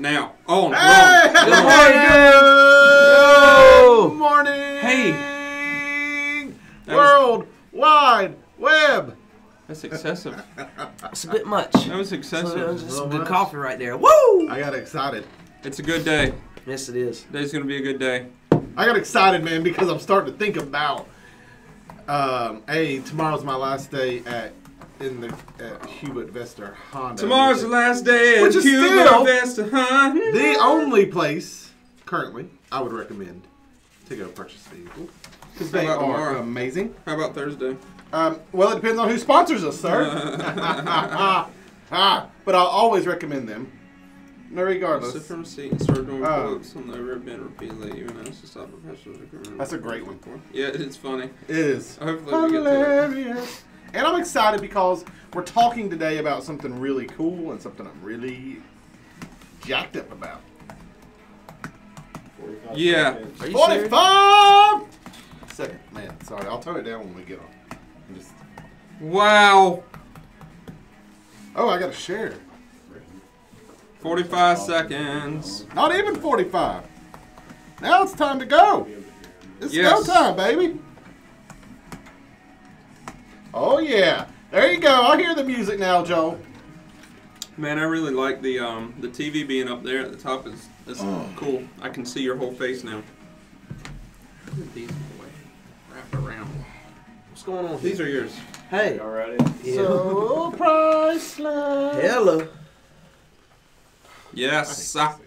Now, on. Hey! roll. Good Yo! morning! Hey. That was- World Wide Web! That's excessive. It's a bit much. That was So, excessive. that's Little some good much. coffee right there. Woo! I got excited. It's a good day. Yes, it is. Today's gonna be a good day. I got excited, man, because I'm starting to think about. Um, hey, tomorrow's my last day at in the at Hubert Vester Honda. Tomorrow's the last day at Which is Cuba still Vesta, huh? The only place currently I would recommend to go purchase a vehicle because they are tomorrow? amazing. How about Thursday? Um, well, it depends on who sponsors us, sir. Ah, but I'll always recommend them, no regardless. Sit from a seat and start doing Oh. quotes on the ribbon repeatedly, even as to stop professionals. That's a great one. Yeah, it's funny. It is Hopefully we get to it. Hilarious. And I'm excited because we're talking today about something really cool and something I'm really jacked up about. Yeah. Are you serious? 45 second. Man, sorry. I'll turn it down when we get on. I'm just. Wow. Oh, I got to share. 45 seconds. Not even 45. Now it's time to go. It's Yes. go time, baby. Oh, yeah. There you go. I hear the music now, Joe. Man, I really like the um the TV being up there at the top is is Oh. cool. I can see your whole face now. Look at these boy. Wrap around. What's going on? These are yours. Hey. Alrighty. Yeah. So priceless. Hello. Yes. Ah.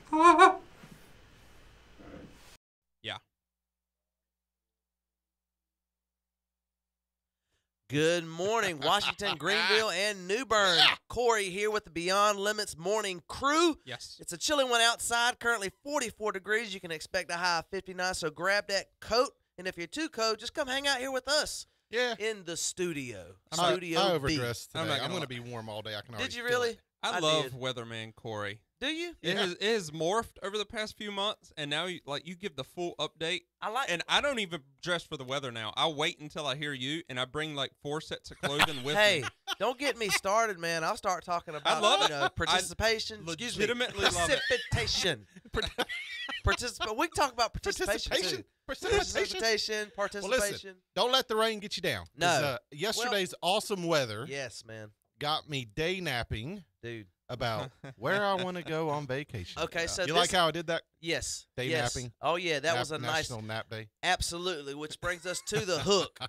Good morning, Washington, Greenville, and New Bern. Corey here with the Beyond Limits morning crew. Yes. It's a chilly one outside, currently 44 degrees. You can expect a high of 59, so grab that coat. And if you're too cold, just come hang out here with us Yeah. in the studio. I, studio I B. overdressed I'm today. I'm, gonna going to be warm all day. I can already Did you really? I, I love did. Weatherman Corey. Do you? It, Yeah. has, it has morphed over the past few months, and now you like you give the full update. I like And I don't even dress for the weather now. I wait until I hear you, and I bring like four sets of clothing with Hey, me. Hey, don't get me started, man. I'll start talking about love you it. know, I participation. excuse me, legitimately love it. precipitation. Particip- we can talk about participation, Participation. too. Precipitation. Precipitation, Well, listen. Don't let the rain get you down. 'cause, No. Uh, yesterday's awesome weather yes, man, got me day napping dude. About where I want to go on vacation. Okay, so you this, like how I did that? yes, day yes. napping? Oh yeah, that Nap- was a nice, National Nap Day. absolutely. Which brings us to the hook.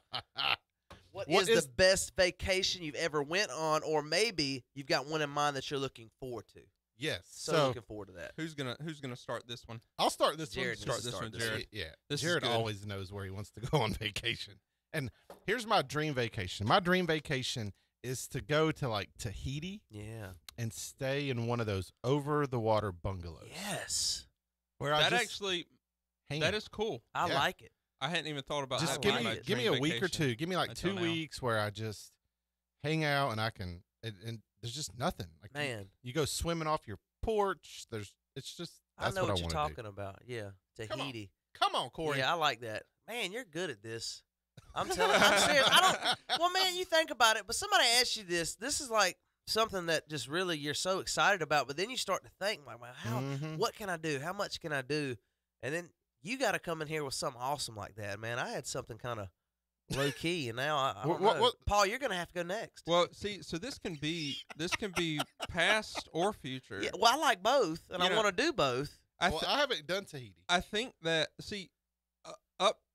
What what is, is- the best vacation you've ever went on, or maybe you've got one in mind that you're looking forward to? yes. So, So, looking forward to that. Who's gonna Who's gonna start this one? I'll start this Jared one. needs Start this start one, this Jared. Yeah. This Jared always knows where he wants to go on vacation. And here's my dream vacation. My dream vacation is to go to like Tahiti Yeah. and stay in one of those over the water bungalows. Yes, Where I that just actually hang that is cool. I Yeah. like it. I hadn't even thought about just that. give being me my give me a dream week or two. Give me like until two now. weeks where I just hang out and I can and, and there's just nothing. Like you- Man, you, go swimming off your porch. There's it's just I know what, what, I you're want talking about. Yeah, Come on, Tahiti. Come on, Corey. Yeah, I like that. Man, you're good at this. I'm telling. I'm serious. I don't. Well, man, you think about it, but somebody asked you this. This is like something that just really you're so excited about, but then you start to think like, well, how? Mhm. What can I do? How much can I do? And then you got to come in here with something awesome like that, man. I had something kind of low key, and now I, I What- don't what- know. what- Paul, you're gonna have to go next. Well, see, so this can be this can be past or future. yeah, well, I like both, and You I want to do both. I well, I haven't done Tahiti. I think that see,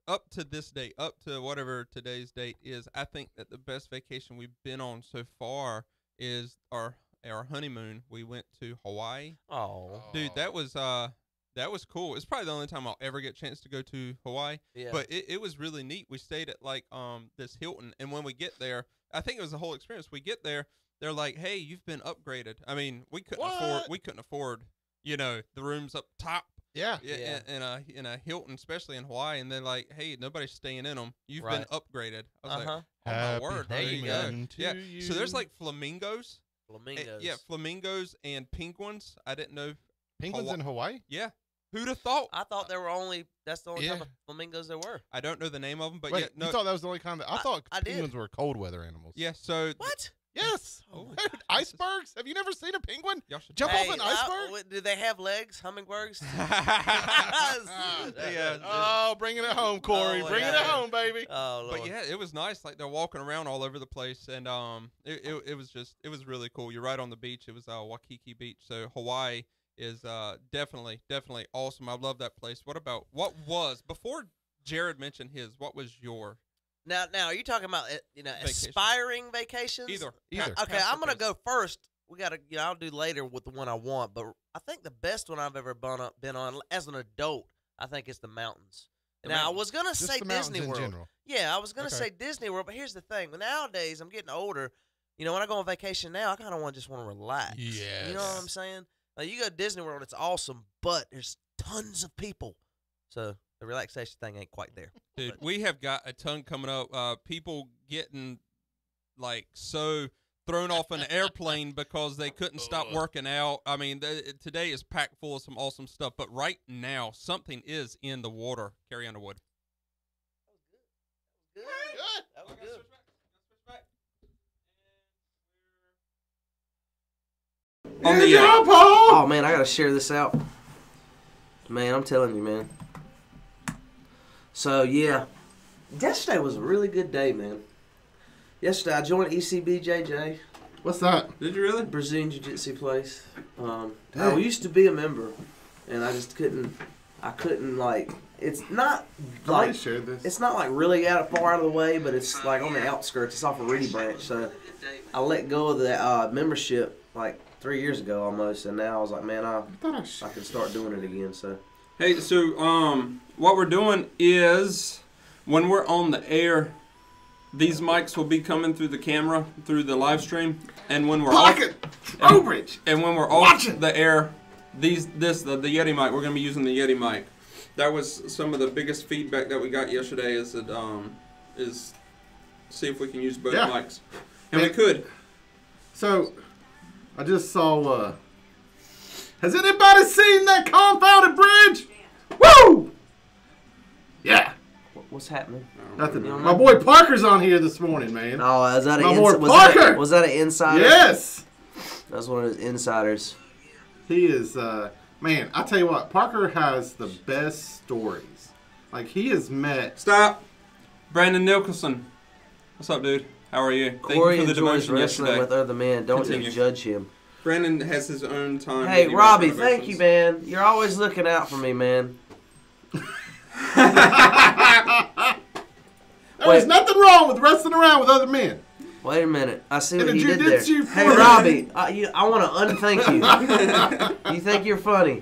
up to this date, up to whatever today's date is, I think that the best vacation we've been on so far is our our honeymoon. We went to Hawaii. Oh, Dude, that was uh that was cool. It's probably the only time I'll ever get a chance to go to Hawaii. yeah. But it, it was really neat. We stayed at like um this Hilton and when we get there, I think it was the whole experience. We get there, they're like, "Hey, you've been upgraded." I mean, we couldn't afford we couldn't afford, you know, the rooms up top Yeah. yeah, Yeah. In, in a in a Hilton, especially in Hawaii, and they're like, "Hey, nobody's staying in them. You've Right. been upgraded." I was uh like, huh. "Oh Happy my word, there you go. Yeah. you. So there's like flamingos. eh, Flamingos. yeah, flamingos and penguins. I didn't know. penguins Hawa- in Hawaii. Yeah, who'd have thought? I thought there were only. That's the only Yeah. type of flamingos there were. I don't know the name of them, but Wait, yeah, no, you thought that was the only kind that I, I- thought I did. penguins were cold weather animals. yeah. So What? Yes. Oh, Icebergs? Have you never seen a penguin? Jump Hey, off an uh, iceberg? what- do they have legs? Hummingbirds? yeah, oh, bringing it home, Corey. Oh, bringing it home, baby. Oh lord. But yeah, it was nice. Like they're walking around all over the place, and um, it, it, it was just it was really cool. You're right on the beach. It was uh, Waikiki Beach. So Hawaii is uh definitely definitely awesome. I love that place. What about what was before Jared mentioned his? What was your Now, now, are you talking about uh, you know Vacation. aspiring vacations? either? Either. Okay, Past I'm gonna go first. We gotta, you know, I'll do later with the one I want, but I think the best one I've ever been on, been on as an adult, I think is the mountains. The now I was gonna Just say the mountains Disney in World. general. Yeah, I was gonna Okay. say Disney World, but here's the thing: nowadays I'm getting older. You know, when I go on vacation now, I kind of want just want to relax. Yeah, You know what I'm saying? Like you go to Disney World, it's awesome, but there's tons of people, so the relaxation thing ain't quite there. Dude, But- we have got a ton coming up. Uh, people getting like so thrown off an airplane because they couldn't stop working out. I mean, th- today is packed full of some awesome stuff. But right now, something is in the water. Carrie Underwood. Good. Good. That was good. On the uh, job, Paul. Oh man, I gotta share this out. Man, I'm telling you, man. So yeah, yesterday was a really good day, man. Yesterday I joined E ECBJJ, What's that? did you really? Brazilian Jiu Jitsu place. Um, I used to be a member, and I just couldn't. I couldn't like. It's not I like shared this. it's not like really out far out of the way, but it's like on the outskirts. It's off of Reedy Branch, so I let go of the uh, membership like three years ago almost, and now I was like, man, I I thought I sh- I can start doing it again. So Hey, so um, what we're doing is when we're on the air, these mics will be coming through the camera through the live stream, and when we're off, Pocket Trowbridge. and when we're off it. the air, these this the, the Yeti mic, we're gonna be using the Yeti mic. That was some of the biggest feedback that we got yesterday. Is that um, is see if we can use both Yeah. mics, and we could. So, I just saw. uh Has anybody seen that confounded bridge? Woo! Yeah. what's happening? Nothing. You don't My boy Parker's on here this morning, man. Oh, is that My an boy ins- was, that a, was that an insider? Yes. That's one of those insiders. He is. uh Man, I tell you what, Parker has the best stories. Like he has met. Stop, Brandon Nicholson. What's up, dude? How are you? Thank Corey you for the enjoys demotion wrestling yesterday. with other men. Don't Continue. even judge him. Brandon has his own time. Hey, getting Robbie, thank you, man. You're always looking out for me, man. There's nothing wrong with wrestling around with other men. Wait a minute. I see what you did there. Hey. Robbie, I, you, I want to unthank you. you think you're funny?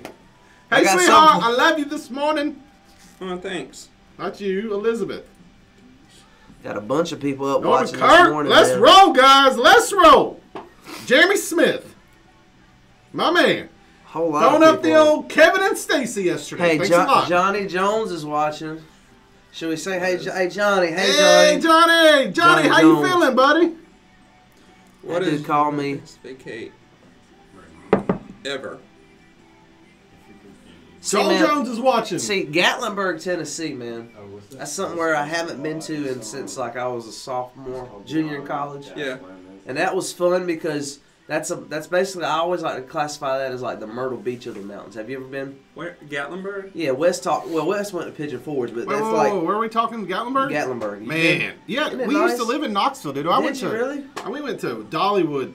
I Hey, got sweetheart, something- I love you this morning. Oh, thanks. Not you, Elizabeth. Got a bunch of people up Norman watching Kurt, this morning. let's man. roll, guys. Let's roll. Jeremy Smith, my man, Whole lot throwing of up the old Kevin and Stacy yesterday. Hey, Thanks Jo- a lot. Johnny Jones is watching. Should we say, hey, Jo- hey Johnny, hey, hey, Johnny? Johnny, Johnny, Johnny how Jones. you feeling, buddy? What That is dude called me. vacate ever? See, Joel man, Jones is watching. See, Gatlinburg, Tennessee, man. Oh, That's something where I haven't been to in, since like I was a sophomore, junior in college, Yeah. and that was fun because that's a that's basically I always like to classify that as like the Myrtle Beach of the mountains. Have you ever been? Where Gatlinburg? Yeah, West talk. Well, West went to Pigeon Forge, but Wait, that's whoa, like whoa, where are we talking? Gatlinburg? Gatlinburg. You been? Man, yeah, Isn't it we used to live in Knoxville, dude. I Did went you to really? I, we went to Dollywood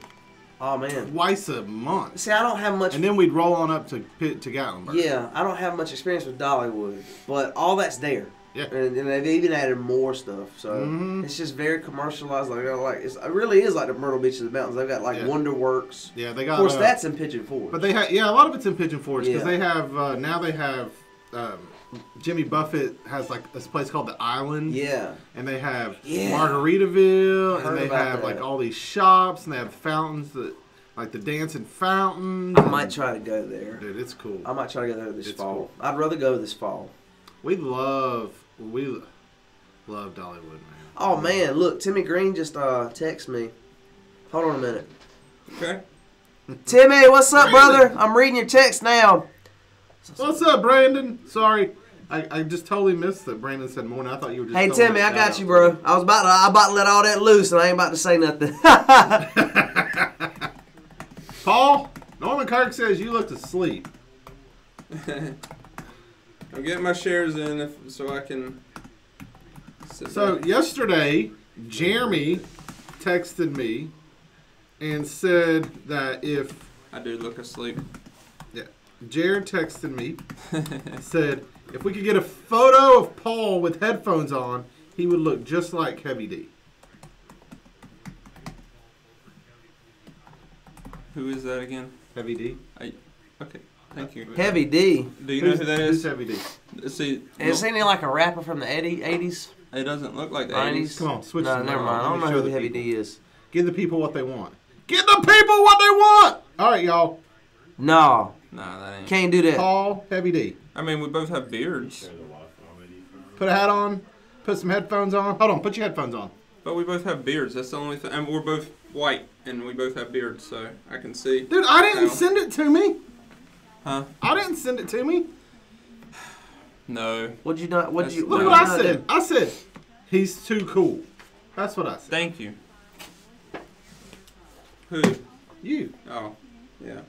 Oh man. twice a month, See, I don't have much. and then we'd roll on up to Pitt to Gatlinburg. yeah, I don't have much experience with Dollywood, but all that's there. Yeah. And, and they've even added more stuff, so Mhm. it's just very commercialized. Like, like it's, it really is like the Myrtle Beach of the mountains. They've got like Yeah. Wonderworks. yeah, they got. Of course, uh, that's in Pigeon Forge. But they have, yeah, a lot of it's in Pigeon Forge because Yeah. they have uh, now they have um, Jimmy Buffett has like this place called the Island, yeah, and they have Yeah. Margaritaville, and they have that. like all these shops, and they have fountains that like the dancing fountains. I might try to go there. Dude, it's cool. I might try to go there this It's fall. cool. I'd rather go this fall. we love we love Dollywood, man. Oh man, look, Timmy Green just uh text me. Hold on a minute. Okay. Timmy, what's up, Brandon. brother? I'm reading your text now. What's up, Brandon? Sorry, I, I just totally missed that Brandon said morning. I thought you were just. Hey Timmy, I got shout you, bro. I was about to, I about to let all that loose, and I ain't about to say nothing. Paul, Norman Kirk says you looked asleep. I'm getting my shares in if, so I can. sit So back. yesterday, Jeremy texted me and said that if I do look asleep. yeah, Jared texted me said if we could get a photo of Paul with headphones on, he would look just like Heavy D. Who is that again? Heavy D. Okay, thank you. Heavy D. Do you know who that Who's is? Heavy D? See, Isn't he like a rapper from the 80, 80s? it doesn't look like the 90s? 80s. Come on, switch. No, the never mind. I Let don't me know who the Heavy. D is. Give the people what they want. Give the people what they want. All right, y'all. No, Nah, that ain't. can't do that. Paul, Heavy D. I mean, we both have beards, Put a hat on. Put some headphones on. Hold on. Put your headphones on. but we both have beards. That's the only thing. And we're both white, and we both have beards, so I can see. Dude, I didn't Ow. send it to me. Huh? I didn't send it to me. No. What'd you not? What'd That's- you? Look No. what what'd I you said. I said he's too cool. That's what I said. Thank you. Who? You. Oh, yeah.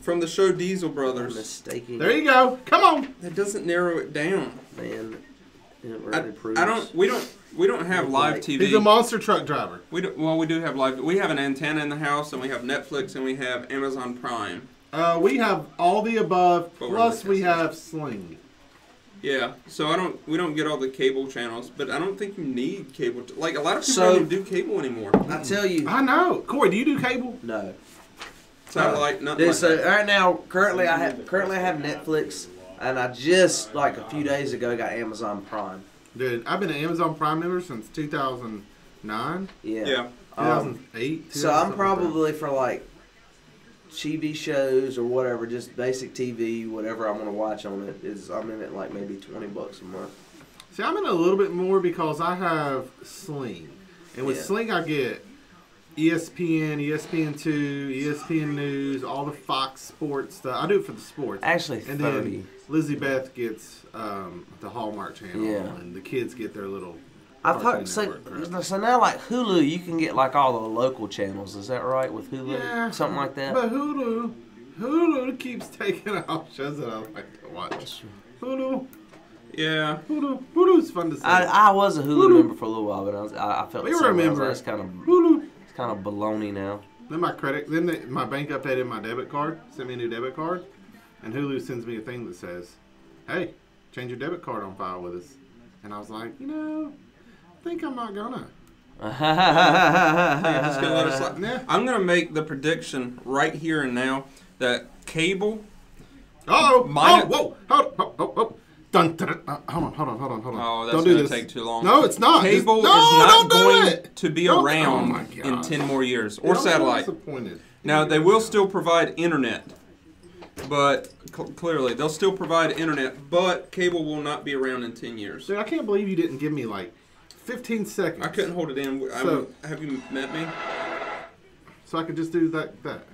From the show Diesel do? Brothers. Mistaking. There you go. Come on. That doesn't narrow it down. Man, it I, proves. I don't. We don't. We don't have live Like- TV. He's a monster truck driver. We do, well, we do have live. We have an antenna in the house, and we have Netflix, and we have Amazon Prime. Uh, we have all the above, But plus we have Sling. Yeah, so I don't. We don't get all the cable channels, but I don't think you need cable. T- like a lot of people So- don't even do cable anymore. I tell you, I know. Corey, do you do cable? no. Satellite, nothing Dude, like so that. right now, currently I have currently I have Netflix, and I just like a few days ago got Amazon Prime. Dude, I've been an Amazon Prime member since 2009, Yeah. Yeah, Um, 2008. so I'm probably for like TV shows or whatever, just basic TV, whatever I want to watch on it is I'm in it like maybe twenty bucks a month. See, I'm in a little bit more because I have Sling, and with Yeah. Sling I get E ESPN, ESPN2, ESPN News, all the Fox Sports stuff. I do it for the sports. Actually, And thirty. then Lizzie Beth gets um, the Hallmark channel, Yeah. and the kids get their little. I Cartoon thought so. So now, like Hulu, you can get like all the local channels. Is that right with Hulu? Yeah, Something like that. But Hulu, Hulu keeps taking out shows that I like to watch. Hulu, yeah. Hulu, Hulu's fun to see. I, I was a Hulu, Hulu. member for a little while, but I, was, I, I felt We the same way. Was remember like, it. It's kind of Hulu. it's kind of baloney now. Then my credit, then they, my bank updated my debit card, sent me a new debit card, and Hulu sends me a thing that says, "Hey, change your debit card on file with us." And I was like, you know, think I'm not gonna. Yeah, just gonna let it slide. Yeah. I'm gonna make the prediction right here and now that cable. Oh, Mine- oh, whoa, hold, hold, hold, hold. Dun, dun, dun, uh, hold on, hold on, hold on, hold on. Oh, that's don't do gonna this. take too long. No, it's not. Just- Cable no, is not don't going it. to be Don't- oh around my in ten more years, or know, I'm satellite. Disappointed. Now they will still provide internet, but cl- clearly they'll still provide internet, but cable will not be around in ten years. Dude, I can't believe you didn't give me like 15 seconds. I couldn't hold it in. I So- would- have you met me? So I could just do that. That.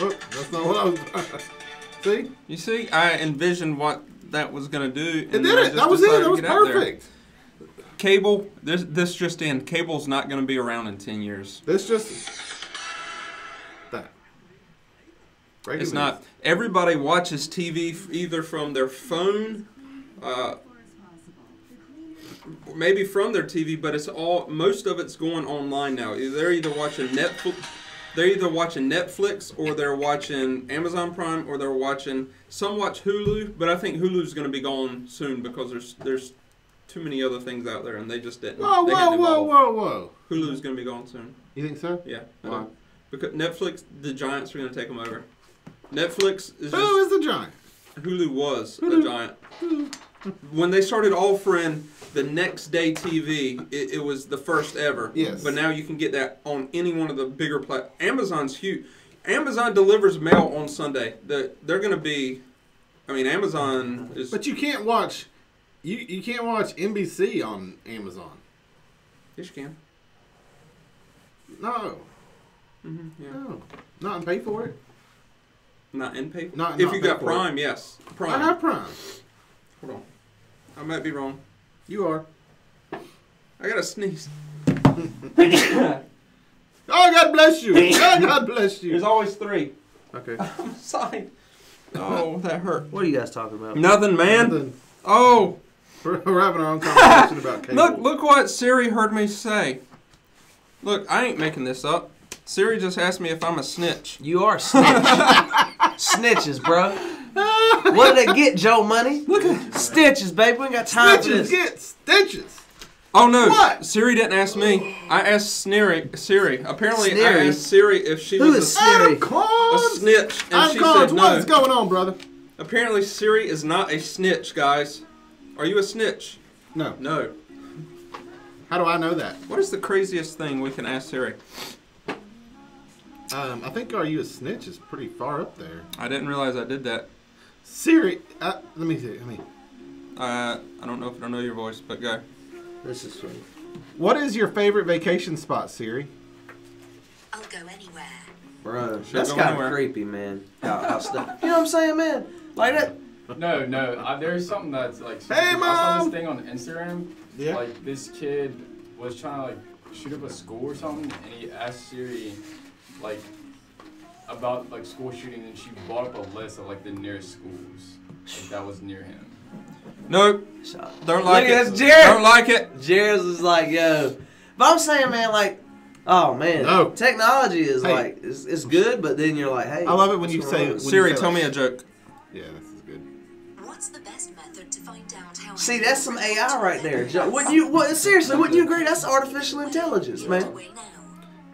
Oh, that's not what I was. See, You see, I envisioned what that was gonna do. it did then I it. just That was it. decided That to was get out there. perfect. Cable. This this just in. Cable's not gonna be around in ten years. This just that. Breaking It's news. not. Everybody watches TV f- either from their phone, uh, maybe from their TV, but it's all most of it's going online now. They're either watching Netflix, they're either watching Netflix or they're watching Amazon Prime or they're watching. Some watch Hulu, but I think Hulu's going to be gone soon because there's there's too many other things out there and they just didn't. Whoa, whoa, whoa, whoa, whoa! Hulu's going to be gone soon. You think so? Yeah. Why? Because Netflix, the giants are going to take them over. Netflix is just. Who is the giant? Hulu was Hulu. a giant. When they started offering the next day TV, it, it was the first ever. Yes. But now you can get that on any one of the bigger plat. Amazon's huge. Amazon delivers mail on Sunday. The, they're going to be. I mean, Amazon is. But you can't watch. You you can't watch NBC on Amazon. yes, you can. No, Mm-hmm, yeah. no, not and pay for it. Not in pay. Not- if not you got for it. Prime, yes. Prime. I have Prime. Hold on. I might be wrong. You are. I gotta sneeze. Oh, God bless you. Oh, God bless you. There's always three. Okay. I'm sorry. Oh, that hurt. What are you guys talking about? Nothing, man. Nothing. Oh, We're, we're having our own conversation about cable. look! Look what Siri heard me say. Look, I ain't making this up. Siri just asked me if I'm a snitch. You are a snitch. Snitches, bro. What did they get, Joe Money? Look at. Stitches, baby. We ain't got time for Stitches this. get stitches. Oh no! What? Siri didn't ask me. I asked Siri. Siri. Apparently, I asked Siri if she Who was is a, Sniri? Adam a Carnes. snitch, and Adam she Carnes, said no. what's going on, brother? Apparently, Siri is not a snitch, guys. Are you a snitch? No. No. How do I know that? What is the craziest thing we can ask Siri? Um, I think "Are you a snitch?" is pretty far up there. I didn't realize I did that. Siri, uh, let me see. Let me. Uh, I don't know if I don't know your voice, but go. This is sweet. What is your favorite vacation spot, Siri? I'll go anywhere. Bro, Should that's go kind of creepy, man. How, how stuff. You know what I'm saying, man? Like that. No, no. I, there's something that's like. Hey, mom. I saw this thing on Instagram. Yeah. Like this kid was trying to like shoot up a school or something, and he asked Siri, like, about like school shooting, and she brought up a list of like the nearest schools like, that was near him. Nope. Don't like Look it. this, Jared. Don't like it. Jared's is like, yo. But I'm saying, man, like, oh man, No. technology is Hey. like, it's, it's good, but then you're like, hey, I love it when you say- on? when you Siri, say tell like- me a joke. Yeah, this is good. What's the best method to find out how? See, that's some AI right there. Joe. Wouldn't you? What, seriously, wouldn't you agree? That's artificial intelligence, man.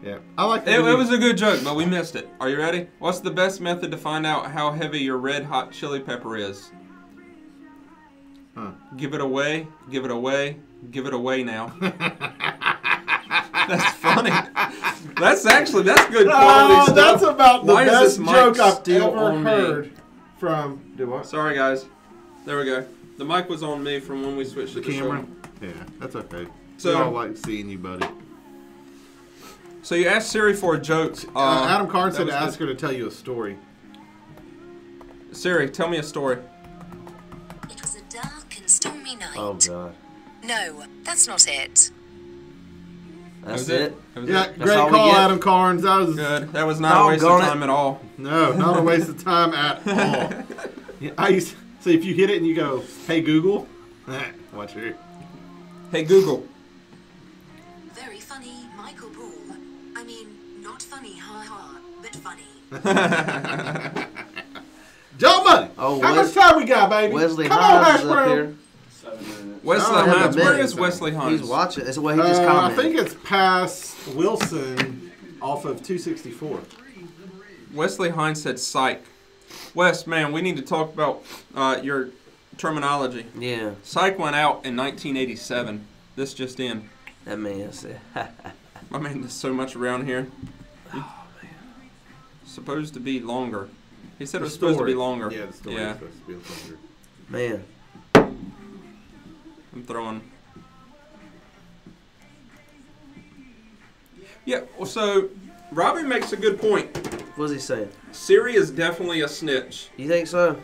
Away now. Yeah, I like. It, it was a good joke, but we missed it. Are you ready? What's the best method to find out how heavy your red hot chili pepper is? Huh. Give it away. Give it away. Give it away now. that's funny. That's actually that's good oh, quality Oh, stuff. that's about the Why best joke I've ever on me? heard from. Do what? Sorry guys. There we go. The mic was on me from when we switched The the camera. show. Yeah, that's okay. So- we all like seeing you, buddy. So you asked Siri for a joke. Uh, Uh, Adam Carnes that said to ask good. her to tell you a story. Siri, tell me a story. It was a dark and stormy night. Oh god, No, that's not it. That that's was it. That Yeah, it. great call. Adam Carnes. That was Good. That was not a waste of Doggone it. time at all. no, not a waste of time at all. Yeah, I used to, so if you hit it and you go, "Hey Google," watch here. Hey Google. Joe Money. Oh, how Wes- much time we got, baby? Wesley Come on, Hines Hash is up Brown. here. Seven minutes. Wesley Oh, Hines. Where minute. is Wesley Hines? He's watching. That's what he just Uh, I commented. think it's past Wilson off of 264. Wesley Hines said psych. Wes, man, we need to talk about uh, your terminology. yeah, Psych went out in 1987. This just in. that man said. I mean, there's so much around here. Supposed to be longer. He said it The was supposed to be longer. Yeah, the story Yeah, is supposed to be longer. man, I'm throwing. Yeah, well, so Robbie makes a good point. what's he saying? Siri is definitely a snitch. You think so?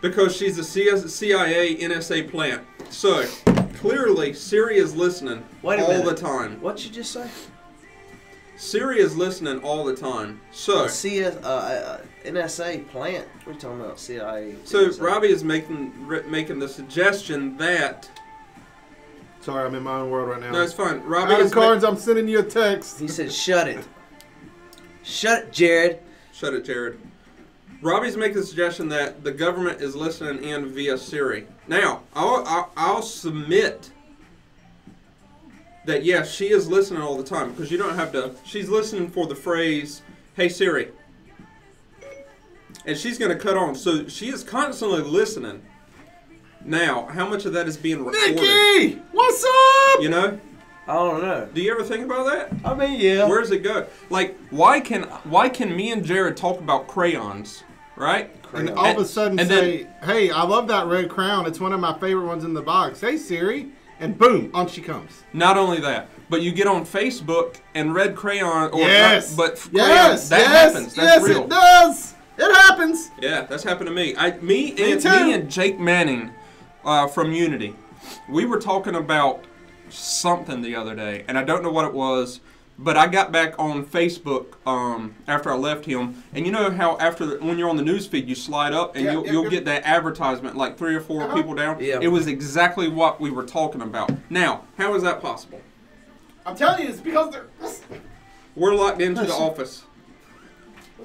Because she's a CIA NSA plant. So, clearly, Siri is listening Wait a all minute. the time. What'd you just say? Siri is listening all the time. So, CS, uh, uh, NSA plant. We're talking about CIA. so NSA. Robbie is making ri- making the suggestion that Sorry, I'm in my own world right now. no, it's fine. Robbie Adam is ma- Carnes, I'm sending you a text. He said, "Shut it, shut it, Jared." shut it, Jared. Robbie's making the suggestion that the government is listening in via Siri. Now, I'll, I'll, I'll submit that yes, she is listening all the time because you don't have to. She's listening for the phrase "Hey Siri," and she's going to cut on. So she is constantly listening. Now, how much of that is being recorded? Nikki, what's up? You know? I don't know. Do you ever think about that? I mean, yeah. Where does it go? Like, why can why can me and Jared talk about crayons, right? And all of a And- sudden and say, "Hey, I love that red crown. It's one of my favorite ones in the box." Hey Siri, and boom, on she comes. Not only that, but you get on Facebook and red crayon or yes, not, but yes, crayons, that yes, happens. That's yes, real. it does. It happens. Yeah, that's happened to me. I, me, Me and too. me and Jake Manning uh, from Unity, we were talking about something the other day, and I don't know what it was. But I got back on Facebook um, after I left him, and you know how after the, when you're on the news feed, you slide up and Yeah, you'll, yeah, you'll get that advertisement like three or 4 Uh-huh. people down. Yeah. It was exactly what we were talking about. Now, how is that possible? I'm telling you, it's because they're. We're locked into the office.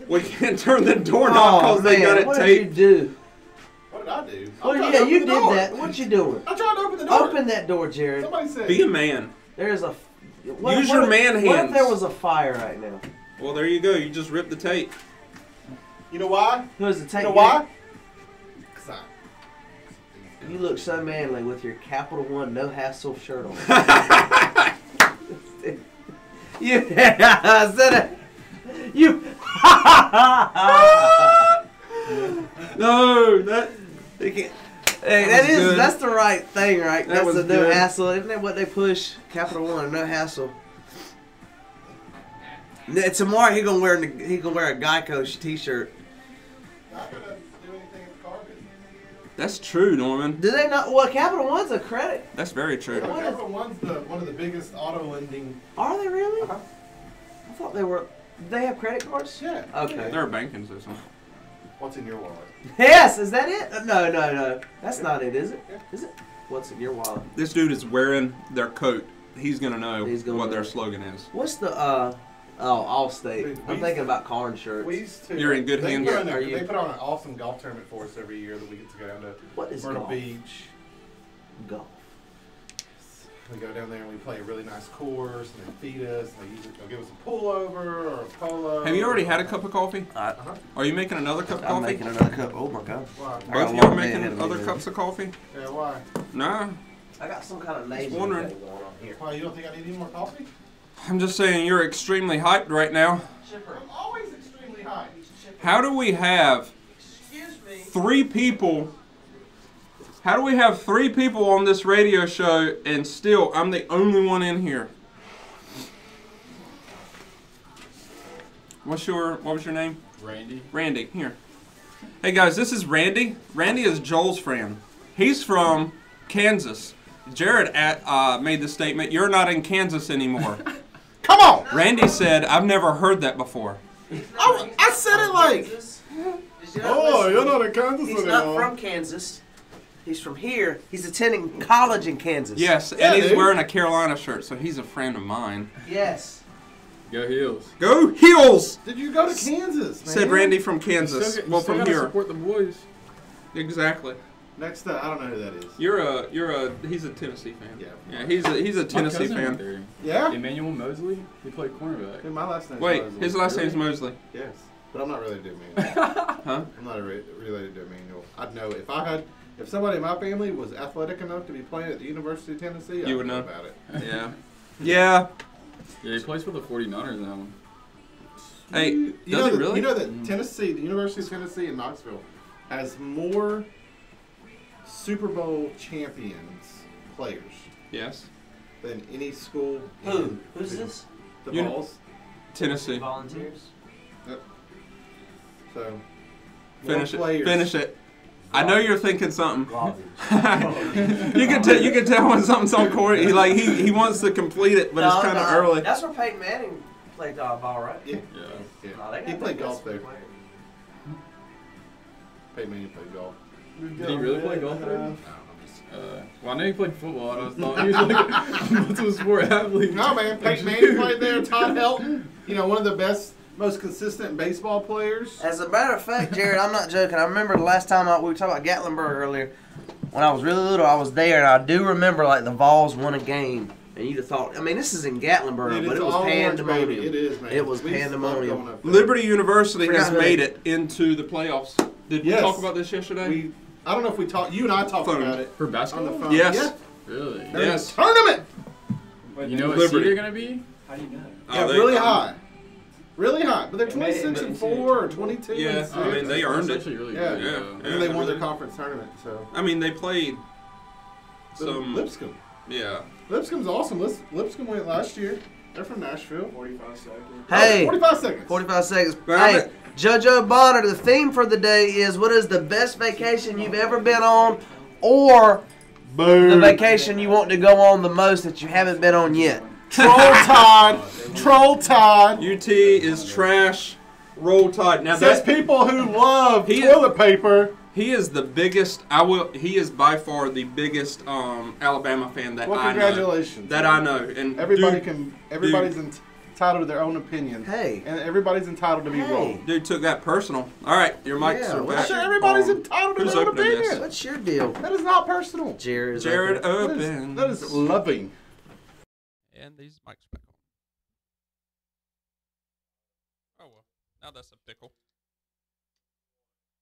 We can't turn the doorknob Oh because they got man, it what did you do? What did I do? I Well, yeah, you did door. that. What you doing? I tried to open the door. Open that door, Jared. Somebody said. Be a man. There's a. What, Use what your if- man What if there was a fire right now? Well, there you go. You just ripped the tape. You know why? Who's the tank? You know why? 'Cause I- You look so manly with your Capital One no hassle shirt on. you, I said it. You. No, that. They can't. Hey, That that good. that's the right thing, right? That that's was the no good. hassle. Isn't that what they push? Capital One, no hassle. N- Tomorrow he gonna wear he gonna wear a Geico t-shirt. Not gonna do anything at the car business. That's true, Norman. Do they not? Well, Capital One's a credit. That's very true. What is- Capital One's the one of the biggest auto lending. Are they really? Uh-huh. I thought they were. They have credit cards. Yeah. Okay. They're a banking system. What's in your wallet? Yes, is that it? Uh, No, no, no. That's not it, is it? Is it? What's in your wallet? This dude is wearing their coat. He's gonna know He's gonna what know. their slogan is. What's the uh? Oh, Allstate. Wait, I'm thinking about car insurance. We used to. You're in good they hands. Put Are a, you- They put on an awesome golf tournament for us every year that we get to go down to What is Myrtle golf? Beach. Golf. We go down there and we play a really nice course, and they feed us. And they usually they'll give us a pullover or a polo. Have you already had a cup of coffee? I, Uh-huh. Are you making another cup of coffee? I'm making another cup. Oh my god. Why? I got Both of y'all day making ahead of me, other man. cups of coffee? Yeah, why? Nah. I got some kind of nasal wondering. thing going on here. Why you don't think I need any more coffee? I'm just saying you're extremely hyped right now. Chipper. I'm always extremely high. How do we have Excuse me. three people? How do we have three people on this radio show and still I'm the only one in here? What's your what was your name? Randy. Randy, here. Hey guys, this is Randy. Randy is Joel's friend. He's from Kansas. Jared at, uh, made the statement, "You're not in Kansas anymore." Come on! Randy said, "I've never heard that before." I, I said it like. Oh, you're not in Kansas He's anymore. not from Kansas. He's from here. He's attending college in Kansas. Yes, Yeah, and he's dude. wearing a Carolina shirt, so he's a friend of mine. Yes. Go Heels. Go Heels! Did you go to Kansas? Man? Said Randy from Kansas. Still, well, from here. Support the boys. Exactly. Next up, I don't know who that is. You're a you're a he's a Tennessee fan. Yeah. Yeah, he's a he's a Tennessee cousin fan. there. Yeah? Emmanuel Moseley. He played cornerback. Dude, my last name. Wait, his last name's Mosley. Yes, but I'm not related to Emmanuel. Huh? I'm not re- related to Emmanuel. I'd know if I had, if somebody in my family was athletic enough to be playing at the University of Tennessee, I You would know. about it. Yeah. Yeah. Yeah, he plays for the 49ers now. Hey, you does know he that, really? You know that mm. Tennessee, the University of Tennessee in Knoxville, has more Super Bowl champions players Yes. than any school. Who? in Who's the- this? The You- Vols. Tennessee. Volunteers. Yep. So more Finish it. players. Finish it. I know you're thinking something. You can tell. You can tell when something's on court. He like he, he wants to complete it, but it's kind of no, early. That's where Peyton Manning played uh, ball, right? Yeah. Yeah. yeah. No, he played golf there. player. Peyton Manning played golf. Did he really play golf there? I'm Uh, well, I know he played football. and I was thought he was like a multiple sport athlete. No, man. Peyton Manning played there. Todd Helton, you know, one of the best, most consistent baseball players. As a matter of fact, Jared, I'm not joking. I remember the last time I, we were talking about Gatlinburg earlier. When I was really little, I was there, and I do remember like the Vols won a game, and you'd have thought. I mean, this is in Gatlinburg, Dude, but it was all orange, pandemonium. It is, man. It was We used to love pandemonium. going up there. Liberty University Forgot has who made it into the playoffs. Did we talk about this yesterday? We, I don't know if we talked. You and I talked Phone. about it For on basketball? the phone. Yes. Yeah. Really? There's Yes. a tournament. You know what Liberty. seed they're gonna be? How do you know? Oh, Yeah, they- really high. Really hot, But they're They made 26 and 4 or 22 Yeah, and I mean, they earned it. actually really Yeah. good. Yeah. and then they won their conference tournament. So I mean, they played So some. Lipscomb. Yeah. Lipscomb's awesome. Lips- Lipscomb went last year. They're from Nashville. 45 seconds. Oh, hey, 45 seconds. 45 seconds. But I hey, bet- JoJo Bonner, the theme for the day is what is the best vacation you've ever been on, or Boom. the vacation you want to go on the most that you haven't been on yet. Troll Tide. Troll Tide. UT is trash. Roll Tide. Now Says that people who love He- toilet paper. he is the biggest. I will. He is by far the biggest um, Alabama fan that Well, I know. congratulations. That I know. And Everybody dude, can. Everybody's entitled to their own opinion. Hey. And everybody's entitled to be Hey. wrong. Dude took that personal. All right, your mics Yeah, are well, back. Sure, everybody's Um, entitled to their own opening this? opinion. What's your deal, That is not personal. Jared? Jared That is, opens. that is loving. And these mics back on. Oh well, now that's a pickle.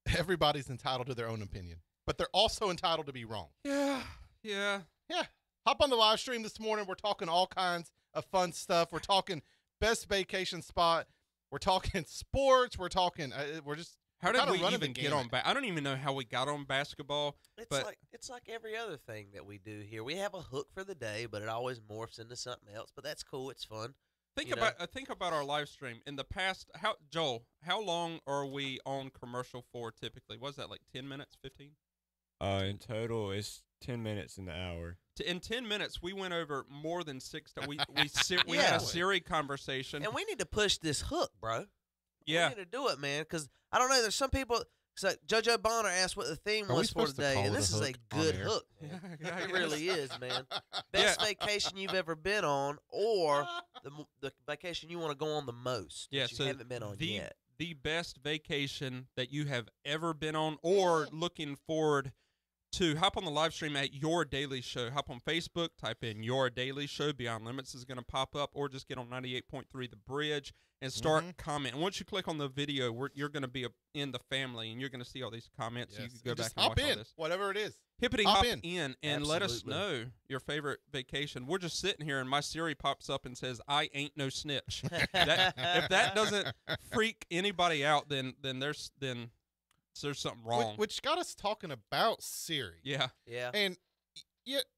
Everybody's entitled to their own opinion, but they're also entitled to be wrong. Yeah, yeah. Yeah. Hop on the live stream this morning. We're talking all kinds of fun stuff. We're talking best vacation spot. We're talking sports. We're talking. Uh, we're just. How did we even get on? Ba- I don't even know how we got on basketball. It's But- like it's like every other thing that we do here. We have a hook for the day, but it always morphs into something else. But that's cool. It's fun. Think you about uh, think about our live stream in the past. How Joel? How long are we on commercial for typically? Was that like ten minutes, fifteen? Uh, in total, it's ten minutes in the hour. T- in ten minutes, we went over more than six. T- we we ser- we had a Siri conversation. And we need to push this hook, bro. Yeah, We need to do it, man. Because I don't know. There's some people. So JoJo Bonner asked what the theme Are was for supposed to today, and this is a good hook. yeah, yeah, It really is, man. Best vacation you've ever been on, or the the vacation you want to go on the most Yeah, that you so haven't been on the yet. the best vacation that you have ever been on or looking forward to hop on the live stream at your daily show. Hop on facebook type in your daily show. Beyond limits is going to pop up or just get on 98.3 the bridge and start Mhm. commenting. Once you click on the video we're, you're going to be a, in the family and you're going to see all these comments. So you can go And back and hop watch all in, this. whatever it is. hippity Hop hop in. in, and let us know your favorite vacation. We're just sitting here and my siri pops up and says i ain't no snitch. That, if that doesn't freak anybody out, then then there's then there's something wrong. which got us talking about Siri. yeah. yeah, And y-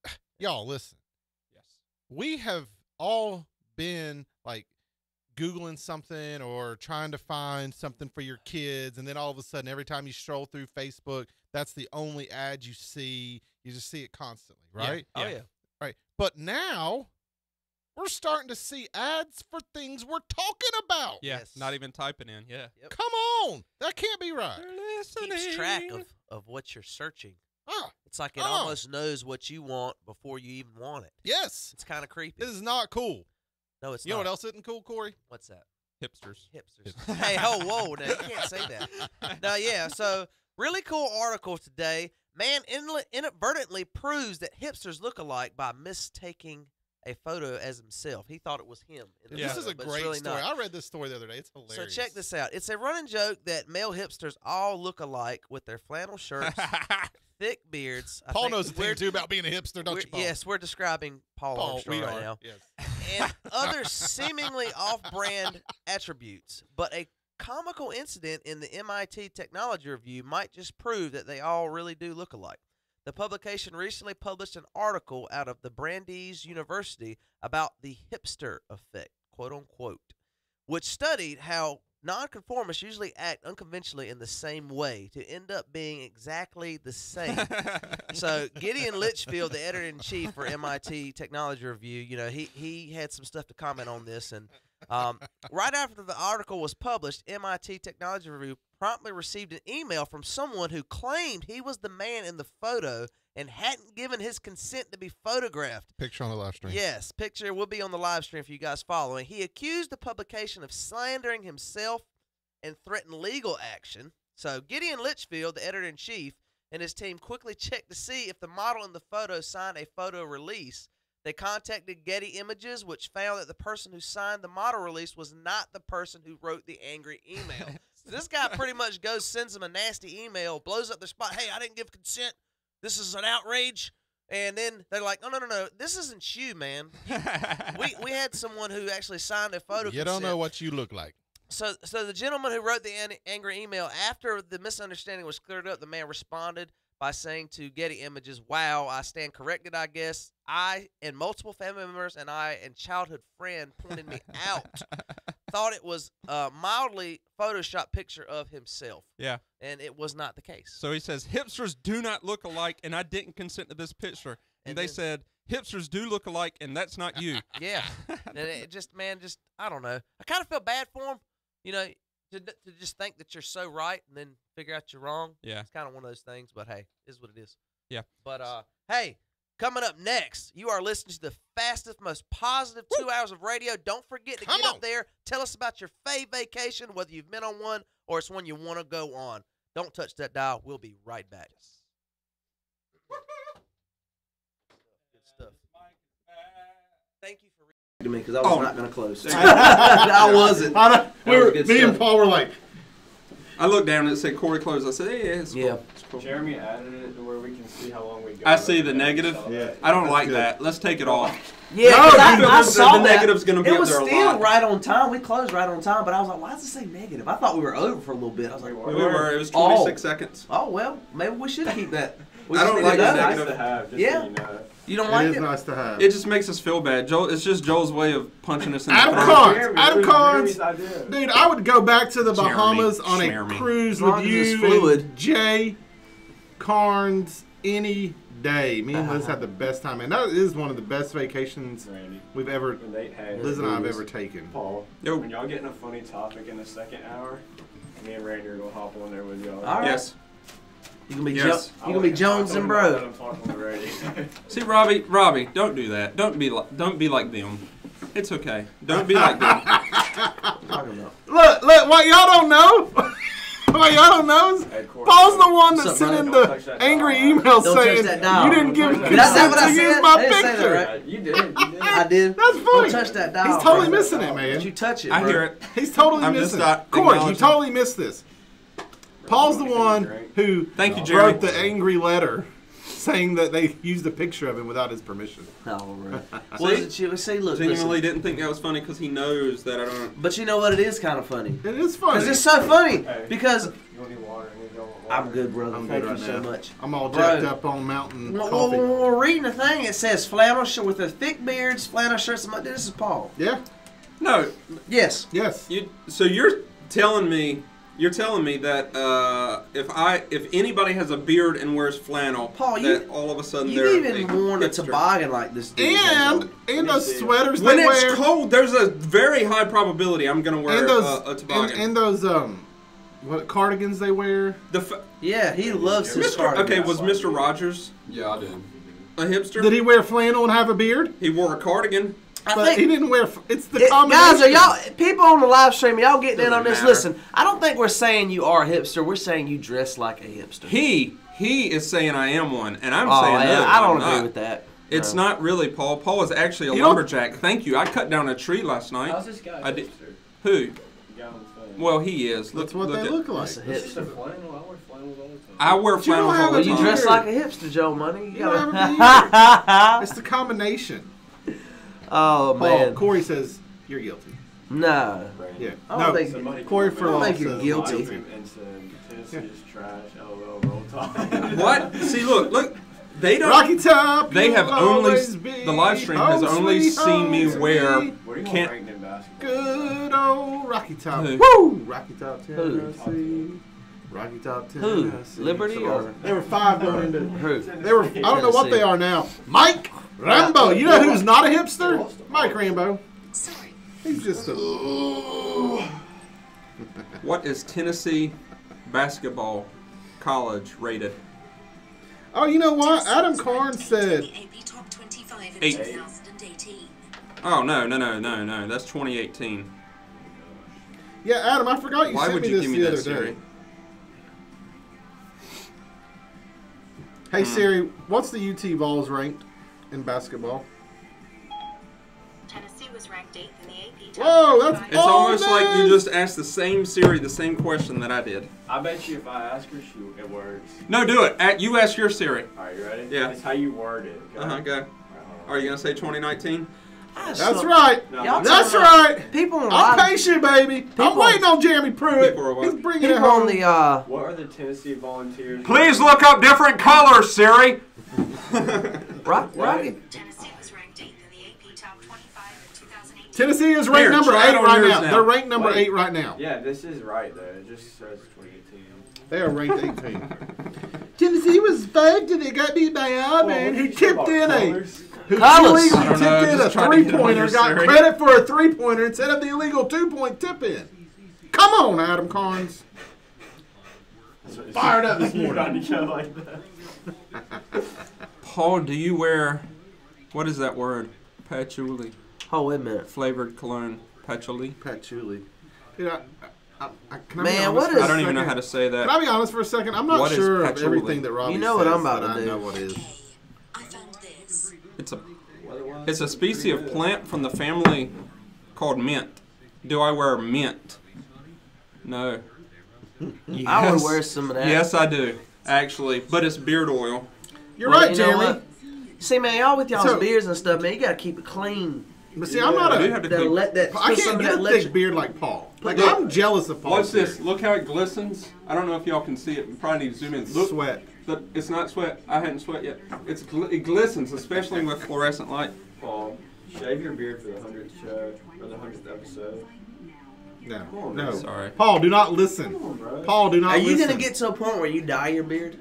yeah, y'all listen. Yes. we have all been like googling something or trying to find something for your kids and then all of a sudden every time you stroll through facebook that's the only ad you see you just see it constantly Yeah. right oh yeah. right but now we're starting to see ads for things we're talking about Yeah. Yes. Not even typing in. Yeah. come on that can't be right Keeps track of of what you're searching. ah, It's like it Oh. almost knows what you want before you even want it. yes It's kind of creepy. this is not cool no, it's not. you know what else isn't cool corey What's that? Hipsters. Hipsters. hey, oh, whoa, now you can't say that. now, yeah. So, really cool article today. Man inadvertently proves that hipsters look alike by mistaking a photo as himself. He thought it was him. In the Yeah. this is a great really story not. i read this story the other day it's hilarious. So check this out. It's a running joke that male hipsters all look alike with their flannel shirts, thick beards. I Paul knows a thing we're- or two about being a hipster, don't you, Paul? Yes, we're describing Paul, Paul, Armstrong we right are. now. Yes. and other seemingly off-brand attributes. But a comical incident in the MIT Technology Review might just prove that they all really do look alike. The publication recently published an article out of the Brandeis University about the hipster effect, quote unquote, which studied how nonconformists usually act unconventionally in the same way to end up being exactly the same. So Gideon Lichfield, the editor in chief for MIT Technology Review, you know, he he had some stuff to comment on this, and um, right after the article was published, MIT Technology Review promptly received an email from someone who claimed he was the man in the photo and hadn't given his consent to be photographed. Picture on the live stream. Yes, picture will be on the live stream for you guys following. He accused the publication of slandering himself and threatened legal action. So Gideon Lichfield, the editor in chief, and his team quickly checked to see if the model in the photo signed a photo release. They contacted Getty Images, which found that the person who signed the model release was not the person who wrote the angry email. so this guy pretty much goes, sends them a nasty email, blows up their spot. Hey, I didn't give consent. This is an outrage. And then they're like, no, no, no, no. This isn't you, man. We we had someone who actually signed a photo. You don't know what you look like. So, so the gentleman who wrote the an- angry email after the misunderstanding was cleared up, the man responded by saying to Getty Images, "Wow, I stand corrected. I guess I and multiple family members and I and childhood friend pointed me out. thought it was a mildly photoshopped picture of himself, Yeah. and it was not the case. So he says hipsters do not look alike, and I didn't consent to this picture. And, And they then- said hipsters do look alike, and that's not you. Yeah, and it just man, just I don't know. I kind of feel bad for him, you know, to to just think that you're so right and then figure out you're wrong. Yeah. It's kind of one of those things, but hey, it is what it is. Yeah. But uh, hey, coming up next, you are listening to the fastest, most positive two hours of radio. Don't forget to Come get on. up there. Tell us about your fave vacation, whether you've been on one or it's one you want to go on. Don't touch that dial. We'll be right back. Good stuff. Thank you for. to me because I was Oh. not going to close. I I wasn't. I don't, we That was were, good me and stuff. Paul were like, I looked down and it said Corey closed. I said, yeah, it's cool. Yeah. It's cool. Jeremy added it to where we can see how long we go. I see the negative. Yeah. I don't That's like good. that. Let's take it off. Yeah, No, 'cause you I, I saw the that. negative's gonna be It up was there a still lot. right on time. We closed right on time, but I was like, why does it say negative? I thought we were over for a little bit. I was like, We We were. It was Oh. 26 seconds. oh well, maybe we should keep that. We I don't like to the know. nice negative. to have, just Yeah. so you know. You don't it like is it? nice to have. It just makes us feel bad. Joel, it's just Joel's way of punching us in the Adam throat. Carnes. Jeremy, Adam it was Carnes. Dude, I would go back to the Jeremy. Bahamas on a Jeremy. cruise with you fluid. and Jay Carnes any day. Me and Liz Uh-huh. had the best time, and that is one of the best vacations Randy. we've ever, had Liz and I have ever taken. Paul, Yo. when y'all getting a funny topic in the second hour, me and Randy are gonna hop on there with y'all. All right. Yes. You gonna be Yes. Jo- you gonna be Jones and Bro. I'm talking to Randy. See, Robbie, Robbie, don't do that. Don't be like, don't be like them. It's okay. Don't be like them. Look, look, what y'all don't know? what y'all don't know is Hey, Corey, Paul's the one that What's sent in the Don't touch that angry email Don't touch saying that dial. you didn't give Did I consent to use my I didn't say that, picture. right? You did. You did. I did. That's Don't funny. touch that dial. He's totally bro. missing it, Don't man. you touch it, I hear it. He's totally I'm missing just it. Corey, you totally missed this. Paul's the one who Thank you, Jeremy. wrote the angry letter saying that they used a picture of him without his permission. Oh, right. Well, See? you see, look, Genuinely listen. didn't think that was funny because he knows that I don't. But you know what? It is kind of funny. It is funny. Because it's so funny. Hey. Because You don't need water. I need y'all want water. I'm good, brother. I'm Thank good you right so now. much. I'm all Bro. jacked up on mountain Well, coffee. well, we're reading the thing. It says flannel shirt with their thick beards, flannel shirts. I'm this is Paul. Yeah. No, Yes. Yes. you. So you're telling me, you're telling me that uh, if I, if anybody has a beard and wears flannel, Paul, that you- all of a sudden You've they're even a worn a toboggan like this dude. has And on. and me those sweaters When they it's wear. cold, there's a very high probability I'm gonna wear and those uh, a toboggan. and those um what cardigans they wear. the f- Yeah, he loves his Mr. cardigan. Okay, was Mr. Rogers Yeah, I did. a hipster? Did he wear flannel and have a beard? He wore a cardigan. I But think he didn't wear. It's the It- combination. guys, are y'all people on the live stream? Y'all getting in Doesn't on this? matter. Listen, I don't think we're saying you are a hipster. We're saying you dress like a hipster. He he is saying I am one, and I'm oh, saying yeah, no. I don't I'm agree not. with that. It's No. not really Paul. Paul is actually a You don't- lumberjack. Thank you. I cut down a tree last night. How's this guy? I did- hipster? Who? The guy on the phone. Well, he is. That's Look- what they look like. That's a It's just a hipster. I wear flannels all the time. I wear But you flannels all the Well, you dress like a hipster, Joe Money. You You don't gotta. It's the combination. Oh Paul, man, Corey says you're guilty. no. Yeah. I don't no. think- Somebody Corey came for on Don't law you says guilty. and said Tennessee is trash. LOL. Roll Tide. What? See, look, look. They don't. Rocky Top. They have only the live stream has only seen me home wear. Where are you Can't- ranked in basketball? Good old Rocky Top. Who? Woo! Rocky Top Who? Tennessee. Rocky Top Tennessee. Who? Tennessee. Liberty or They were five going into. who? They were. I don't know what they are now. Mike Rambo. You know who's not a hipster? Mike Rambo. Sorry. He's just a. What is Tennessee basketball college rated? Oh, you know what? Adam was Carnes ranked eighth in said. the AP Top 25 in Eight. Oh no, no, no, no, no. That's 2018. Yeah, Adam, I forgot you Why sent would me you this give me the that, other Siri? day. Hey Hmm. Siri, what's the UT Vols ranked in basketball? Tennessee was ranked eighth in the AP Whoa, that's 25. It's Oh, almost like you just asked the same Siri the same question that I did. I bet you if I ask her, she it works. No, do it. At, you ask your Siri. All right, you ready? Yeah. It's how you word it. Okay? Uh huh. Go. All right. Are you gonna say 2019? That's saw- right. No, That's talking about- right. People on I'm patient, baby. I'm waiting on Jeremy Pruitt. People are? He's bringing it people on home. the uh, What are the Tennessee Volunteers? Please look up different colors, Siri. rock, rocket. Tennessee was ranked eighth in the AP top 25 in 2018. Tennessee is ranked Here, number try it eight on right yours now. now. They're ranked number Wait. eight right now. Yeah, this is right though. It just says 2018. They are ranked 18. Tennessee was five till they got beat by Auburn, who tipped in a who Colors. illegally I don't know, tipped in a just trying to get three pointer, under got Surrey. credit for a three pointer instead of the illegal two point tip in. Come on, Adam Carnes. Fired up this You morning. got to go like that. Paul, do you wear what is that word? Patchouli Oh wait a minute, flavored cologne. Patchouli. Patchouli. Dude, I, I, I, can Man, be honest what for a is- I don't even know how to say that. Can I that. be honest for a second? I'm not What is sure of everything that Robbie You know what says I'm about that to I know what is. I found this. It's a it's a species of plant from the family called mint. Do I wear mint? No. I would wear some of that. Yes, I do. Actually, but it's beard oil. You're Well, right, you Jeremy. See, man, y'all with y'all's So- beards and stuff, man, you gotta keep it clean. But see, I'm not I do a. have to That'll that. I can't get a let thick you- beard like Paul. Like Look. I'm jealous of Paul. Watch this. Look how it glistens. I don't know if y'all can see it. You probably need to zoom in. Look, Sweat. Look, it's not sweat. I hadn't sweat yet. It's gl- it glistens, especially with fluorescent light. Paul, shave your beard for the hundredth show or the hundredth episode. No, on, no. Sorry. Paul, do not listen. On. Paul, do not Are you listen. gonna get to a point where you dye your beard?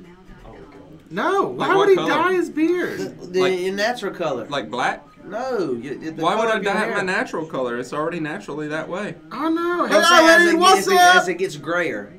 Oh, God. No. Why would he color? dye his beard? The Like- your natural color. Like black? no. You, the Why would I of dye it my natural color? It's already naturally that way. I know. Hey, I'm as, Irene, it, what's as, it, as it gets grayer.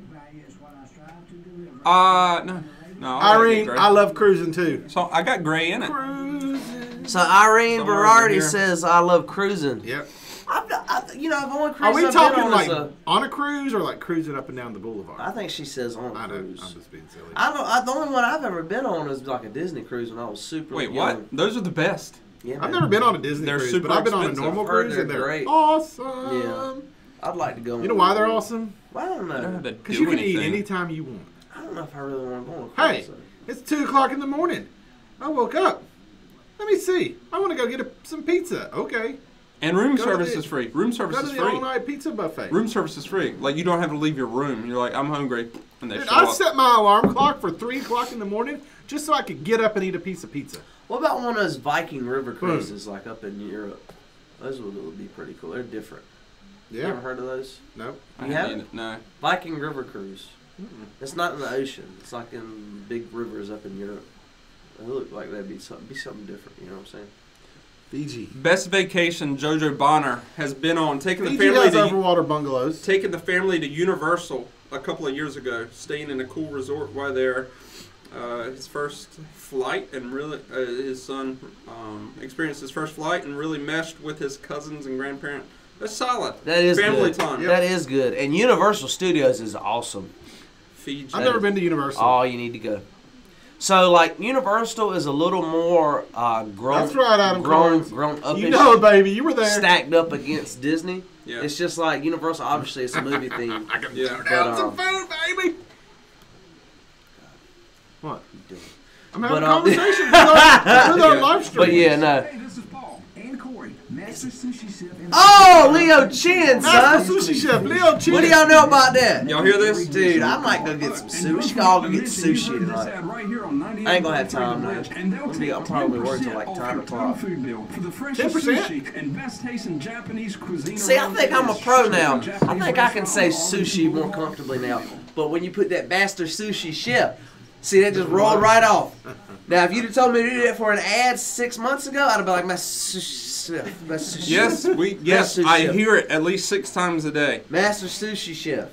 Uh no, no. I Irene. I love cruising too. So I got gray in it. Cruising. So Irene Somewhere Berardi says, "I love cruising." Yep. I've, I, you know, I've only cruised. Are we I've talking on like a- on a cruise or like cruising up and down the boulevard? I think she says on a I don't. cruise. I'm just being silly. I don't. I, the only one I've ever been on is like a Disney cruise when I was super. Wait, young. what? Those are the best. Yeah, I've man. never been on a Disney They're cruise, super but I've been on a normal cruise they're and they're great. awesome. Yeah. I'd like to go. You know why they're awesome? Well, I don't know. Because you can anything. eat anytime you want. I don't know if I really want to go on a cruise. Hey, it's two o'clock in the morning. I woke up. Let me see. I want to go get a, some pizza. Okay. And room Go service the- is free. Room service Go to is the free. all-night pizza buffet. Room service is free. Like you don't have to leave your room. You're like, I'm hungry, and they Dude, show I up. set my alarm clock for three o'clock in the morning just so I could get up and eat a piece of pizza. What about one of those Viking river Hmm. cruises, like up in Europe? Those would, would be pretty cool. They're different. You ever heard of those? Nope. You haven't haven't? eaten. No. Viking river cruise. It's not in the ocean. It's like in big rivers up in Europe. They look like that'd be something, be something different. You know what I'm saying? Fiji. Best vacation Jojo Bonner has been on taking the family has to overwater bungalows. taking the family to Universal a couple of years ago, staying in a cool resort while there. Uh, his first flight and really uh, his son um, experienced his first flight and really meshed with his cousins and grandparents. That's solid. That is family good. time. That is good. And Universal Studios is awesome. Fiji. I've never been to Universal. Oh, you need to go. So like Universal is a little more uh, grown. That's right, Adam grown, Carnes. grown up. you know, baby, you were there. stacked up against Disney. Yeah. It's just like Universal. Obviously, it's a movie theme. I can Yeah. turn But, down some um, food, baby. What? doing? I'm having But, a um, conversation with our, with our Yeah. live stream. But yeah, no. Master Sushi Chef. Oh, Leo Chin, Master son. Sushi Chef Leo Chin. What do y'all know about that? Y'all hear this? Dude, I might go get some sushi. We should all go get sushi tonight. I I ain't gonna have time, man. I'm be- I'm probably working till, like, 10 o'clock. Food bill for the freshest 10%? sushi and best tasting Japanese cuisine. See, I think I'm a town. pro now. I think I can say sushi more comfortably now. But when you put that bastard sushi chef, see that just rolled right off. Now, if you'd have told me to do that for an ad six months ago, I'd have been like, Master sushi chef, Master sushi Yes, we yes, Master I chef. hear it at least six times a day. Master sushi chef.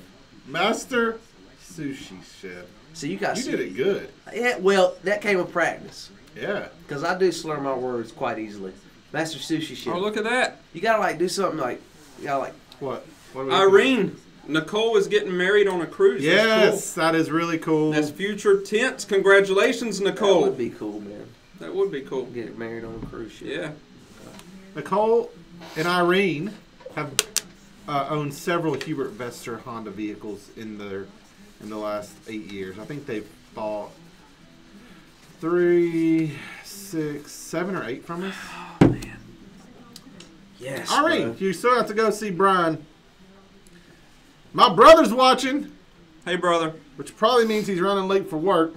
Master Sushi Chef. So you got You did it good. Yeah, well, that came with practice. Yeah. Because I do slur my words quite easily. Master sushi chef. Oh, look at that. You gotta like do something like, you gotta like, What? what are we Irene, Nicole is getting married on a cruise. That's Yes, that is really cool. cool. That's future tense. Congratulations, Nicole. that would be cool, man. That would be cool. Get married on a cruise ship. Yeah. Nicole and Irene have uh, owned several Hubert Vester Honda vehicles in their in the last eight years. I think they've bought three, six, seven, or eight from us. Yes. Irene, bro. you still have to go see Brian. My brother's watching, Hey, brother. which probably means he's running late for work.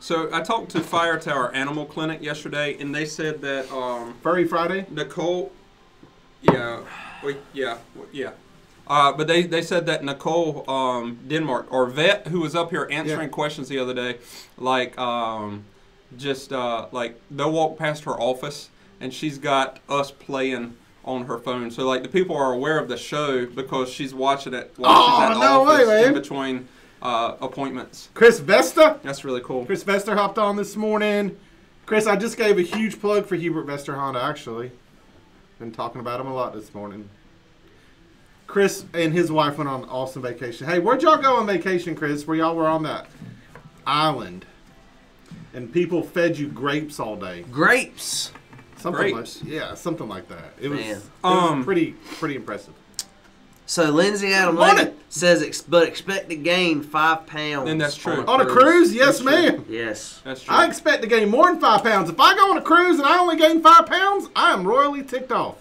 So I talked to Fire Tower Animal Clinic yesterday, and they said that um, Furry Friday. Nicole, yeah, we, yeah, yeah. Uh, but they, they said that Nicole um, Denmark, or vet, who was up here answering Yeah. questions the other day, like um, just uh, like they'll walk past her office, and she's got us playing on her phone. So like the people are aware of the show because she's watching it while Oh, she's at no way, office in between uh, appointments. Chris Vester. That's really cool. Chris Vester hopped on this morning. Chris, I just gave a huge plug for Hubert Vester Honda. Actually, been talking about him a lot this morning. Chris and his wife went on an awesome vacation. Hey, where'd y'all go on vacation, Chris? Where y'all were on that island, and people fed you grapes all day. Grapes. Something Grapes. like yeah, something like that. It was, Man. it was Um, pretty pretty impressive. So Lindsay Adam On Leggett it. says, ex- but expect to gain five pounds. And that's true. On a cruise, yes, ma'am. Yes. That's true. I expect to gain more than five pounds. If I go on a cruise and I only gain five pounds, I am royally ticked off.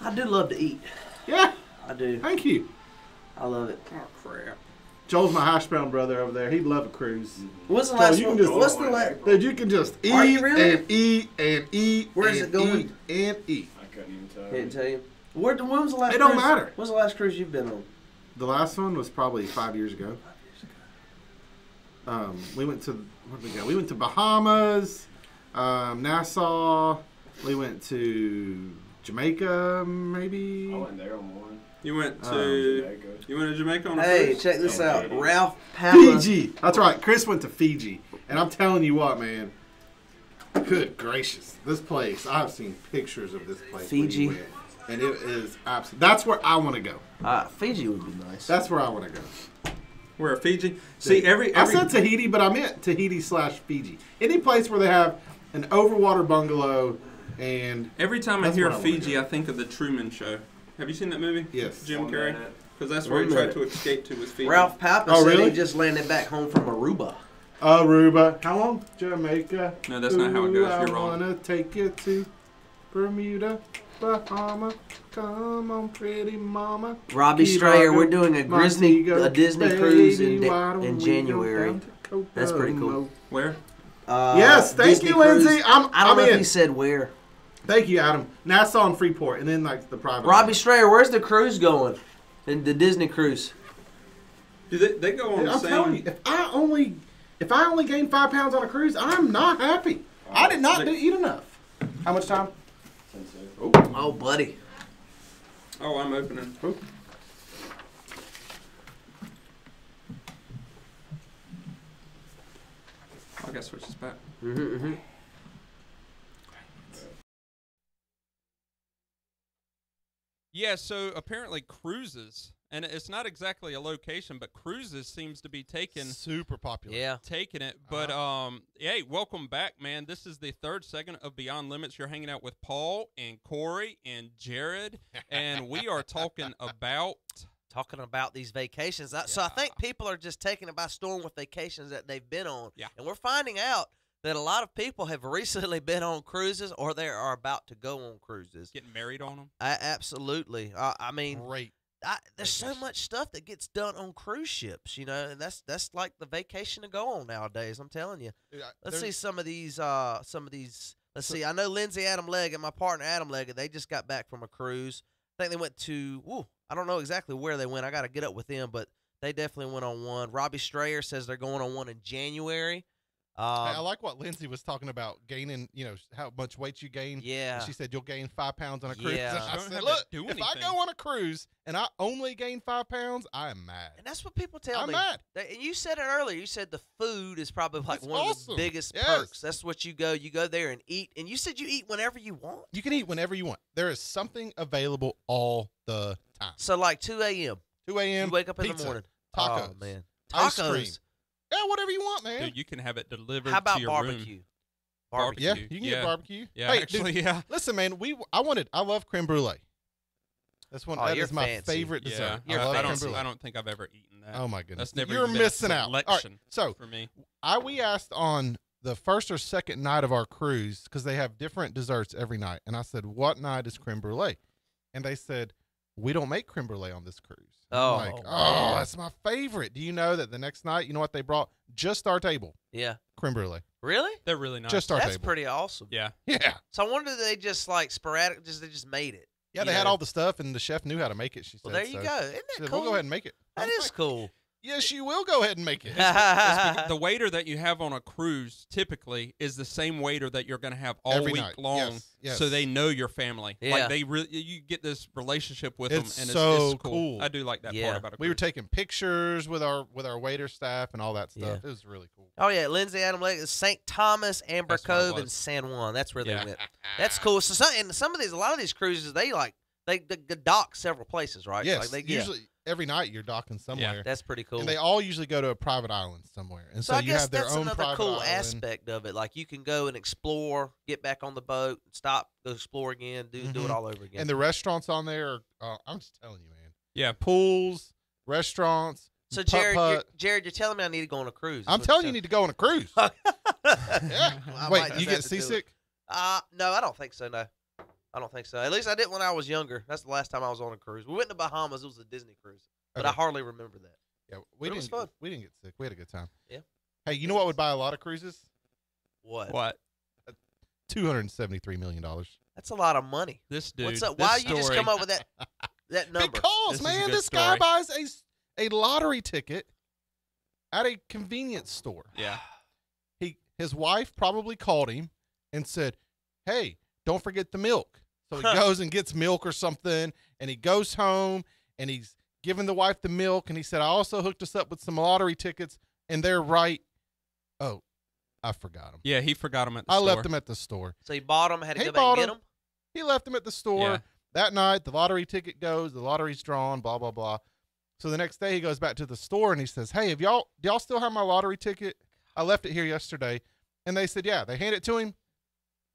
I do love to eat. Yeah, I do. thank you. I love it. oh crap. Joel's my hash brown brother over there. He'd love a cruise. What's the Joel, last you one? can just- What's the last? Dude, you can just eat really? and eat and eat. Where's and it going? Eat and eat. I couldn't even tell. Can't tell you. Where, when was the last? It don't cruise- matter. When's the last cruise you've been on? The last one was probably five years ago. Um, we went to where did we go? We went to Bahamas, um, Nassau. We went to Jamaica, maybe. I went there on one. You went Um, to Jamaica. you went to Jamaica on a Hey, cruise? check this out. Haiti. Ralph Papa. Fiji. That's right. Chris went to Fiji, and I'm telling you what, man. Good gracious, this place! I've seen pictures of this place. when you Fiji. Went, and it is absolutely. That's where I want to go. Uh, Fiji would be nice. That's where I want to go. We're Fiji. See every I said Tahiti, but I meant Tahiti slash Fiji. Any place where they have an overwater bungalow and every time I hear I Fiji. I think of the Truman Show. Have you seen that movie? yes, Jim Carrey. Because that's where he tried minute. to escape to was Fiji. Ralph Papa Oh, said really? he just landed back home from Aruba. Aruba. How long? Jamaica. No, that's not how it goes. You're I wrong. wanna take you to Bermuda, Bahama. Come on, pretty mama. Robbie Strayer, we're doing a Disney a Disney cruise in, baby, da- why don't in January. That's pretty cool. Where? Uh, Yes, thank Disney you, Lindsay. I'm- I don't I'm know if you said where. Thank you, Adam. Nassau and Freeport, and then like the private. Robbie Strayer, where's the cruise going? In the Disney cruise. Do they, they go on I'm the telling you, same? if I only if I only gain five pounds on a cruise, I'm not happy. I did not do, eat enough. How much time? Oh, buddy. Oh, I'm opening. I gotta switch this back. hmm hmm Yeah, so apparently cruises, and it's not exactly a location, but cruises seems to be taking Super popular. Yeah. taking it. But um, hey, welcome back, man. This is the third segment of Beyond Limits. You're hanging out with Paul and Corey and Jared, and we are talking about Talking about these vacations. I- So I think people are just taking it by storm with vacations that they've been on. Yeah. And we're finding out that a lot of people have recently been on cruises or they are about to go on cruises. getting married on them. I, absolutely. I, I mean, Great. I, there's so much stuff that gets done on cruise ships, you know, and that's that's like the vacation to go on nowadays. I'm telling you. Dude, I- Let's see some of these. Uh, some of these. Let's see. I know Lindsay Adam Leggett, my partner Adam Leggett. They just got back from a cruise. I think they went to. Woo, I don't know exactly where they went. I got to get up with them, but they definitely went on one. Robbie Strayer says they're going on one in January. Um, I I like what Lindsay was talking about gaining, you know, how much weight you gain. yeah. She said you'll gain five pounds on a cruise. Yeah. I said, look, do if I anything." go on a cruise and I only gain five pounds, I am mad. And that's what people tell I'm me. mad. That- and you said it earlier. You said the food is probably like It's one of the biggest Yes. perks. That's what you go. You go there and eat. And you said you eat whenever you want. You can eat whenever you want. There is something available all the time. So like 2 a.m. 2 a.m. You wake up in pizza, the morning. tacos, Oh man, ice tacos. Cream. Yeah, whatever you want, man. Dude, you can have it delivered How about to your barbecue? room. Barbecue. yeah, you can Yeah. get barbecue. Yeah, hey, dude, actually, yeah. listen, man. We I wanted. I love creme brulee. That's one. Oh, that my fancy. favorite Yeah, dessert. You're I love I, I don't. I don't think I've ever eaten that. Oh my goodness, That's never you're even been a missing out. All right, selection so for me. I we asked on the first or second night of our cruise because they have different desserts every night, and I said, "What night is creme brulee?" And they said, "We don't make creme brulee on this cruise." I'm Oh, like, man. oh, that's my favorite. Do you know that the next night, you know what they brought? Just our table, Yeah. creme brulee. Really? They're really nice. Just our table. That's table. pretty awesome. yeah. Yeah. So I wonder if they just like sporadic, just they just made it. Yeah, You they had all the stuff, and the chef knew how to make it. She said. Well, there you so go. Isn't she that said, cool? We'll go ahead and make it. That is cool. Yes, you will go ahead and make it. The waiter that you have on a cruise typically is the same waiter that you're going to have all Every week night. long, Yes, yes. so they know your family. Yeah. Like they really, you get this relationship with It's them, and so it's, it's cool. cool. I do like that Yeah. part about it. we were taking pictures with our with our waiter staff and all that stuff. Yeah. It was really cool. Oh yeah, Lindsay Adam Lake, St. Thomas, Amber That's Cove, and. San Juan. That's where Yeah. they went. That's cool. So some, and some of these, a lot of these cruises, they like they, they, they dock several places, right? Yes, Like they, yeah. usually every night you're docking somewhere, Yeah, That's pretty cool. and they all usually go to a private island somewhere, and so so, I you guess have their that's own another private cool island. aspect of it. Like you can go and explore, get back on the boat, stop, go explore again, do do Mhm. it all over again. And the restaurants on there, are, uh, I'm just telling you, man. yeah, Pools, restaurants. so putt Jared, you're. Jared, you're telling me I need to go on a cruise. I'm telling you, you're need to go on a cruise. yeah. I Wait, you get to do it. seasick? Uh, no, I don't think so. No, I don't think so. At least I didn't when I was younger. That's the last time I was on a cruise. We went to Bahamas. It was a Disney cruise, but I hardly remember that. Yeah, we But it was didn't. fun. We didn't get sick. We had a good time. Yeah. Hey, you know what would buy a lot of cruises? What? what Two hundred and seventy-three million dollars. That's a lot of money. this dude? What's up? this Why you just come up with that that number? Because This man, good this guy story. buys a lottery ticket at a convenience store. Yeah, He his wife probably called him and said, "Hey, don't forget the milk." So he goes and gets milk or something, and he goes home and he's giving the wife the milk, and he said, "I also hooked us up with some lottery tickets, and they're right." Oh, I forgot them. yeah. He forgot him at the store. I store. left them at the store. So you bought them, had to He go back and bought get 'em. them. He left them at the store Yeah. that night. The lottery ticket goes, the lottery's drawn, blah blah blah. So the next day he goes back to the store and he says, "Hey, have y'all do y'all still have my lottery ticket? I left it here yesterday." And they said, "Yeah." They hand it to him.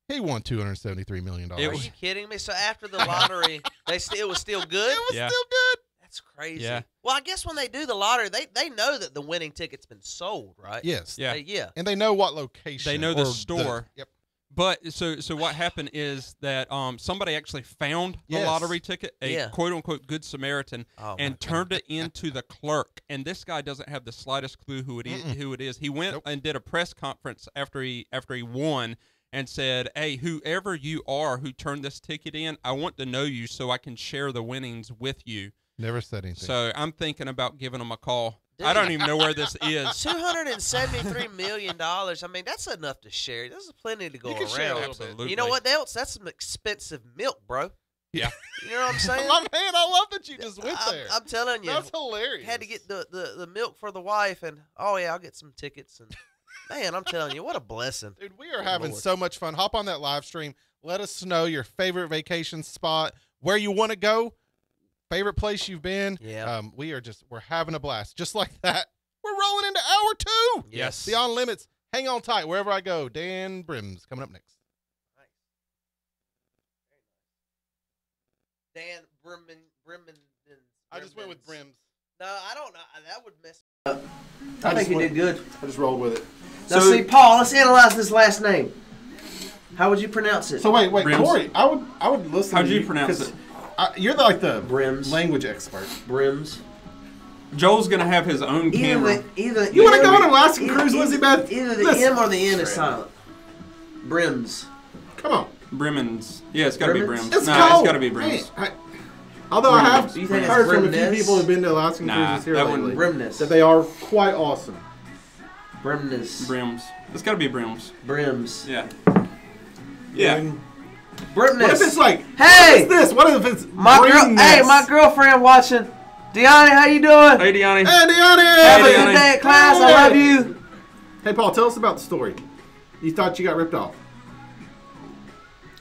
He won two hundred seventy-three million dollars. Are you kidding me? So after the lottery, they still it was still good. It was Yeah. still good. That's crazy. Yeah. Well, I guess when they do the lottery, they they know that the winning ticket's been sold, right? Yes. Yeah. They- yeah. And they know what location. They know the or store. yep. But so so what happened is that um somebody actually found the Yes. lottery ticket, a Yeah. quote unquote good Samaritan, Oh, and turned it into the clerk. And this guy doesn't have the slightest clue who it is. Mm-mm. Who it is? He went Nope. and did a press conference after he after he won and said, "Hey, whoever you are who turned this ticket in, I want to know you so I can share the winnings with you." Never said anything. So I'm thinking about giving him a call. I don't even know where this is. Two hundred and seventy-three million dollars. I mean, that's enough to share. There's plenty to go You can around. little. Absolutely. You know what else? That's some expensive milk, bro. Yeah. You know what I'm saying? My man, I love that you just went I'm, there. I'm telling you, That's hilarious. had to get the, the, the milk for the wife, and oh yeah, I'll get some tickets. And man, I'm telling you, what a blessing. Dude, we are having Lord. so much fun. Hop on that live stream. Let us know your favorite vacation spot, where you want to go, favorite place you've been. Yeah. Um, we are just we're having a blast. Just like that. We're rolling into hour two. Yes. Beyond limits. Hang on tight wherever I go. Dan Brims coming up next. Nice. Dan Brimman, Brimman. I just went with Brims. No, I don't know. That would mess. I think you did good. I just rolled with it. Now, So- see, Paul, let's analyze this last name. How would you pronounce it? So wait, wait, Brims. Corey, I would, I would listen. How'd to you pronounce 'cause it? I, you're the, like the Brims. language expert. Brims. Joel's gonna have his own Either camera. the, either You wanna go on an Alaskan cruise, Lizzie Beth? Either the Listen. M or the N is silent. Brims. Come on, Brimmins. Yeah, it's gotta be Brims. it's no, cold. it's gotta be Hey, Brims. I- although I have Do you think it's heard from a few Brimness? people who've been to Alaskan Nah, cruises here that lately Brimness. that they are quite awesome. Brimness. Brims. It's gotta be Brims. Brims. Yeah. Yeah. And Brimness. What if it's like, Hey! what is this? What if it's my girl, Brimness? hey, my girlfriend watching. Deanna, how you doing? Hey, Deani. Hey, Deanna! Have a good Deanna. day at class. I love you. Hey, Paul, tell us about the story. You thought you got ripped off.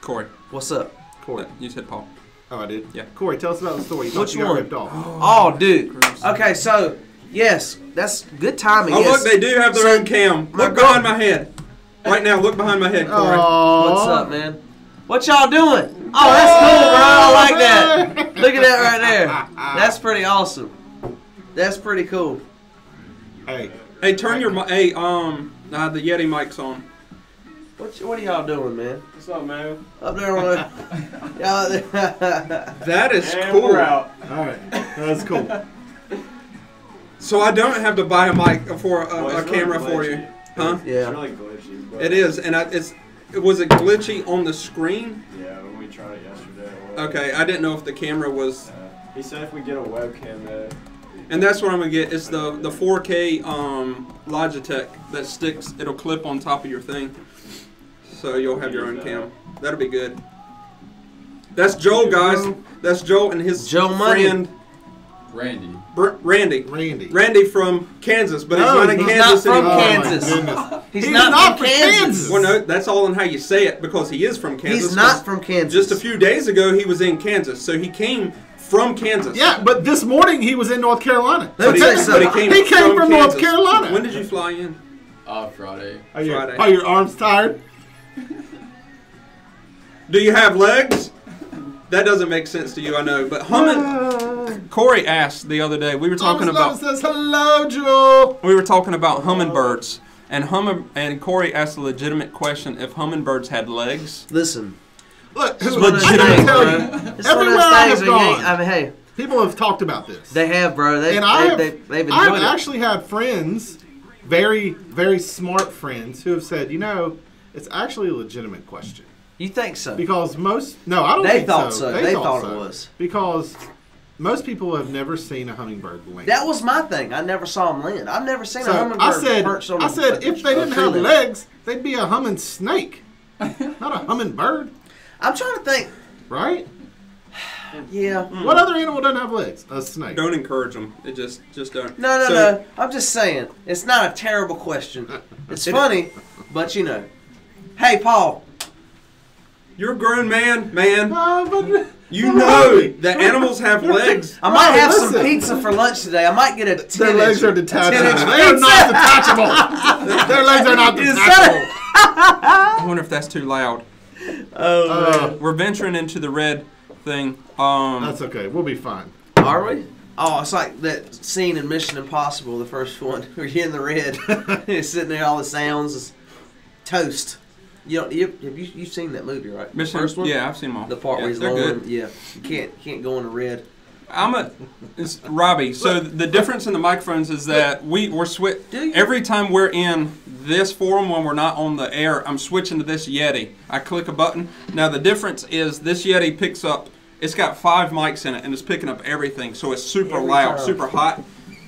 Corey. What's up? Corey. You said Paul. Oh, I did? Yeah. Corey, tell us about the story. You thought Which you got one? ripped off. Oh, dude. Okay, so yes, that's good timing. Oh, yes. look, they do have their So, own cam. Look girl- behind my head. Right now, look behind my head, Corey. Aw. What's up, man? What y'all doing? Oh, that's cool, bro. I like that. Look at that right there. That's pretty awesome. That's pretty cool. Hey, Hey, turn your mi- hey um uh, the Yeti mic's on. What, y- what are y'all doing, man? What's up, man? Up there on the. y'all there. That is And cool. we're out. all right, that's cool. So I don't have to buy a mic for a, Well, a it's really camera for you. Huh? It's Yeah. really glitchy. But It is, and I, it's. Was it glitchy on the screen? Yeah, when we tried it yesterday. it. Okay, I didn't know if the camera was. Uh, he said if we get a webcam, that And that's what I'm gonna get. It's the the 4K um, Logitech that sticks. It'll clip on top of your thing, so you'll have your own cam. That'll be good. That's Joel, guys. That's Joel and his Joe Money. friend Randy. Br- Randy. Randy. Randy from Kansas, but he's No, not in he's Kansas not from anymore. Kansas. Oh. He's, He's not, not from from Kansas. Kansas. Well, no, that's all in how you say it because he is from Kansas. He's not 'cause from Kansas. Just a few days ago, he was in Kansas, so he came from Kansas. Yeah, but this morning he was in North Carolina. Let me But tell he, you but he came, He came from North Carolina. When did you fly in? Uh, Friday. Are your, Friday. are your arms tired? Do you have legs? That doesn't make sense to you, I know. But humming. Corey asked the other day. We were talking about. Love says hello, Joel. We were talking about hummingbirds, and humming and Corey asked a legitimate question: if hummingbirds had legs. Listen, Look, it's who- one I gotta tell you, It's one of everywhere those I have where you gone, I mean, hey, people have talked about this. they have, bro. They, and they, I have, they, they've I've it. actually had friends, very, very smart friends, who have said, you know, it's actually a legitimate question. You think so? Because most, no, I don't think They think thought so. so. They thought it was. Because most people have never seen a hummingbird land. That was my thing. I never saw them land. I've never seen a so hummingbird I said, perched on I a- said, a- if they a didn't tree have legs, they'd be a humming snake, not a hummingbird, I'm trying to think. right? Yeah. What other animal doesn't have legs? A snake. Don't encourage them. It just, just don't. No, no, So- no. I'm just saying. It's not a terrible question. It's funny, but you know. Hey, Paul. You're a grown man, man. Uh, but- You know that animals have legs. I might No, have some pizza for lunch today. I might get a 10 Their legs inch- are detachable. They are not detachable. Their legs are not detachable. I wonder if that's too loud. Oh, Uh. We're venturing into the red thing. Um, that's okay. We'll be fine. Are we? Oh, it's like that scene in Mission Impossible, the first one, where you're in the red. you're sitting there, all the sounds is toast. You don't, you, have you you've seen that movie, right? The Mission, first one? yeah, I've seen them all. The part yeah, where he's they're lowering, yeah. You can't can't go in the red. I'm a, it's Robbie. So the difference in the microphones is that we we're switch every time we're in this forum when we're not on the air. I'm switching to this Yeti. I click a button. Now the difference is this Yeti picks up. It's got five mics in it and it's picking up everything. So it's super Every loud, time. super hot.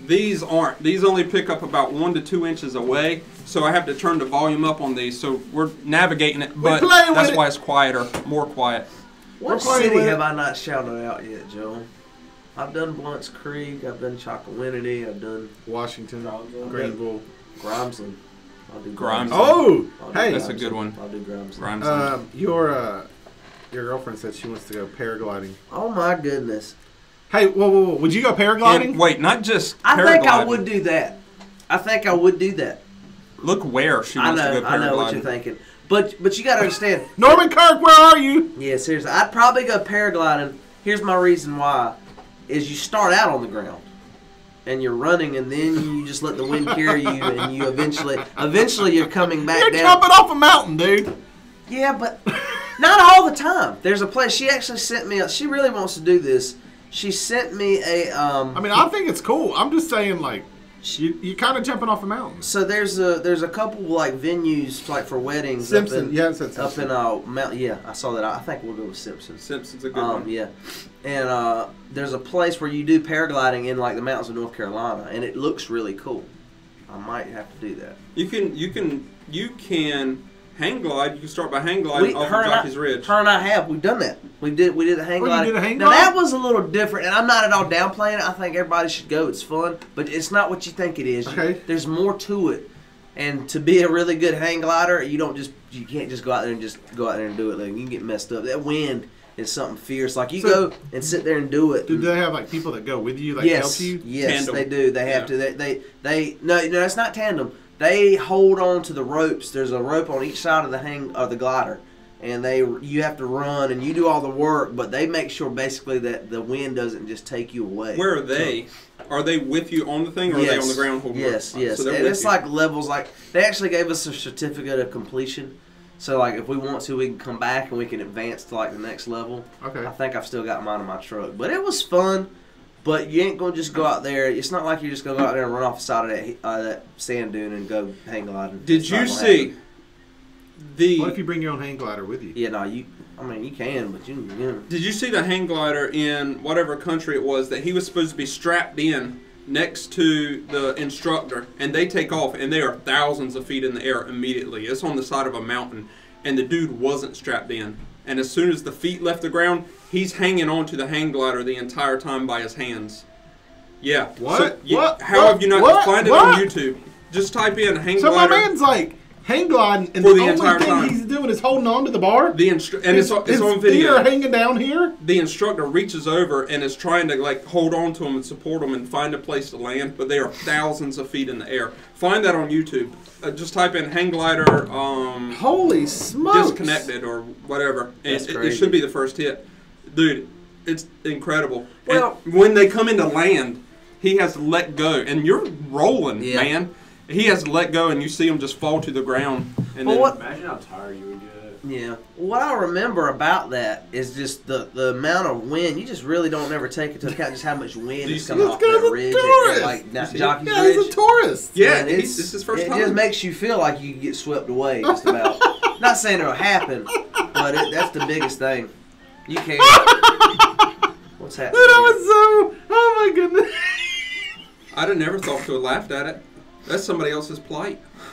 These aren't. These only pick up about one to two inches away. So I have to turn the volume up on these. So we're navigating it, but that's with why it's quieter, more quiet. What playing city have I not shouted out yet, Joe? I've done Blounts Creek. I've done Chocowinity. I've done Washington, I've Greenville. done Grimesland. I'll do Grimesland. Oh, I'll do hey. That's a good one. I'll do Grimesland. Grimesland. Um, your uh, your girlfriend said she wants to go paragliding. Oh my goodness! Hey, whoa, whoa, whoa! Would you go paragliding? And wait, not just I think I would do that. I think I would do that. Look where she I wants know. to go paragliding. I know what you're thinking. But but you got to understand. Norman Kirk, where are you? Yeah, seriously. I'd probably go paragliding. Here's my reason why: is you start out on the ground. And you're running, and then you just let the wind carry you, and you eventually, eventually, you're coming back You're down. jumping off a mountain, dude. Yeah, but not all the time. There's a place. She actually sent me. A, she really wants to do this. She sent me a. Um, I mean, I think it's cool. I'm just saying, like, you you're kind of jumping off a mountain. so there's a there's a couple like venues like for weddings. Simpson, up in, yeah, it said up in uh Mount. Yeah, I saw that. I think we'll go with Simpson. Simpson's a good Um, one. yeah, and uh, there's a place where you do paragliding in like the mountains of North Carolina, and it looks really cool. I might have to do that. You can you can you can hang glide. You can start by hang gliding We- off her of and I- Ridge. Her and I have. We've done that. We did. We did the hang Oh, you did a hang glide. now glide? that was a little different, and I'm not at all downplaying it. I think everybody should go. It's fun, but it's not what you think it is. You- Okay. there's more to it, and to be a really good hang glider, you don't just you can't just go out there and just go out there and do it. Like, you can get messed up. That wind is something fierce. Like you So- go and sit there and do it. Do they have like people that go with you, like yes, help you? yes, Tandem. they do. They have Yeah. to. They, they they no no it's not tandem. They hold on to the ropes. There's a rope on each side of the hang of the glider, and they you have to run and you do all the work, but they make sure basically that the wind doesn't just take you away. Where are they? Are they with you on the thing, or are they on the ground holding? Yes, up? yes. So and it's you. like levels. Like they actually gave us a certificate of completion. So like if we want to, we can come back and we can advance to like the next level. Okay. I think I've still got mine in my truck, but it was fun. But you ain't gonna just go out there. It's not like you're just gonna go out there and run off the side of that uh, that sand dune and go hang gliding. Did It's you see happen. the? What if you bring your own hang glider with you? Yeah, no, you. I mean, you can, but you, you know. Did you see the hang glider in whatever country it was that he was supposed to be strapped in next to the instructor and they take off and they are thousands of feet in the air immediately. It's on the side of a mountain and the dude wasn't strapped in. And as soon as the feet left the ground, he's hanging on to the hang glider the entire time by his hands. Yeah. What? So you- What? How What? have you not What? find it What? on YouTube? Just type in hang So my man's like hang gliding, and For the, the only entire thing time. he's doing is holding on to the bar. the instru- and his, it's, it's his on feet video. are hanging down here. the instructor reaches over and is trying to like hold on to him and support him and find a place to land, but they are thousands of feet in the air. Find that on YouTube. Uh, just type in hang glider um, Holy smokes! disconnected or whatever. And That's it, it should be the first hit, dude. It's incredible. Well- and when they come into land, he has to let go, and you're rolling, Yeah. man. He has to let go, and you see him just fall to the ground. And Well, then, what- Imagine how tired you would get. Yeah. What I remember about that is just the, the amount of wind. You just really don't ever take into account just how much wind is coming this off guy's that a ridge, at- tourist? like that see? Jockey's Yeah, Ridge. he's a tourist. yeah, Man, he's, it's- this is his first it time. It just makes you feel like you get swept away, just about. Not saying it'll happen, but it, that's the biggest thing. You can't. What's Dude, happening? I was so. Oh my goodness. I'd have never thought to have laughed at it. That's somebody else's plight.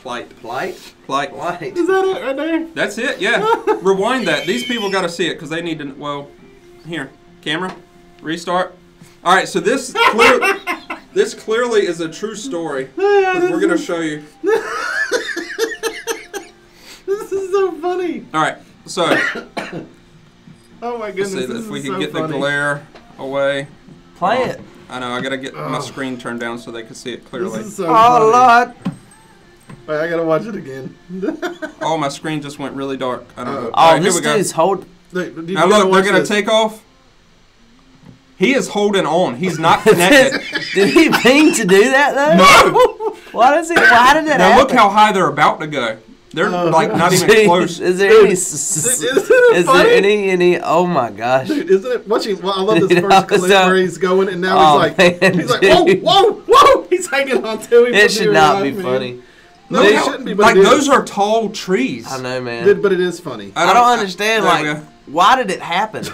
plight. Plight? Plight. Plight. Is that it right there? That's it, yeah. Rewind that. These people got to see it because they need to. Well, here, camera, restart. All right, so this clear, this clearly is a true story. 'cause we're gonna show you. This is so funny. All right, so Oh my let's goodness. see if we can so get funny. the glare away. Play oh, it. I know I gotta get my screen turned down so they can see it This clearly. is so Oh, funny. Lord. Wait, I gotta watch it again. Oh, my screen just went really dark. I don't know. Uh-oh. All Oh, right, this we go. dude's hold. Look, you Now look, they're gonna this. take off. He is holding on. He's not connected. Did he mean to do that though? no. Why does it? Why did that Now happen? look how high they're about to go. They're Oh. like not even Jeez, close. Is there Dude, any? s- s- Isn't it Is funny? there any? Any? Oh my gosh! Dude, isn't it? Watching, well, I love this You first clip so- where he's going, and now Oh, he's like, man, he's like, whoa, dude. whoa, whoa! He's hanging on to him. It from should not be man. funny. No, Look it shouldn't be. But like it is. those are tall trees. I know, man. Did- but it is funny. I don't understand. there Like, why did it happen?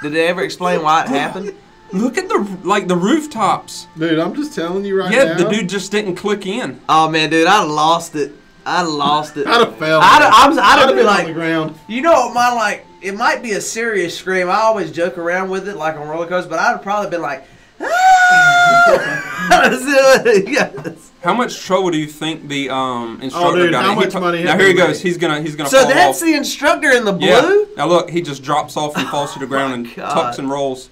Did they ever explain why it happened? Look at the like the rooftops. Dude, I'm just telling you right yeah, now. Yeah, the dude just didn't click in. Oh man, dude, I lost it. I lost it. I'd have fell. I'd, man. I'm, I'd, I'd have been been on like, the ground. you know what, my like, it might be a serious scream. I always joke around with it, like on roller coasters, but I'd have probably been like, ah! yes. How much trouble do you think the um instructor Oh, dude, got? how in? He much money Now here he goes. made? He's gonna he's gonna So fall that's off. the instructor in the blue. yeah. Now look, he just drops off and falls to the ground and God. tucks and rolls,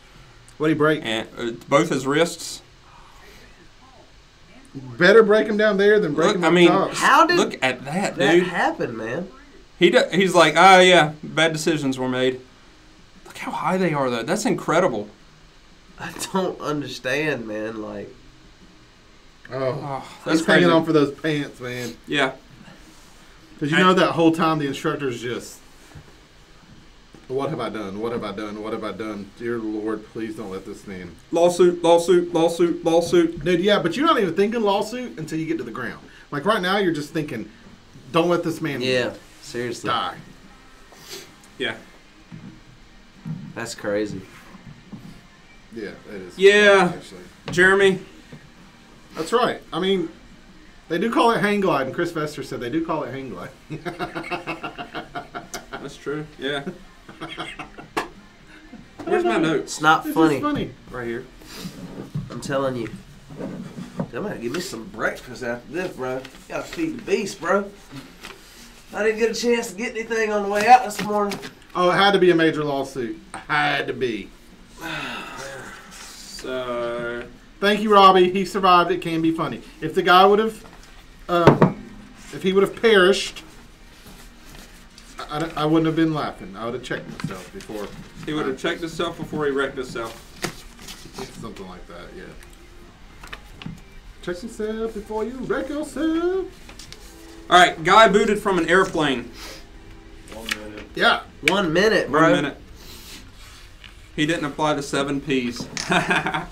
What do you break? and uh, both his wrists. Better break him down there than break Look, him I up mean, top. How did Look at that, that dude. happen, man? He do, he's like, oh yeah, bad decisions were made. Look how high they are though. That's incredible. I don't understand, man. Like, Oh, Oh, that's he's hanging crazy. on for those pants, man. Yeah. Because you I- know that whole time the instructor's just, what have I done? What have I done? What have I done? Dear Lord, please don't let this stand. Lawsuit, lawsuit, lawsuit, lawsuit. Dude, yeah, but you're not even thinking lawsuit until you get to the ground. Like right now, you're just thinking, don't let this man yeah, seriously, die. Yeah. that's crazy. Yeah, it is. Yeah. Actually. Jeremy, That's right. I mean, they do call it hang glide, and Chris Vester said they do call it hang glide. that's true. Yeah. Where's my notes? It's not This funny. is funny. Right here. I'm telling you. I'm gonna give me some breakfast after this, bro. Gotta feed the beast, bro. I didn't get a chance to get anything on the way out this morning. Oh, it had to be a major lawsuit. Had to be. So Thank you, Robbie. He survived. It can be funny. If the guy would have, um, if he would have perished, I, I, I wouldn't have been laughing. I would have checked myself before. he would have checked himself before he wrecked himself. Something like that, yeah. Check yourself before you wreck yourself. All right, guy booted from an airplane. One minute. Yeah. One minute, bro. One minute. He didn't apply the seven P's.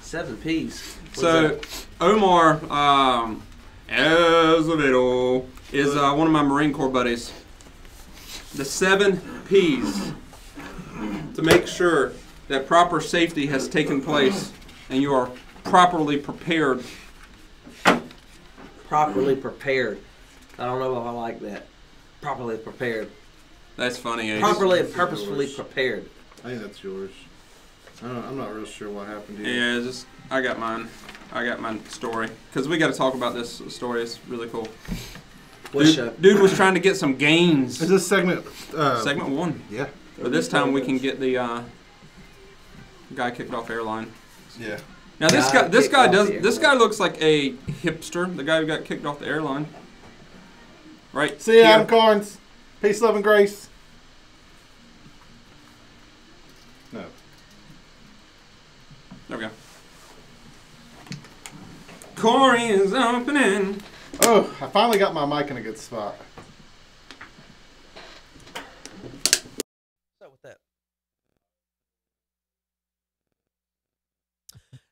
Seven P's. What's So that? Omar um, Azevedo is uh, one of my Marine Corps buddies. The seven P's to make sure that proper safety has taken place and you are properly prepared. properly prepared. I don't know if I like that. Properly prepared. That's funny. Ace. Properly and purposefully prepared. I think that's yours. I don't, I'm not real sure what happened here. Yeah, just I got mine. I got my story because we got to talk about this story. It's really cool. What dude, show? dude was trying to get some gains. Is this segment? Uh, Segment one. Yeah. But this time we can get the uh, guy kicked off airline. Yeah. Now this Guy guy, this guy does, this guy looks like a hipster. The guy who got kicked off the airline. Right. See you, here. Adam Carnes. Peace, love, and grace. No. There we go. Corey is opening. Oh, I finally got my mic in a good spot. What's up with that?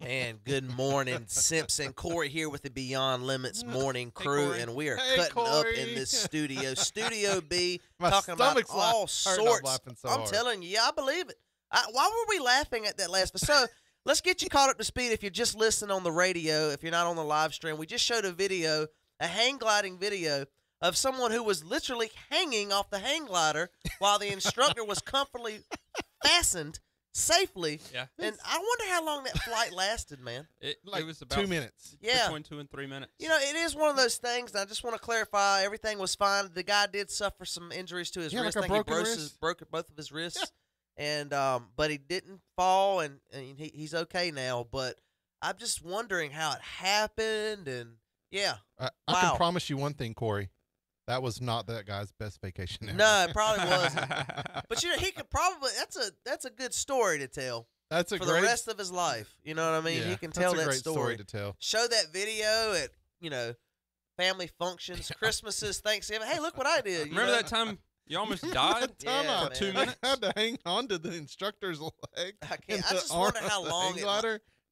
And good morning, Simpson. Corey here with the Beyond Limits mm, morning crew, Corey. and we are Hey, cutting up in this studio. Studio B, My talking about stomach's la- all hurting, I'm sorts. laughing so I'm hard. telling you, yeah, I believe it. I, why were we laughing at that last? But so let's get you caught up to speed. If you're just listening on the radio, if you're not on the live stream, we just showed a video, a hang gliding video of someone who was literally hanging off the hang glider while the instructor was comfortably fastened safely. Yeah. And I wonder how long that flight lasted, man. It, Like it was about two minutes. Yeah. between two and three minutes. You know, it is one of those things. And I just want to clarify: everything was fine. The guy did suffer some injuries to his Yeah, like wrist. a I think he broken broke his, broke both of his wrists, and um, but he didn't fall, and, and he, he's okay now. But I'm just wondering how it happened, and yeah, I, I Wow. can promise you one thing, Corey. That was not that guy's best vacation ever. no, it probably wasn't. But you know, he could probably that's a that's a good story to tell That's a for great. the rest of his life. You know what I mean? yeah, he can that's tell a that great story. to tell. Show that video at you know family functions, Christmases, Thanksgiving. Hey, look what I did. Remember know? that time you almost died Yeah, Time man. out. two I minutes? had to hang on to the instructor's leg. I can't. I just wonder how of the long hang it.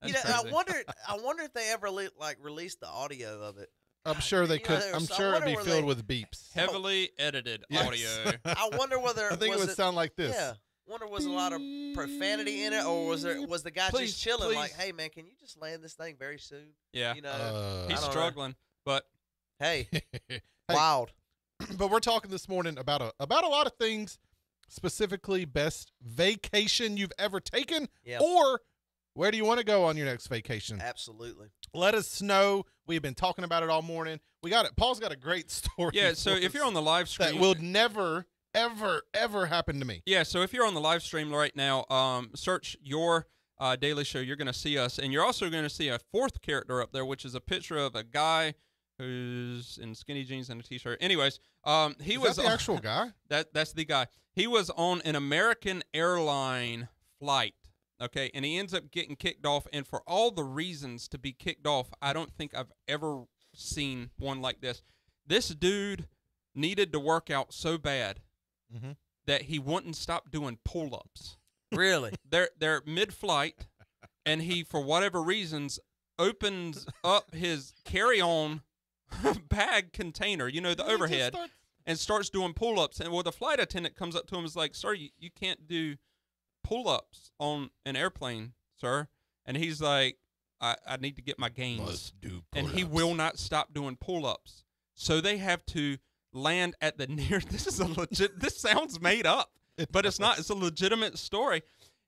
Glider. You know, I wonder. I wonder if they ever le- like released the audio of it. I'm sure they You know, could. I'm was- I sure it'd be filled they- with beeps. heavily edited Yes. audio. I wonder whether I think it was would sound like this. Yeah, wonder was a lot of profanity in it, or was there was the guy Please, just chilling like, "Hey man, can you just land this thing very soon?" Yeah, You know, Uh, he's I don't know. struggling, but hey, Hey, wild. but we're talking this morning about a about a lot of things, specifically best vacation you've ever taken, Yeah. or where do you want to go on your next vacation? Absolutely. Let us know. We've been talking about it all morning. We got it. Paul's got a great story. yeah. So if you're on the live stream, that will never, ever, ever happen to me. Yeah, so if you're on the live stream right now, um, search your uh, daily show. You're going to see us, and you're also going to see a fourth character up there, which is a picture of a guy who's in skinny jeans and a t-shirt. Anyways, um, he Is was that the on- actual guy. that that's the guy. He was on an American airline flight. Okay, and he ends up getting kicked off, and for all the reasons to be kicked off, I don't think I've ever seen one like this. This dude needed to work out so bad Mhm. that he wouldn't stop doing pull-ups. Really? They're they're mid-flight, and he, for whatever reasons, opens up his carry-on bag container. You know, the overhead starts- and starts doing pull ups. And well, the flight attendant comes up to him and is like, Sir, you, you can't do pull ups on an airplane, sir. And he's like, I, I need to get my gains. Must do and he will not stop doing pull ups. So they have to land at the near. This is a legit. This sounds made up, but it's not. It's a legitimate story.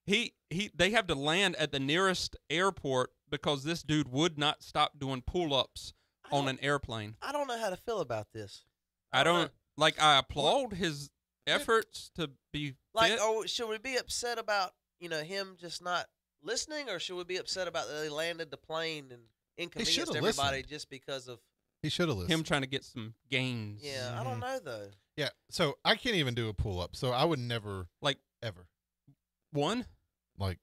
He he. They have to land at the nearest airport because this dude would not stop doing pull ups on an airplane. I don't know how to feel about this. I don't don't like. I applaud his efforts to be Like, fit. oh, should we be upset about you know him just not listening, or should we be upset about that they landed the plane and inconvenienced everybody listened. just because of? He should have listened. him trying to get some gains. Yeah, I don't mm-hmm. know though. Yeah. So I can't even do a pull up. So I would never, Like ever, one, like,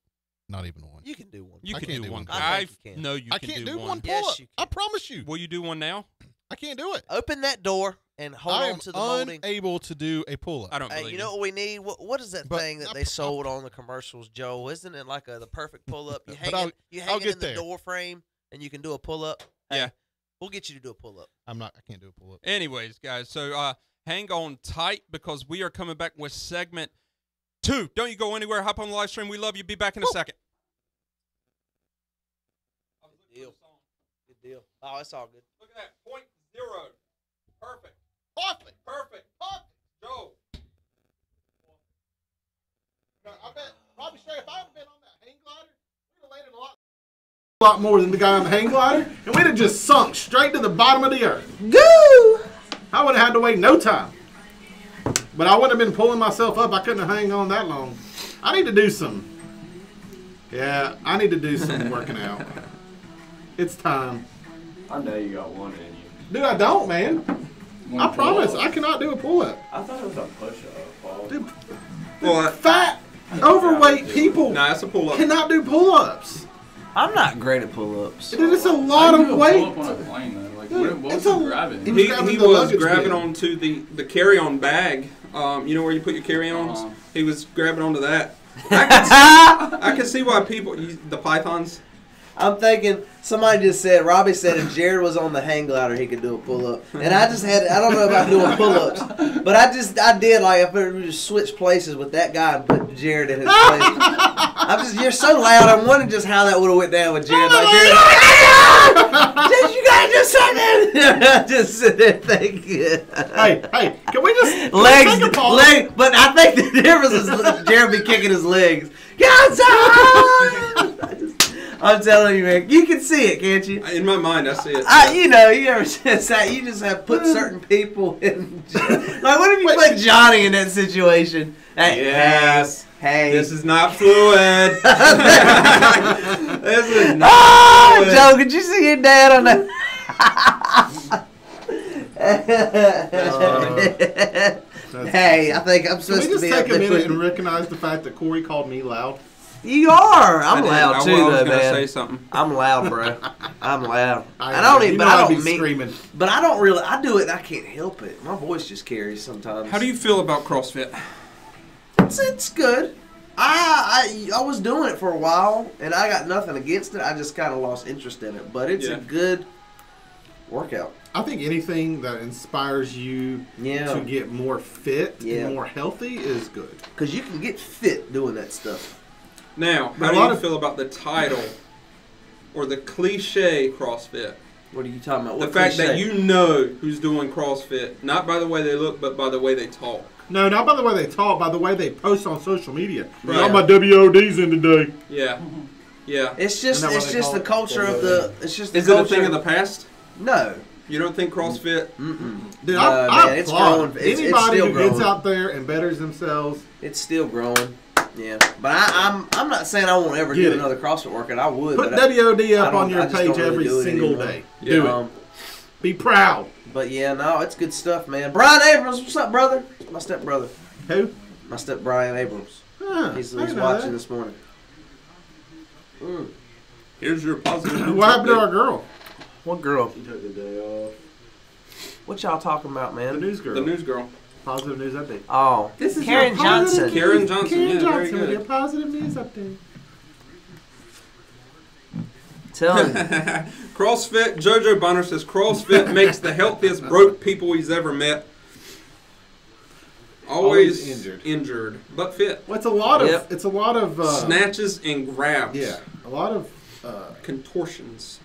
not even one. You can do one. you I can can't do do one. one. I I think you can. know you I can can't do, do one pull Yes, up. you I promise you. Will you do one now? I can't do it. Open that door and hold I on am to the molding. unable to do a pull up. I don't Hey, believe you know what we need? What what is that But- thing that they sold on the commercials, Joe? Isn't it like a the perfect pull up? You But hang I'll- it, you I'll hang it get in the door frame and you can do a pull up. Yeah. We'll get you to do a pull up. I'm not. I can't do a pull up. Anyways, guys, so uh, hang on tight because we are coming back with segment two. Don't you go anywhere. Hop on the live stream. We love you. Be back in a second. Good deal. Good deal. Oh, it's all good. Look at that. Point zero. Perfect. Perfect. Perfect. Joe. I bet Robbie Stray, if I had been on that hang glider, we'd have landed a lot. A lot more than the guy on the hang glider, and we'd have just sunk straight to the bottom of the earth. Goo! I would have had to wait no time. But I wouldn't have been pulling myself up. I couldn't have hang on that long. I need to do some. Yeah, I need to do some working out. It's time. I know you got one in you. Dude, I don't, man. One I promise, pull-up. I cannot do a pull up. I thought it was a push up. Paul. Dude, Well, fat, overweight people nah, it's a pull up. cannot do pull ups. I'm not great at pull ups. Dude, it's a lot do of you do a weight. pull-up on a plane, though? Like, Dude, what, what it's was a- he grabbing? he was He, grabbing he the was grabbing bin. onto the, the carry on bag. Um, you know where you put your carry ons? Uh-huh. He was grabbing onto that. I can, see, I can see why people, use the pythons. I'm thinking somebody just said Robbie said if Jared was on the hang glider he could do a pull up, and I just had I don't know about doing pull ups, but I just I did like if we just switch places with that guy and put Jared in his place. I'm just you're so loud. I'm wondering just how that would have went down with Jared. Like Jared, Jared, you gotta do something. I just sit there thinking. Hey, hey, can we just Legs, leg, but I think the difference is Jared be kicking his legs. Get outside! Ah! I just- I'm telling you, man, you can see it, can't you? In my mind, I see it. I, you know, you ever just that you just have put certain people in. Like, what if you put Johnny in that situation? Hey, Yes. Hey, This is not fluid. this is not Ah, fluid. Joe, could you see your dad on that? hey, I think I'm Can we supposed to just take a minute and recognize the fact that Corey called me loud? You are. I'm I did. loud I too, was though, gonna man. say something. I'm loud, bro. I'm loud. I I, don't You even. know But I I'd be don't mean. screaming. But I don't really. I do it. and I can't help it. My voice just carries sometimes. How do you feel about CrossFit? It's, it's good. I, I I was doing it for a while, and I got nothing against it. I just kind of lost interest in it. But it's Yeah. a good workout. I think anything that inspires you Yeah. to get more fit Yeah. and more healthy is good. Because you can get fit doing that stuff. Now, But how a do lot you of- feel about the title or the cliche CrossFit? What are you talking about? The What fact that you know who's doing CrossFit, not by the way they look, but by the way they talk. No, not by the way they talk, by the way they post on social media. Right. All my WODs in today. Yeah, yeah. It's just Isn't that what it's just call the it? culture of the. It's just the Is it a thing of the past? No. You don't think CrossFit? Mm-mm. Dude, No, I, I it's applaud growing. It's- it's anybody still who gets out there and betters themselves. It's still growing. Yeah, but I, I'm I'm not saying I won't ever Get do it. another CrossFit workout. I would. Put but WOD I up don't- on your page really every single anymore. day. Yeah. Do it. Um, Be proud. But yeah, no, it's good stuff, man. Brian Abrams, what's up, brother? My step brother. Who? My step Brian Abrams. Huh, He's, he's watching that. this morning. Mm. Here's your positive. What happened to our girl? What girl? She took the day off. What y'all talking about, man? The news girl. The news girl. Positive news update. Oh, This is Karen your positive Johnson. news- Karen Johnson, Karen yeah, very Johnson with your positive news update. Tell me. CrossFit. Jojo Bonner says CrossFit makes the healthiest broke people he's ever met. Always, Always injured. injured, but fit. Well, it's a lot of. Yep. It's a lot of. Uh, Snatches and grabs. Yeah, a lot of. Uh, Contortions.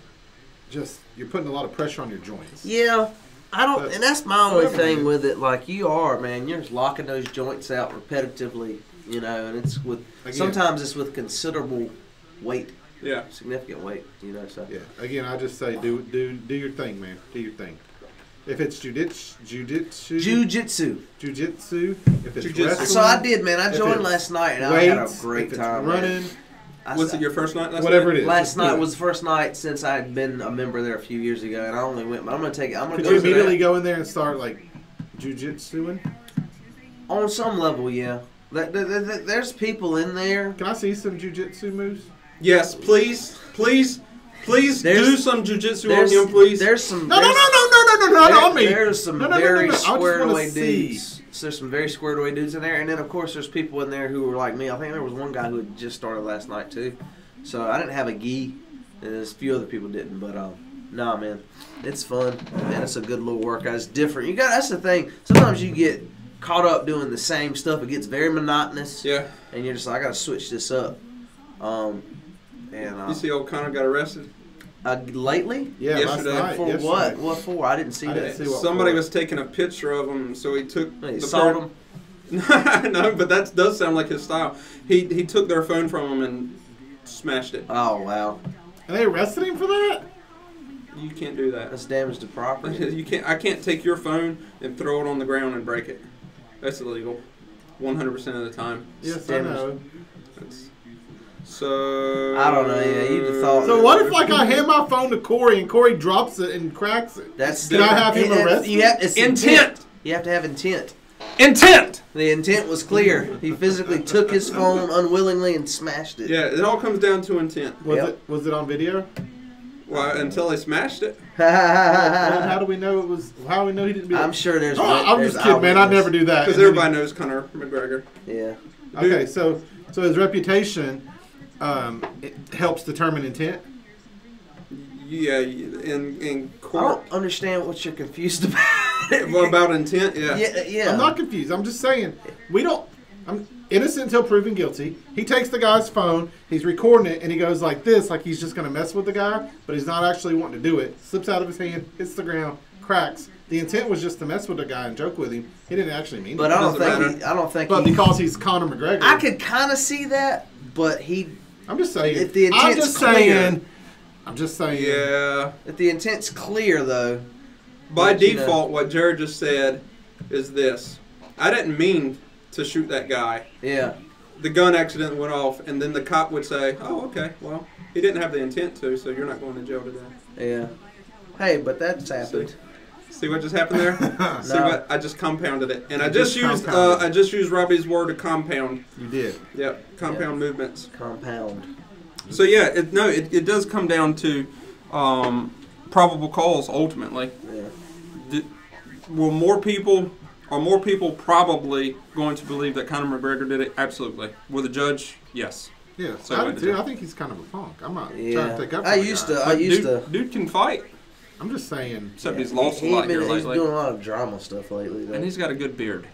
just you're putting a lot of pressure on your joints. Yeah, I don't, But and that's my only thing with it. Like you are, man, you're just locking those joints out repetitively, you know, and it's with Again. sometimes it's with considerable weight, Yeah. significant weight, you know. So Yeah. Again, I just say do do do your thing, man. Do your thing. If it's jujitsu, jujitsu, jujitsu. jujitsu. If it's Jujitsu. wrestling, So I did, man. I joined last night and I had a great if it's time. man. Running, I Was said- it your first night last whatever night? it is. Last night was the first night since I had been a member there a few years ago, and I only went. I'm gonna take it. I'm gonna Could go you to that. immediately go in there and start like jujitsuing? on some level. Yeah, Th- th- th- th- there's people in there. Can I see some jujitsu moves? Yes, please, please, please There's- do some jujitsu on him, please. there's some. No, no, no, there's- no, no, no, no, no, not on me. There's some No, no, no, no, very no. I just squared wanna away dudes. So there's some very squared away dudes in there, and then of course there's people in there who were like me. I think there was one guy who had just started last night too. So I didn't have a gi, and there's a few other people didn't. But um, nah, man, it's fun. Man, it's a good little workout. It's different. You got that's the thing. Sometimes you get caught up doing the same stuff. It gets very monotonous. Yeah. And you're just like, I gotta switch this up. Um, and uh, You see, old Conor got arrested. Uh, lately Yeah, Yesterday. last night. for yesterday. what? What for? I didn't see I that. didn't see Somebody for. was taking a picture of him, so he took He the sold per- them. no, but that does sound like his style. He he took their phone from him and smashed it. Oh wow, And they arrested him for that? You can't do that. that's damage to property. You can't. I can't take your phone and throw it on the ground and break it. That's illegal. One hundred percent of the time. Yes, I know. That's, so I don't know, yeah, you'd have thought- So what if like I hand my phone to Corey and Corey drops it and cracks it? That's Can I have him it- it- arrested? You have, it's Intent. You have to have intent. intent? The intent was clear. He physically took his phone unwillingly and smashed it. Yeah, it all comes down to intent. Was Yep. it was it on video? Well, until they smashed it. Well, then how do we know it was? How do we know he didn't be? I'm sure there's. Oh, I'm there's just kidding, man. I'd never do that. Because And then everybody knows Conor McGregor. Yeah. he- okay, so so his reputation um, it helps determine intent. Yeah, in in court. I don't understand what you're confused about. What about intent? Yeah. yeah, yeah. I'm not confused. I'm just saying we don't. I'm innocent until proven guilty. He takes the guy's phone, he's recording it, and he goes like this, like he's just gonna mess with the guy, but he's not actually wanting to do it. Slips out of his hand, hits the ground, cracks. The intent was just to mess with the guy and joke with him. He didn't actually mean but it. I don't Doesn't think. He, I don't think. But he, because he's Conor McGregor, I could kind of see that, but he. I'm just saying. If the I'm just clear. saying. I'm just saying. Yeah. If the intent's clear, though. By But, you know. default, what Jared just said is this: I didn't mean to shoot that guy. Yeah. The gun accident went off, and then the cop would say, "Oh, okay. Well, he didn't have the intent to, so you're not going to jail today." Yeah. Hey, but that's happened. See what just happened there? See what I just compounded it, and I just just used uh. I just used Robbie's word to compound. You did. Yep, compound movements. Compound. So yeah, it, no, it, it does come down to um, probable cause ultimately. Yeah. D- will more people are more people probably going to believe that Conor McGregor did it? Absolutely. Will the judge? Yes. Yeah, So I do to do. too. I think he's kind of a punk. I'm not trying to take up. For I used guy. to. I used dude, to. dude can fight, I'm just saying. except yeah, he's lost he, a lot he here been, He's lately. doing a lot of drama stuff lately, though. And he's got a good beard.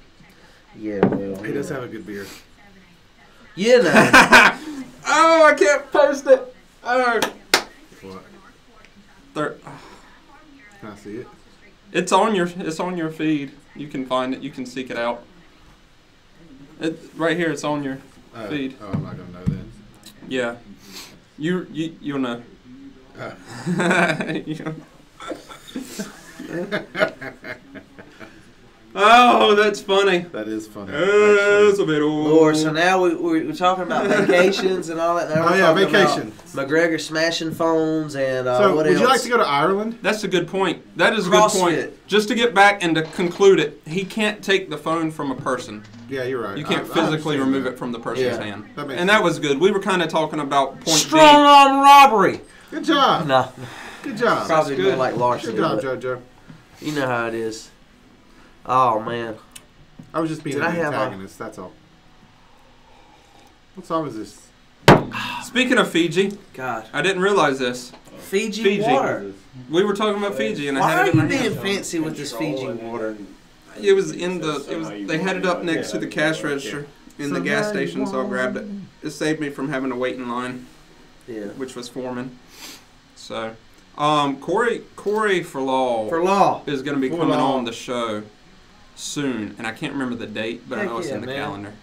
yeah, well. He does have a good beard. Yeah, know. oh, I can't post it. Oh, What? there, Can I see it? it's on your it's on your feed. You can find it. You can seek it out. It right here. It's on your Oh, Feed. Oh, I'm not gonna know then. yeah. You you you'll know. Uh, You- oh, that's funny. that is funny. That's a bit old. Lord, so now we, we, we're talking about vacations and all that. Now Oh we're yeah, talking about vacation. McGregor smashing phones and uh, so, what would else? you like to go to Ireland? That's a good point. That is a good point. Just to get back and to conclude it, he can't take the phone from a person. Yeah, you're right. You can't I- I physically understand remove that. it from the person's Yeah. hand. That makes and that was good. We were kind of talking about point Strong B. arm robbery. Good job. No, Good job. probably good. more like larceny. Good job, but JoJo. You know how it is. Oh man, I was just being Did an I have a- antagonist. That's all. What song is this? Speaking of Fiji, God, I didn't realize this. Fiji, Fiji. water. We were talking about Fiji, and I Why had are it in you being fancy with this Fiji water? It was in the. It was. They had it up next to the cash register in the gas station, so I grabbed it. It saved me from having to wait in line, Yeah. which was Foreman. So, um, Corey Corey for law For law. is going to be For coming law. on the show soon, and I can't remember the date, but I know it's yeah, in the man. calendar.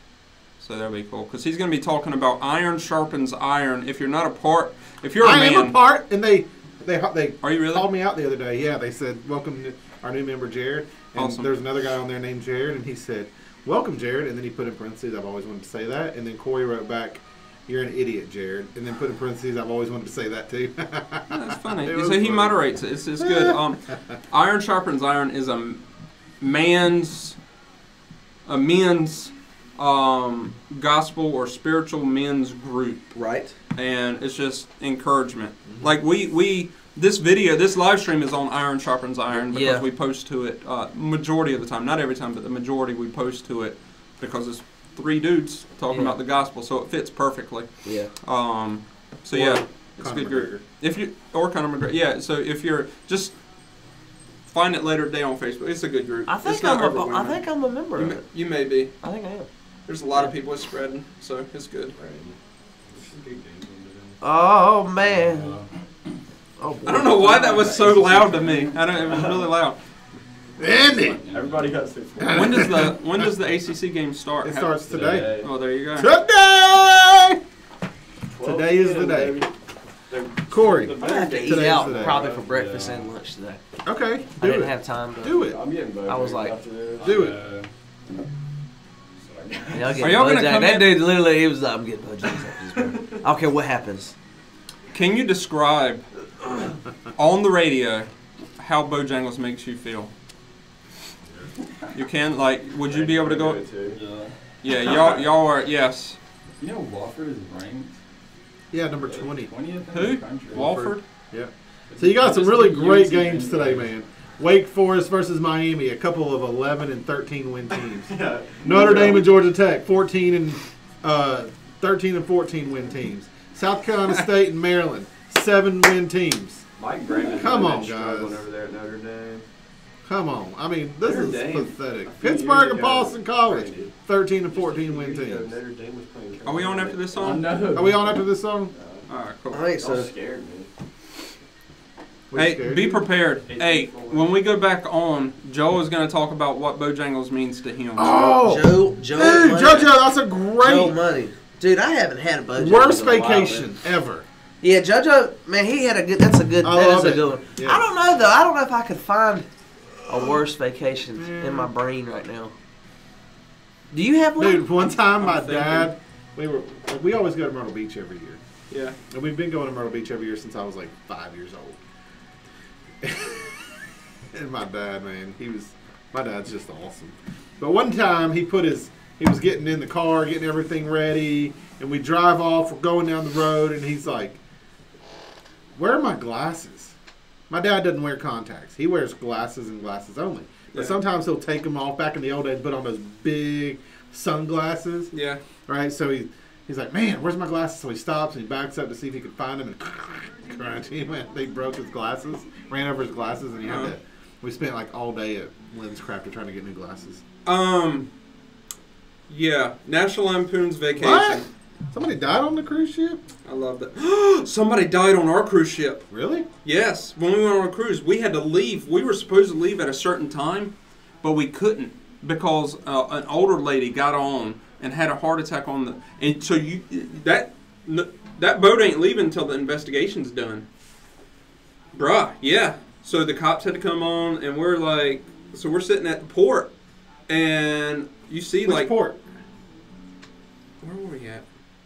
So that'll be cool because he's going to be talking about iron sharpens iron. If you're not a part, if you're a I man, am a part, and they they they are you really? called me out the other day. Yeah, they said welcome to our new member Jared, and Awesome. there's another guy on there named Jared, and he said welcome Jared, and then he put in parentheses I've always wanted to say that, and then Corey wrote back. You're an idiot, Jared. And then put in parentheses, I've always wanted to say that too. That's funny. It so was he funny. moderates it. It's, it's good. Um, iron sharpens iron is a man's, a men's, um, gospel or spiritual men's group, Right. and it's just encouragement. Like we we this video, this live stream is on Iron Sharpens Iron because Yeah. we post to it uh, majority of the time, not every time, but the majority we post to it because it's three dudes talking Yeah. about the gospel, so it fits perfectly. Yeah. Um. So Or yeah, it's a Conor good group. McGregor. If you or Conor McGregor, yeah. So if you're just find it later today on Facebook. It's a good group. I It's think not I'm. A, I think I'm a member you of may, it. you may be. I think I am. There's a lot of people it's spreading, so it's good. Oh man. Oh, boy. I don't know why that was so loud to me. I don't. It was really loud. Andy. Everybody got six. When does the when does the ACC game start? It How- starts today. Oh, there you go. Today. Today is the day. Corey. I'm gonna have to eat Today's out the day. probably for breakfast and lunch today. Okay. I Do didn't it. have time to. Do it. I'm getting both. I was like- Do it. Uh, Y'all get Are y'all gonna Bojack. come That in- dude literally, he was like, I'm getting Bojack after this, bro. I don't care what happens. Can you describe on the radio how Bojangles makes you feel? You can like. Would you be able to go? yeah. Yeah, y'all y'all are yes. You know Wofford is ranked Yeah, number 20. 20th in Who? the country. Walford. Yeah. So you got some really great games today, man. Wake Forest versus Miami, a couple of 11 and 13 win teams. Yeah. Notre Dame and Georgia Tech, 14 and uh, 13 and 14 win teams. South Carolina State and Maryland, seven win teams. Mike Graham. Come on, guys. over there at Notre Dame. Come on, I mean this Notre is Dame, pathetic. a few years Pittsburgh and Boston College, 13 and 14 win teams. Notre Dame was playing Are we on after this I song? know. Are we on after this song? All right, cool. I think Y'all so. scared me. We Hey, scared be prepared. Hey, when we go back on, Joe is going to talk about what Bojangles means to him. Oh, Joe, Joe, dude, Money. JoJo, that's a great Joe Money. Dude, I haven't had a Bojack. worst in a while, vacation ever. Yeah, JoJo, man, he had a good. That's a good. I That love is a it. good one. Yeah. I don't know though. I don't know if I could find a worse vacation in my brain right now. Do you have one? Dude, one time my I'm thinking. dad, we were we always go to Myrtle Beach every year, Yeah. and we've been going to Myrtle Beach every year since I was like five years old. and my dad, man, he was my dad's just awesome. But one time he put his he was getting in the car, getting everything ready, and we drive off. We're going down the road, and he's like, "Where are my glasses?" My dad doesn't wear contacts. He wears glasses and glasses only. But Yeah. sometimes he'll take them off. Back in the old days, put on those big sunglasses, Yeah. right? So he he's like, "Man, where's my glasses?" So he stops and he backs up to see if he could find them, and crunch. He went, they broke his glasses, ran over his glasses, and he had Uh-huh. to. We spent like all day at Lens Crafter trying to get new glasses. Um. Yeah. National Lampoon's Vacation. What? Somebody died on the cruise ship? I love that. Somebody died on our cruise ship. Really? Yes, when we went on a cruise, we had to leave. We were supposed to leave at a certain time, but we couldn't because uh, an older lady got on and had a heart attack on the. And so you that that boat ain't leaving until the investigation's done. Bruh, yeah. So the cops had to come on, and we're like, so we're sitting at the port, and you see Which like port? where were we at?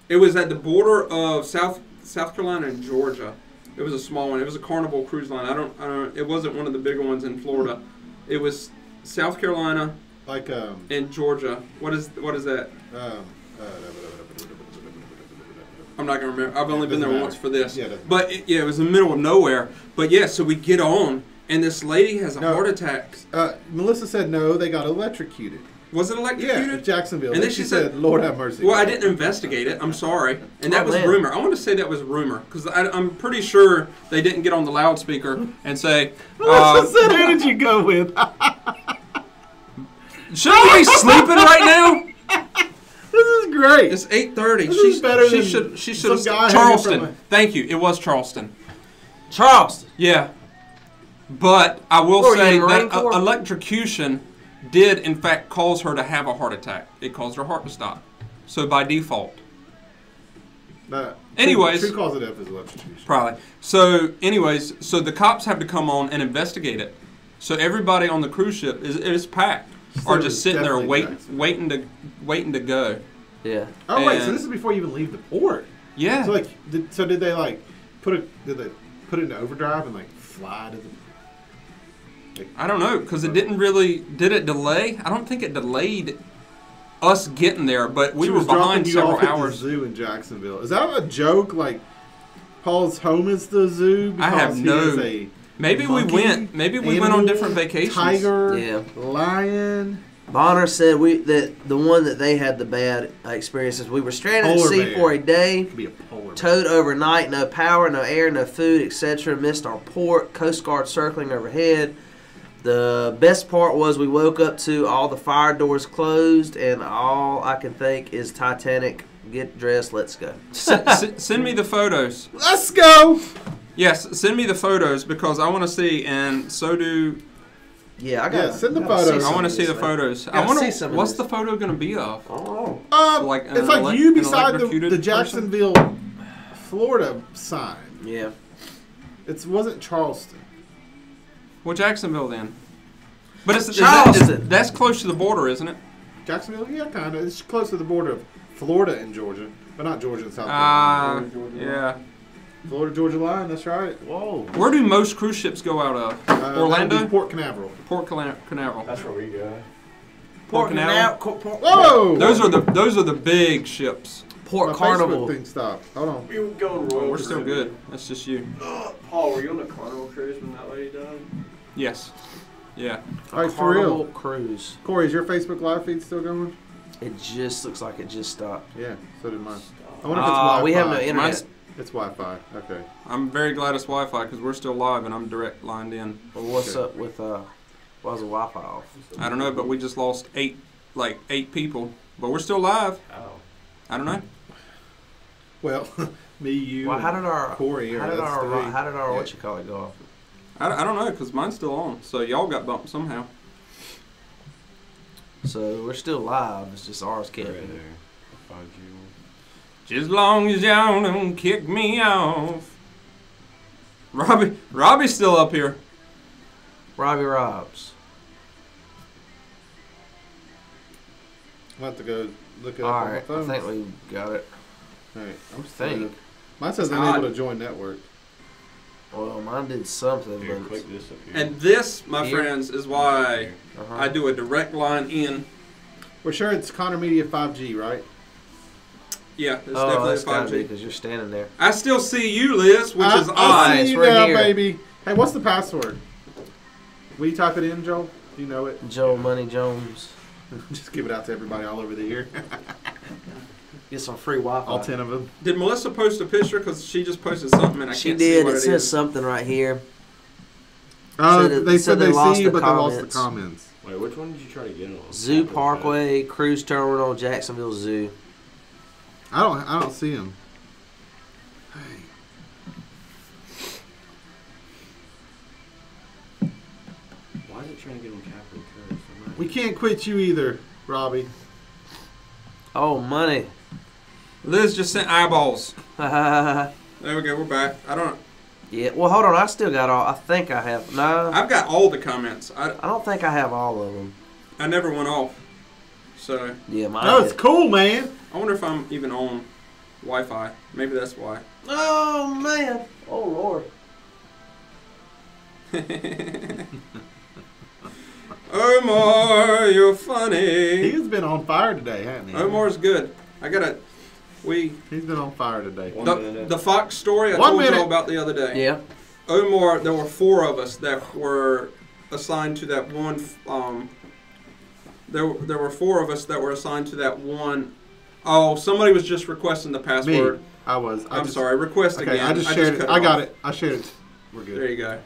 It was at the border of South South Carolina and Georgia. It was a small one. It was a Carnival cruise line. I don't. I don't. It wasn't one of the bigger ones in Florida. It was South Carolina Like um, and Georgia. What is what is that? um uh, I'm not gonna remember. I've only been there matter. once for this. Yeah, but it, yeah, it was in the middle of nowhere. But yeah, so we get on, and this lady has a No. heart attack. uh, Melissa said no, they got electrocuted. Was it Yeah, electrocuted? in Jacksonville. And And then she she said, said- "Lord have mercy." Well, I didn't investigate it. I'm sorry, and that Oh, was man. rumor. I want to say that was rumor because I'm pretty sure they didn't get on the loudspeaker and say, uh, "Who did you go with?" "Shouldn't we be sleeping right now?" this is great. It's 8:30. This She better she than should she should guy have hanging Charleston. Thank you. It was Charleston. Charleston. Yeah, but I will What say that uh, Corps? electrocution did in fact cause her to have a heart attack. It caused her heart to stop. So by default. Uh, Anyways. true, true cause of death is electrocution. Probably. So, anyways, so the cops have to come on and investigate it. So everybody on the cruise ship is is packed, So or just sitting there waiting, waiting to waiting to go. Yeah. Oh wait, so this is before you even leave the port. Yeah. So like, did, so did they like put it? Did they put it into overdrive and like fly to the? I don't know because it didn't really. Did it delay? I don't think it delayed us getting there, but we she were was behind you several off at hours. the zoo in Jacksonville. Is that a joke? Like, Paul's home is the zoo. I have he no- is a Maybe we went. Maybe we went on different vacations. Tiger, Yeah. lion. Bonner said we that the one that they had the bad uh, experiences. We were stranded at sea bear. for a day, Could be a polar. bear. towed overnight, no power, no air, no food, etc. Missed our port, Coast Guard circling overhead. The best part was we woke up to all the fire doors closed, and all I can think is Titanic. Get dressed, let's go. S- s- send me the photos. Let's go. Yes, send me the photos because I want to see, and so do Yeah, I got. Yeah, send the photos. I want to see the photos. I Gotta see some what's this. the photo going to be of. Oh, Um, Like it's like elec- you beside the, electrocuted the person? Jacksonville, Florida sign. yeah. It wasn't Charleston. Well, Jacksonville then. But it's, is Charleston. That, is, that's close to the border, isn't it? Jacksonville, yeah, kind of. It's close to the border of Florida and Georgia, but not Georgia and South Ah, Carolina. yeah. Florida Georgia line. That's right. Whoa. Where do most cruise ships go out of? Uh, Orlando, be Port Canaveral. Port Cana- Canaveral. That's where we go. Port Canaveral. Port, Port, Whoa. Those are the those are the big ships. Port My Carnival. Facebook thing stopped. Hold on. We were going Royal We're still good. That's just you. Paul, were you on the Carnival cruise when that lady died? Yes. Yeah. All right, for real. Cruise. Corey, is your Facebook live feed still going? It just looks like it just stopped. Yeah, so did mine. I wonder if it's Ah, Wi-Fi. we have no internet. Mine's- It's Wi-Fi. Okay. I'm very glad it's Wi-Fi because we're still live and I'm direct lined in. Well, what's Okay. up with uh? Why was the Wi-Fi off? I don't know, but we just lost eight, like eight people, but we're still live. Oh. I don't know. Well, me, you, Well, how did our Corey, how or did our three. how did our Yeah. what you call it go off? I, I don't know because mine's still on. So y'all got bumped somehow. So we're still live. It's just ours Right can't. there. be. I'll find you. Just long as y'all don't kick me off. Robbie, Robbie's still up here. Robbie Robs. I'll have to go look it All up on my right, I phone. think we got it. All right, I'm Think. still- Mine says Odd. unable to join network. Well, mine did something, Here, but click this up here. And this, my Here. friends, is why uh-huh. I do a direct line in. We're sure it's Connor Media 5G, right? Yeah, it's oh, definitely that's gotta be 5G. because you're standing there. I still see you, Liz, which I, is I odd. see you We're now, here. baby. Hey, what's the password? Will you type it in, Joel? Do you know it? Joe Money Jones. Just give it out to everybody all over the year. Get some free Wi-Fi. all ten of them. Did Melissa post a picture? Because she just posted something and I she can't see did. what It it says is. something right here. Uh, Said it- they said said they they, lost see you, the but they lost the comments. comments. Wait, which one did you try to get on? Zoo Apple Parkway Cruise Terminal, Jacksonville Zoo. I don't. I don't see them. Pay. Why is it trying to get on Capitol Coast? We can't quit you either, Robbie. Oh, money. Liz just sent eyeballs. There we go. We're back. I don't. Yeah. Well, hold on. I still got all. I think I have. No, I've got all the comments. I, I don't think I have all of them. I never went off. So Yeah, mine. Oh, it's cool, man. I wonder if I'm even on Wi-Fi. Maybe that's why. Oh man. Oh lord. Omar, you're funny. He's been on fire today, hasn't he? Omar's good. I gotta. We He's been on fire today. One the, minute. the Fox story I One told minute. y'all about the other day. Yeah. Omar, there were four of us that were assigned to that one. Um, there, there were four of us that were assigned to that one oh somebody was just requesting the password. Me. password. I was. I I'm just, sorry. Request Okay, again. I just shared cut it. I got it. I shared it. We're good. There you go.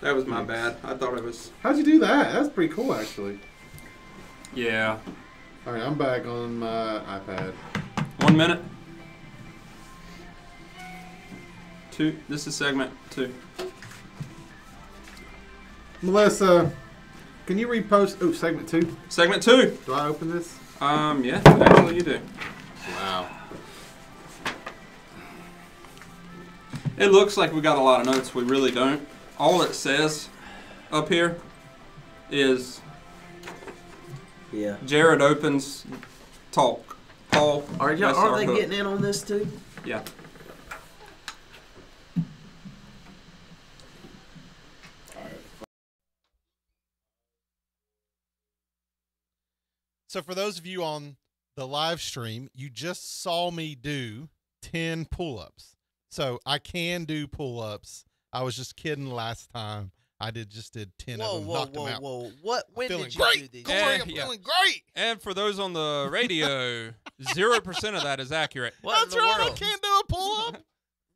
That was my bad. I thought it was. How'd you do that? That's pretty cool, actually. Yeah. All right, I'm back on my iPad. One minute. Two. This is segment two. Melissa, can you repost? Oh, segment two. Segment two. Do I open this? Um. Yeah. Actually, you do. Wow. It looks like we got a lot of notes. We really don't. All it says up here is Yeah. Jared opens talk. Paul. Are y'all? Are our they hook. getting in on this too? Yeah. So for those of you on the live stream, you just saw me do 10 pull-ups. So I can do pull ups. I was just kidding last time. I did just did ten Whoa, of them. whoa, knocked whoa, them out. whoa! What? When feeling did you great. do these? Corey, Yeah, I'm yeah. feeling great. And for those on the radio, zero percent of that is accurate. What That's in the right. I can't do a pull up.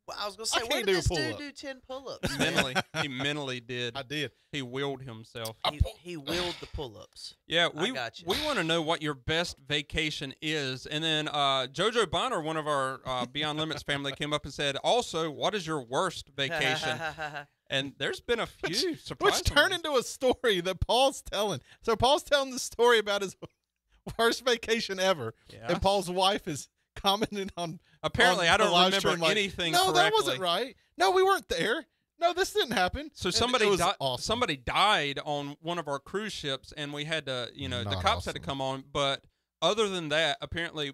Well, I was gonna I say, when can't did do a this dude pull-up. do ten pull-ups? mentally, he mentally did. I did. He willed himself. he, he willed the pull-ups. Yeah, I we got you. we want to know what your best vacation is, and then uh, Jojo Bonner, one of our uh, Beyond Limits family, came up and said, also, what is your worst vacation? and there's been a few. Which surprisingly. turned into a story that Paul's telling. So Paul's telling the story about his worst vacation ever, Yeah. and Paul's wife is commenting on. Apparently, I don't remember stream like, anything. No, that wasn't right. No, we weren't there. No, this didn't happen. So somebody di- awesome. somebody died on one of our cruise ships, and we had to, you know, the Not cops had to come on. But other than that, apparently,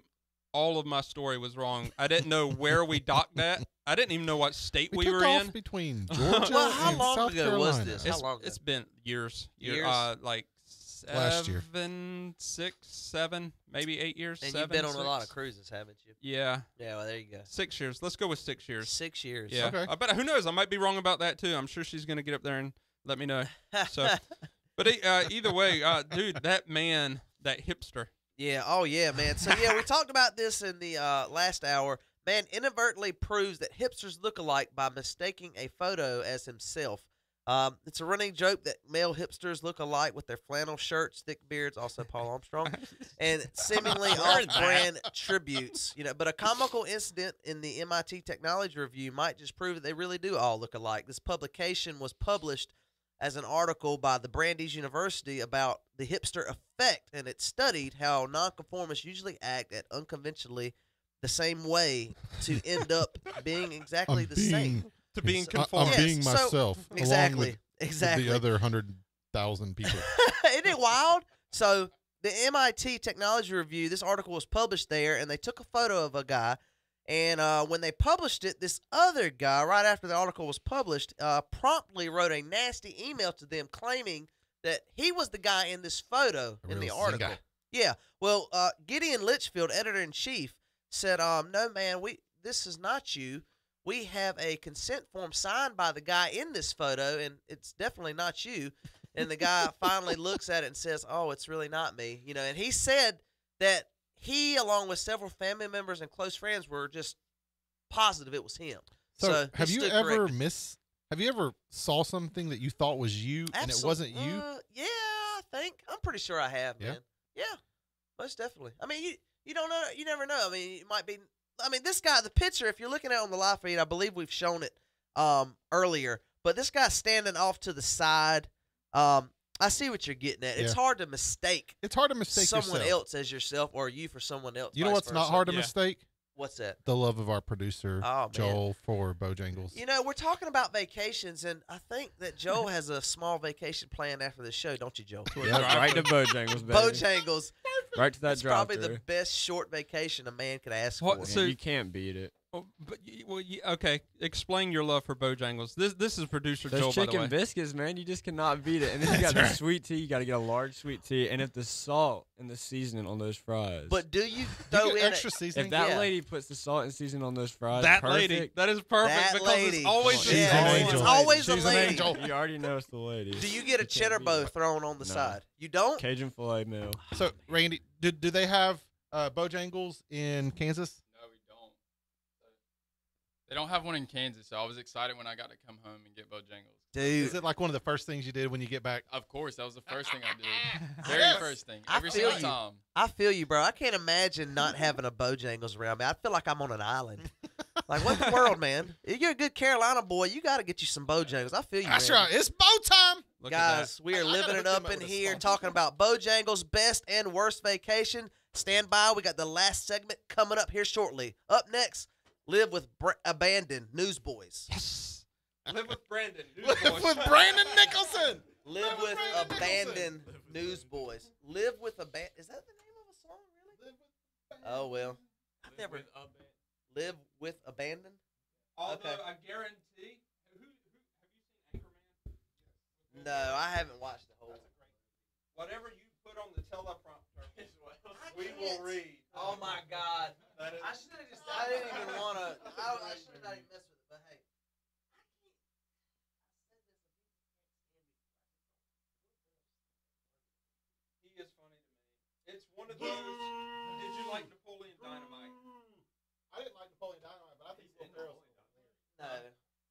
all of my story was wrong. I didn't know where we docked at. I didn't even know what state we, we, took were off in. between Georgia Well, how and long South ago was Carolina. this? How long ago? it's been years. Years? Uh, like Last year. seven, six, seven, maybe eight years. And seven, you've been on a lot of cruises, haven't you? Yeah, Yeah. Well, there you go. six years. Let's go with six years. Six years. Yeah, Okay. I bet. Who knows? I might be wrong about that too. I'm sure she's gonna get up there and let me know. So, but e- uh, either way, uh, dude, that man, that hipster. Yeah. Oh, yeah, man. So yeah, we talked about this in the uh, last hour. Man inadvertently proves that hipsters look alike by mistaking a photo as himself. Um, it's a running joke that male hipsters look alike with their flannel shirts, thick beards, also Paul Armstrong, and seemingly off-brand tributes. You know, but a comical incident in the MIT Technology Review might just prove that they really do all look alike. This publication was published as an article by the Brandeis University about the hipster effect, and it studied how nonconformists usually act at unconventionally the same way to end up being exactly I'm the being, same. To being I- I'm. Yes, being so- myself. Exactly. Along with, with exactly. the other hundred thousand people. Isn't it wild? So the MIT Technology Review, this article was published there, and they took a photo of a guy. And uh, when they published it, this other guy, right after the article was published, uh, promptly wrote a nasty email to them claiming that he was the guy in this photo A in the article. zinger. Yeah. Well, uh, Gideon Lichfield, editor in chief, said, um, "No, man, we this is not you. We have a consent form signed by the guy in this photo, and it's definitely not you." And the guy finally looks at it and says, "Oh, it's really not me." You know, and he said that he, along with several family members and close friends, were just positive it was him. So, So, have you ever corrected. miss? Have you ever saw something that you thought was you and it wasn't you? Uh, yeah, I think I'm pretty sure I have, Yeah? man. Yeah, most definitely. I mean, you you don't know, you never know. I mean, it might be. I mean, this guy, the picture, if you're looking at on the live feed, I believe we've shown it um earlier. But this guy's standing off to the side. Um, I see what you're getting at. It's hard to mistake It's hard to mistake someone yourself. else as yourself or you for someone else. You know vice what's not hard to Yeah. mistake? What's that? The love of our producer Oh. Joel for Bojangles. You know, we're talking about vacations, and I think that Joel has a small vacation plan after the show, don't you, Joel? Yeah, right to Bojangles, baby. Bojangles. Right to that It's probably the best short vacation a man could ask What- for. so- you can't beat it. Oh, but well, y okay. Explain your love for Bojangles. This this is producer Those Joe, by the chicken way. biscuits, man, you just cannot beat it. And then you got the sweet tea. You got to get a large sweet tea, and if the salt and the seasoning on those fries. But do you You throw get in extra a, seasoning. if that yeah. lady puts the salt and seasoning on those fries, that perfect, lady. That is perfect That because lady. it's always She's the yeah, an same. angel. It's always She's a an angel. You already know it's the lady. Do you get a can't cheddar beat bow thrown on the No. side? You don't? Cajun filet meal. So, Randy, do, do they have uh, Bojangles in Kansas? No, we don't. They don't have one in Kansas, so I was excited when I got to come home and get Bojangles. Is it like one of the first things you did when you get back? Of course, that was the first thing I did. Very Yes. first thing. I feel single you. time. I feel you, bro. I can't imagine not having a Bojangles around me. I feel like I'm on an island. like, what the world, man? If You're a good Carolina boy. You got to get you some Bojangles. I feel you, That's Randy. right. It's bow time. Look. Guys, we are I- I living gotta it up them up in here, talking about Bojangles' best and worst vacation. Stand by. We got the last segment coming up here shortly. Up next, live with Br- abandoned newsboys. Yes. Live with Brandon. Live with Brandon Nicholson. Live with Brandon abandoned newsboys. Live with abandoned. Is that the name of a song, really? Oh well, I've never live with abandoned. Although Okay. I guarantee, who, who have you seen Anchorman? No, I haven't watched the whole. Whatever you put on the teleprompter as well. We will read. Oh my God! That is, I should have just. I didn't even want to. I, I should have not even messed with it, but hey. He is funny to me. It's one of those. Did you like Napoleon Dynamite? I didn't like Napoleon Dynamite, but I think Will Ferrell's No,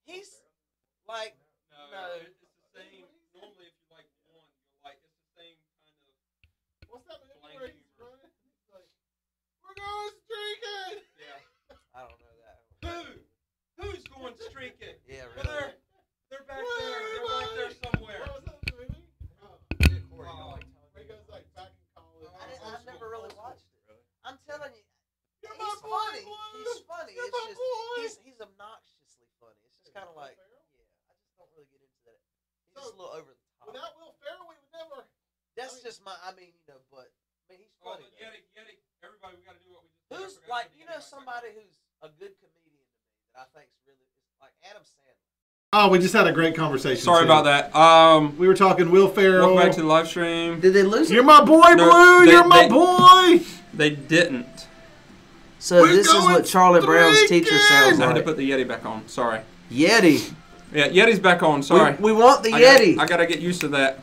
he's like no. no. It's the same. We're going streaking! Yeah. I don't know that. Who? Who's going streaking? Yeah, Well, really. they're they're back there. They're back there somewhere. What was that movie? Oh, Oh, where he goes like back in college. I didn't, I've never really watched it. I'm telling you, You're he's my funny. boy. He's funny. You're It's my just boy. he's he's obnoxiously funny. It's just kind of like yeah. I just don't really get into that. He's just a little over the top. Without Will Ferrell, we would never. That's just my. I mean, you know, but I mean, he's Oh, funny. the though. Yeti, Yeti. Everybody, we got to do what we just. did. I Who's forgot like you know somebody who's a good comedian to me that I think's really is like Adam Sandler. Oh, we just had a great conversation. Sorry too. about that. Um, We were talking Will Ferrell. welcome back to the live stream. Did they lose it? You're my boy, No, Blue. they- You're my they- boy. They didn't. So We're this is what Charlie Brown's teacher streaking! sounds I had to put the Yeti back on. Sorry. Yeti. Yeah, Yeti's back on. Sorry. We, we want the I gotta- Yeti. I gotta get used to that.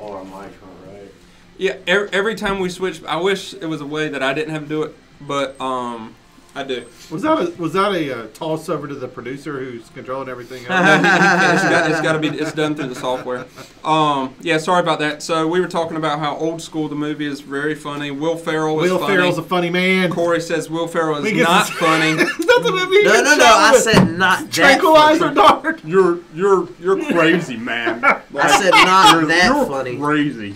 Oh, our mic went right. Yeah, every, every time we switch, I wish it was a way that I didn't have to do it, but um, I do. Was that a was that a uh, toss over to the producer who's controlling everything? No, else? he- he can't. it's got, it's got to be. It's done through the software. Um, yeah, sorry about that. So we were talking about how old school the movie is. Very funny. Will Ferrell is Will funny. Ferrell's a funny man. Corey says Will Ferrell is not funny. Is that the movie? No, no, no. I said not tranquilizer funny. dart. You're you're you're crazy, man. I said not you're, that funny. Crazy.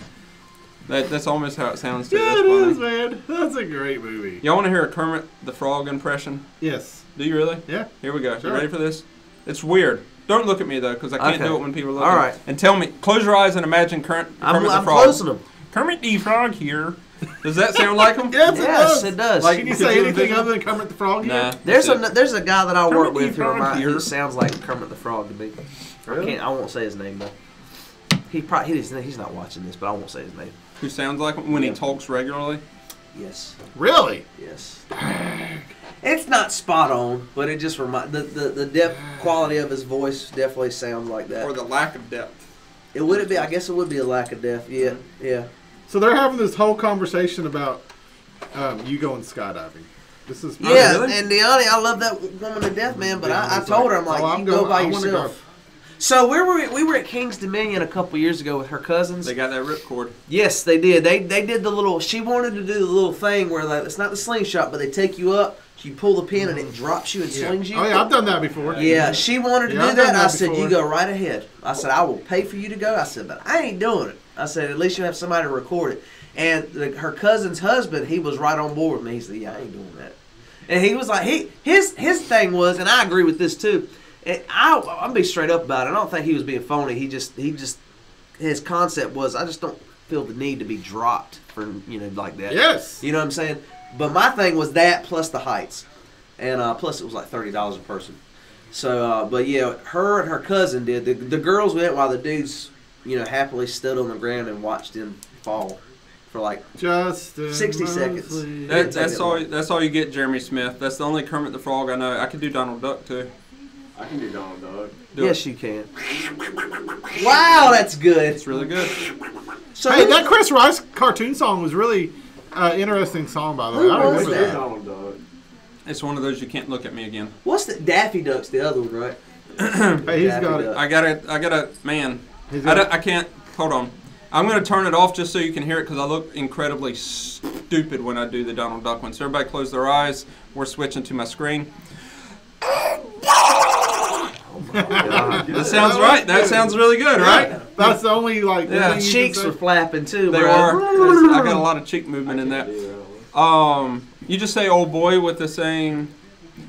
That, that's almost how it sounds too. Yeah, That's it is, funny. man. That's a great movie. Y'all want to hear a Kermit the Frog impression? Yes. Do you really? Yeah. Here we go. Sure. You ready for this? It's weird. Don't look at me though, because I can't Okay. do it when people look. All at me. And tell me. Close your eyes and imagine Kermit, I'm, Kermit the I'm Frog. closing them. Kermit the Frog here. Does that sound like him? Yes, it Yes, does. it does. Like- Can you say anything other than Kermit the Frog? here? Nah. There's a it. there's a guy that I Kermit work the with who, Frog remind, here. who sounds like Kermit the Frog to me. I Really? can't. I won't say his name though. He probably he doesn't- he's not watching this, but I won't say his name. Who sounds like him when he talks regularly? Yes. Really? Yes. It's not spot on, but it just reminds the, the the depth quality of his voice definitely sounds like that. Or the lack of depth? it would it be? I guess it would be a lack of depth. Yeah, yeah. So they're having this whole conversation about um, you going skydiving. This is Yeah, really? and Deani, I love that woman to death, man. But I, I told like, her, I'm like, "Oh, you I'm go going- by I wanna go." yourself. So we were we were at King's Dominion a couple years ago with her cousins. They got that ripcord. Yes, they did. They they did the little. She wanted to do the little thing where like it's not the slingshot, but they take you up. You pull the pin and it drops you and Yeah. slings you. Oh yeah, I've done that before. Yeah, she wanted to Yeah, do I've done that. I said, before. "You go right ahead." I said, "I will pay for you to go." I said, "But I ain't doing it." I said, "At least you have somebody to record it." And the, her cousin's husband, he was right on board with me. He said, "Yeah, I ain't doing that." And he was like, he his his thing was, and I agree with this too. And I I'm be straight up about it. I don't think he was being phony. He just he just his concept was, I just don't feel the need to be dropped for you know like that. Yes. You know what I'm saying? But my thing was that plus the heights, and uh, plus it was like thirty dollars a person. So, uh, but yeah, her and her cousin did. The, the girls went while the dudes, you know, happily stood on the ground and watched him fall for like Just 60 seconds. That, that's that all. long. That's all you get, Jeremy Smith. That's the only Kermit the Frog I know. I could do Donald Duck too. I can do Donald Duck. Do yes, it. you can. Wow, that's good. It's really good. So Hey, that Chris Rice cartoon song was really uh, interesting song by the way. Who I was remember I can do that? Donald Duck. It's one of those you can't look at me again. what's the Daffy Duck's the other one, right? Hey, he's Daffy got it. Duck. I got it. I gotta. Man, He's I, got don't- I can't. Hold on. I'm gonna turn it off just so you can hear it because I look incredibly stupid when I do the Donald Duck one. So everybody close their eyes. We're switching to my screen. God. That sounds right. That sounds really good, right? That's the only like Yeah. thing you can Cheeks say. were flapping too, They bro. are. I got a lot of cheek movement in that. Do that one. Um, you just say "old boy" with the same.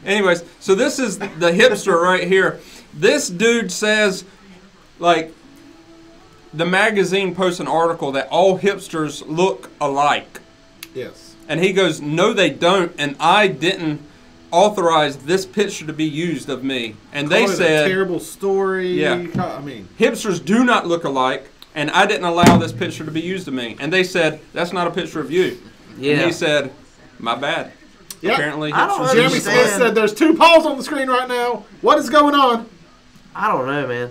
Anyways, so this is the hipster right here. This dude says, like, the magazine posts an article that all hipsters look alike, Yes. and he goes, "No, they don't," and I didn't authorize this picture to be used of me, and they Call it a said terrible story. Yeah. I mean, hipsters do not look alike. And I didn't allow this picture to be used of me. And they said, that's not a picture of you. And Yeah. he said, my bad. Yep. Apparently, I don't hipsters Jeremy understand. Smith said there's two Pauls on the screen right now. What is going on? I don't know, man.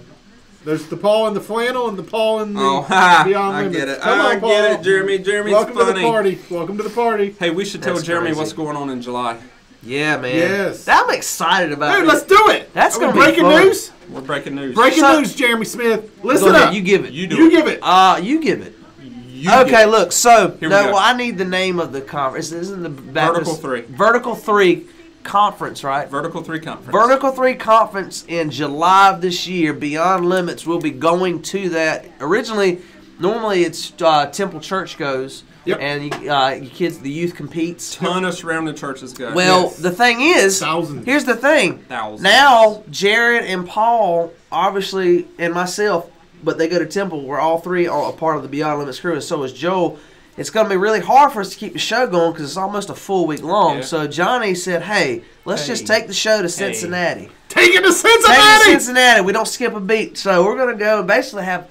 There's the Paul in the flannel and the Paul in the Oh, ha! Beyond I Limits. get it. Come I on, get Paul. it, Jeremy. Jeremy's Welcome funny. to the party. Welcome to the party. Hey, we should tell Jeremy crazy. what's going on in July. Yeah, man. Yes. I'm excited about. Dude, it. let's do it. That's Are gonna be breaking fun. news. We're breaking news. Breaking So- news, Jeremy Smith. Listen ahead, up. You give it. You do You it. give it. Uh, you give it. You okay, get look. So Here we no, go. well, I need the name of the conference. This isn't the Baptist, Vertical Three. Vertical Three conference, right? Vertical Three Conference. Vertical Three conference in July of this year. Beyond Limits will be going to that. Originally, normally it's uh, Temple Church goes, Yep. and you, uh, your kids, the youth competes. Ton of surrounding churches go. Well, Yes. the thing is, Thousands. here's the thing. Thousands. Now, Jared and Paul, obviously, and myself, but they go to Temple. We're all three are a part of the Beyond Limits crew, and so is Joel. It's going to be really hard for us to keep the show going because it's almost a full week long. Yeah. So Johnny said, "Hey, let's just take the show to Cincinnati. Take it to Cincinnati. Take it to Cincinnati. Cincinnati. We don't skip a beat. So we're going to go and basically have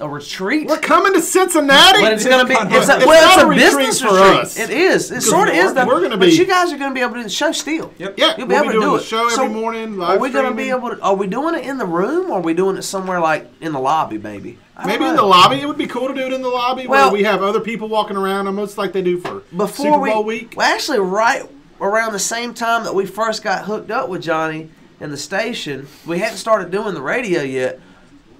a retreat." We're coming to Cincinnati. But it's gonna be It's it's, a, not well, it's a a retreat business for retreat. us. It is. It sort of we're- is. Though, we're gonna but you guys are going to be able to do the show still. Yep. yeah, You'll be we'll able be to do the it. show So, every morning. Live Are we gonna be able to? Are we doing it in the room, or are we doing it somewhere like in the lobby, maybe? I don't Maybe in the lobby. It would be cool to do it in the lobby Well- where we have other people walking around, almost like they do for before Super we. Bowl week. Well, actually, right around the same time that we first got hooked up with Johnny in the station, we hadn't started doing the radio yet.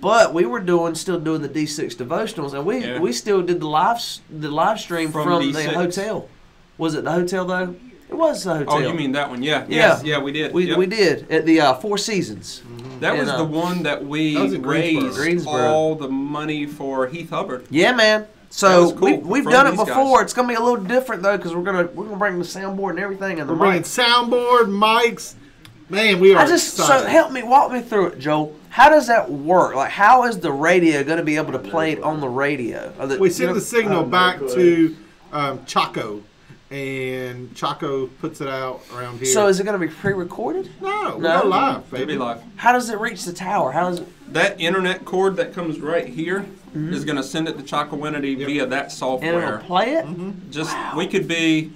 But we were doing, still doing the D6 devotionals, and we Yeah. we still did the live the live stream From from, the hotel. Was it the hotel though? It was the hotel. Oh, you mean that one? Yeah. Yeah. Yes. Yeah, we did. we, Yep. we did at the uh, Four Seasons. That And, was uh, the one that we That was in Greensboro. raised Greensboro. all the money for Heath Hubbard. Yeah, man. So cool we, we've done it these guys. before. It's gonna be a little different though, because we're gonna we're gonna bring the soundboard and everything and the We're bringing soundboard, mics. Man, we are I just excited. so help me walk me through it, Joel. How does that work? Like, how is the radio gonna be able to play it on the radio? The- we you send know- the signal um, back Berkeley. to um, Chaco, and Chaco puts it out around here. So is it gonna be pre-recorded? no, we No. go live, It'll baby. be live. How does it reach the tower? How does it? That internet cord that comes right here is going to send it to Chocowinity Yep. via that And software. it'll play it. Just we could be,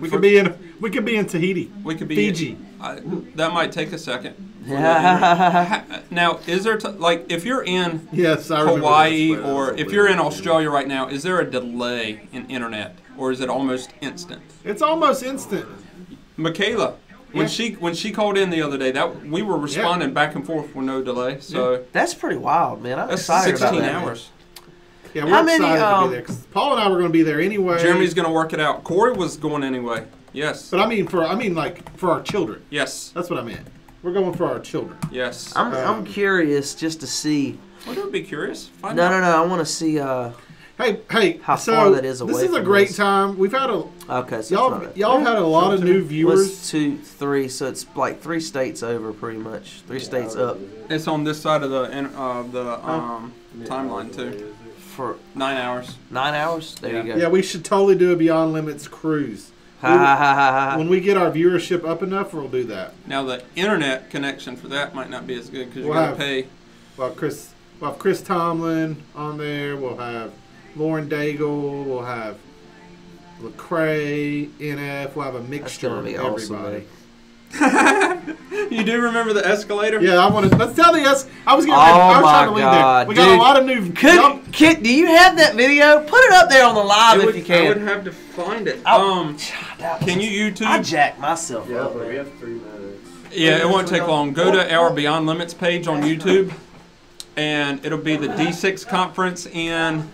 We could be in. We could be in Tahiti. we could be Fiji. I, that might take a second. Yeah. Now, is there t- like if you're in Yes, I Hawaii this, or if you're in Australia right now, is there a delay in internet or is it almost instant? It's almost instant. Michaela, when Yeah. she when she called in the other day, that we were responding back and forth with no delay. So That's pretty wild, man. I'm that's excited about 16 that. hours. Yeah, we're How many, excited to um, be there. 'cause Paul and I were going to be there anyway. Jeremy's gonna work it out. Corey was going anyway. Yes. But I mean, for I mean, like for our children. Yes. That's what I meant. We're going for our children. Yes. I'm I'm Um, curious just to see. Well, don't be curious. Find No, out. no, no. I want to see. uh Hey, hey. How so far that is away. This is a from great us. time. We've had a Okay, so y'all. it's Y'all had a lot of new viewers. What's two, three? So it's like three states over, pretty much. Three states up It's on this side of the in- uh, the um, timeline too. for Nine hours. nine hours. There you go. Yeah, we should totally do a Beyond Limits cruise. Ha ha ha ha ha. When we get our viewership up enough, we'll do that. Now the internet connection for that might not be as good because you We'll gotta have- pay. Well, Chris, we'll have Chris Tomlin on there. We'll have Lauren Daigle. We'll have Lecrae, NF. We'll have a mixture of be awesome, everybody. You do remember the escalator? yeah, I want to. Let's tell the yes. I was getting. Oh ready, I was my trying to leave God, there. We got a lot of new. Could, y'all- Kit, do you have that video? Put it up there on the live I if would, you I would have to find it. Oh, Um, That can was- you YouTube? I YouTube? jacked myself Yeah, up. but we have three minutes. Yeah, it won't take long. Go to our Beyond Limits page on YouTube, and it'll be the D6 conference in.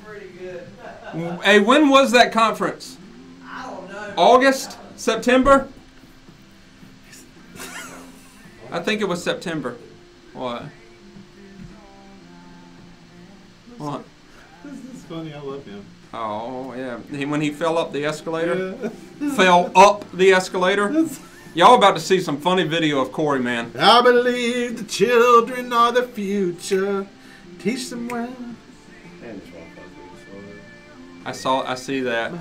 Hey, when was that conference? I don't know. August, September. I think it was September. What? What? This is funny. I love him. Oh yeah, he, when he fell up the escalator, fell up the escalator. Y'all about to see some funny video of Corey, man. I believe the children are the future. Teach them well. And 12 so I saw, I see that.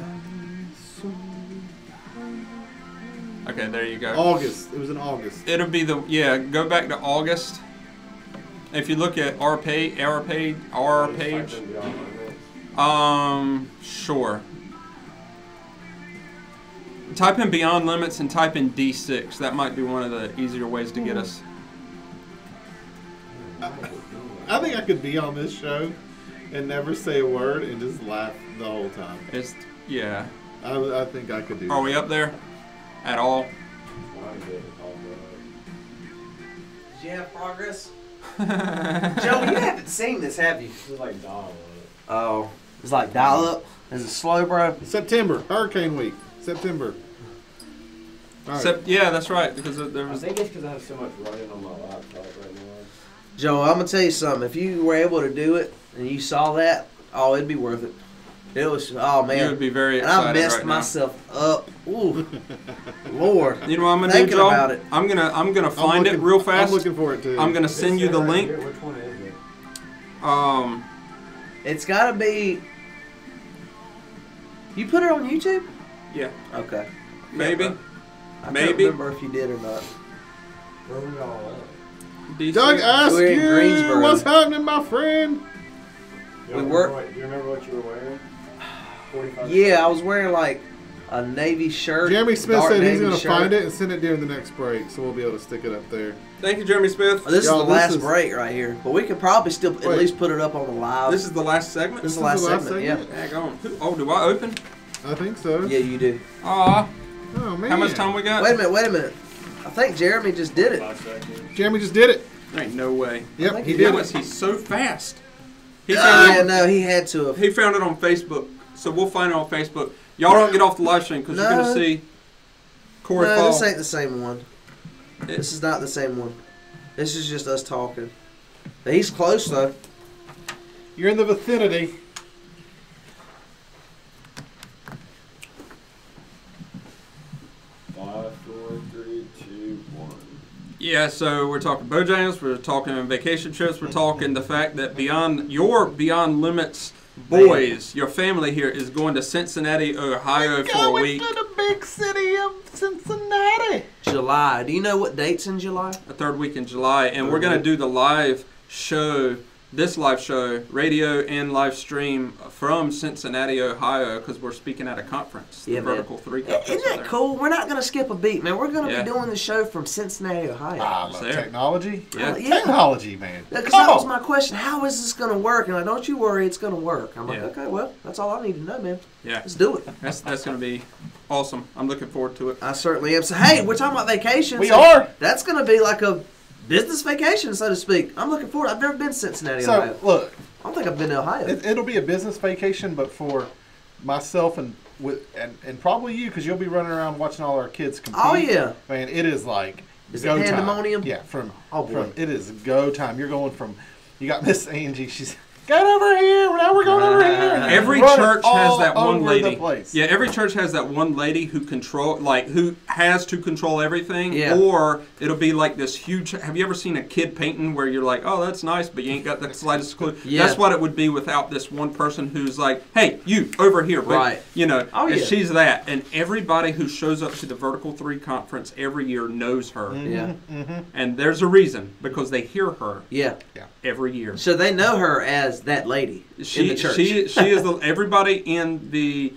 Okay, there you go. August. It was in August. It'll be the yeah. Go back to August. If you look at our page, our page, our page. Um, sure. Type in Beyond Limits and type in D6. That might be one of the easier ways to get us. I think I could be on this show and never say a word and just laugh the whole time. It's yeah. I, I think I could do. Are we up there at all? Did you have progress? Joe, you haven't seen this, have you? It's like dial Oh, it's like dial up. Is it slow, bro? September, Hurricane Week, September. All right. Except, yeah, that's right. Because there was. I think it's because I have so much running on my laptop right now. Joe, I'm gonna tell you something. If you were able to do it and you saw that, oh, it'd be worth it. It was, oh man. You would be very and I messed right now. myself up. Ooh, Lord. You know what I'm gonna Thinking do, Joe? about it. I'm gonna I'm gonna I'm find it real fast. I'm looking for it too. I'm gonna This send you the right link. here. Which one is it? Um, It's gotta be. You put it on YouTube? yeah, Okay. maybe. I can't remember if you did or not. Where we all at? DC. Doug We're in Askew, Greensboro. what's happening, my friend? You We remember work- what- Do you remember what you were wearing? 45 Yeah, I was wearing like a navy shirt. Jeremy Smith said he's gonna find it and send it during the next break, so we'll be able to stick it up there. Thank you, Jeremy Smith. Oh, this Y'all, is the this last is- break right here, but we could probably still at least put it up on the live. This is the last segment. This is This the is last the last segment. segment? Hang on. Oh, do I open? I think so. Yeah, yeah, you do. Aw. Oh man. How much time we got? Wait a minute, wait a minute. I think Jeremy just did it. Jeremy just did it. There ain't no way. Yep, he he did How is it. he so fast? He Yeah, found, it, no, he had to have. he found it on Facebook, so we'll find it on Facebook. Y'all don't get off the live stream because you're gonna see Corey No, Fall. this ain't the same one. It- This is not the same one. This is just us talking. He's close though. You're in the vicinity. Five, four, three, two, one. Yeah, so we're talking Bojangles, we're talking vacation trips, we're talking the fact that beyond your Beyond Limits boys, your family here is going to Cincinnati, Ohio for a week. To the big city of Cincinnati. July. Do you know what dates in July? a third week in July, and we're gonna do the live show, this live show, radio and live stream from Cincinnati, Ohio, because we're speaking at a conference, Yeah, the man. Vertical Three Isn't that cool? We're not gonna skip a beat, man. We're gonna Yeah. be doing the show from Cincinnati, Ohio. Ah, I love There. technology. Yeah. Yeah. Technology, man. Because that was my question. How is this going to work? And like, don't you worry, it's going to work. I'm like, Yeah. okay, well, that's all I need to know, man. Yeah, Let's do it. that's that's gonna be awesome. I'm looking forward to it. I certainly am. So, hey, we're talking about vacation. We so are. That's going to be like a business vacation, so to speak. I'm looking forward. I've never been to Cincinnati, So Ohio. look, I don't think I've been to Ohio. it, it'll be a business vacation, but for myself and with and, and probably you, because you'll be running around watching all our kids compete. oh yeah. Man, it is like Is it go pandemonium? time. Yeah, from Oh, boy. from it is go time. You're going from you got Miss Angie. She's get over here. Now we're going over here. Every running church has that one lady. Place. Yeah, every church has that one lady who control, like who has to control everything. Yeah. Or it'll be like this huge. Have you ever seen a kid painting where you're like, oh, that's nice, but you ain't got the slightest clue? Yeah. That's what it would be without this one person who's like, hey, you over here, but, Right. You know, Oh, yeah. she's that, and everybody who shows up to the Vertical Three conference every year knows her, mm-hmm. Yeah. Mm-hmm. and there's a reason because they hear her Yeah. Yeah. Every year. So they know her as that lady She, in the church. she she is the everybody in the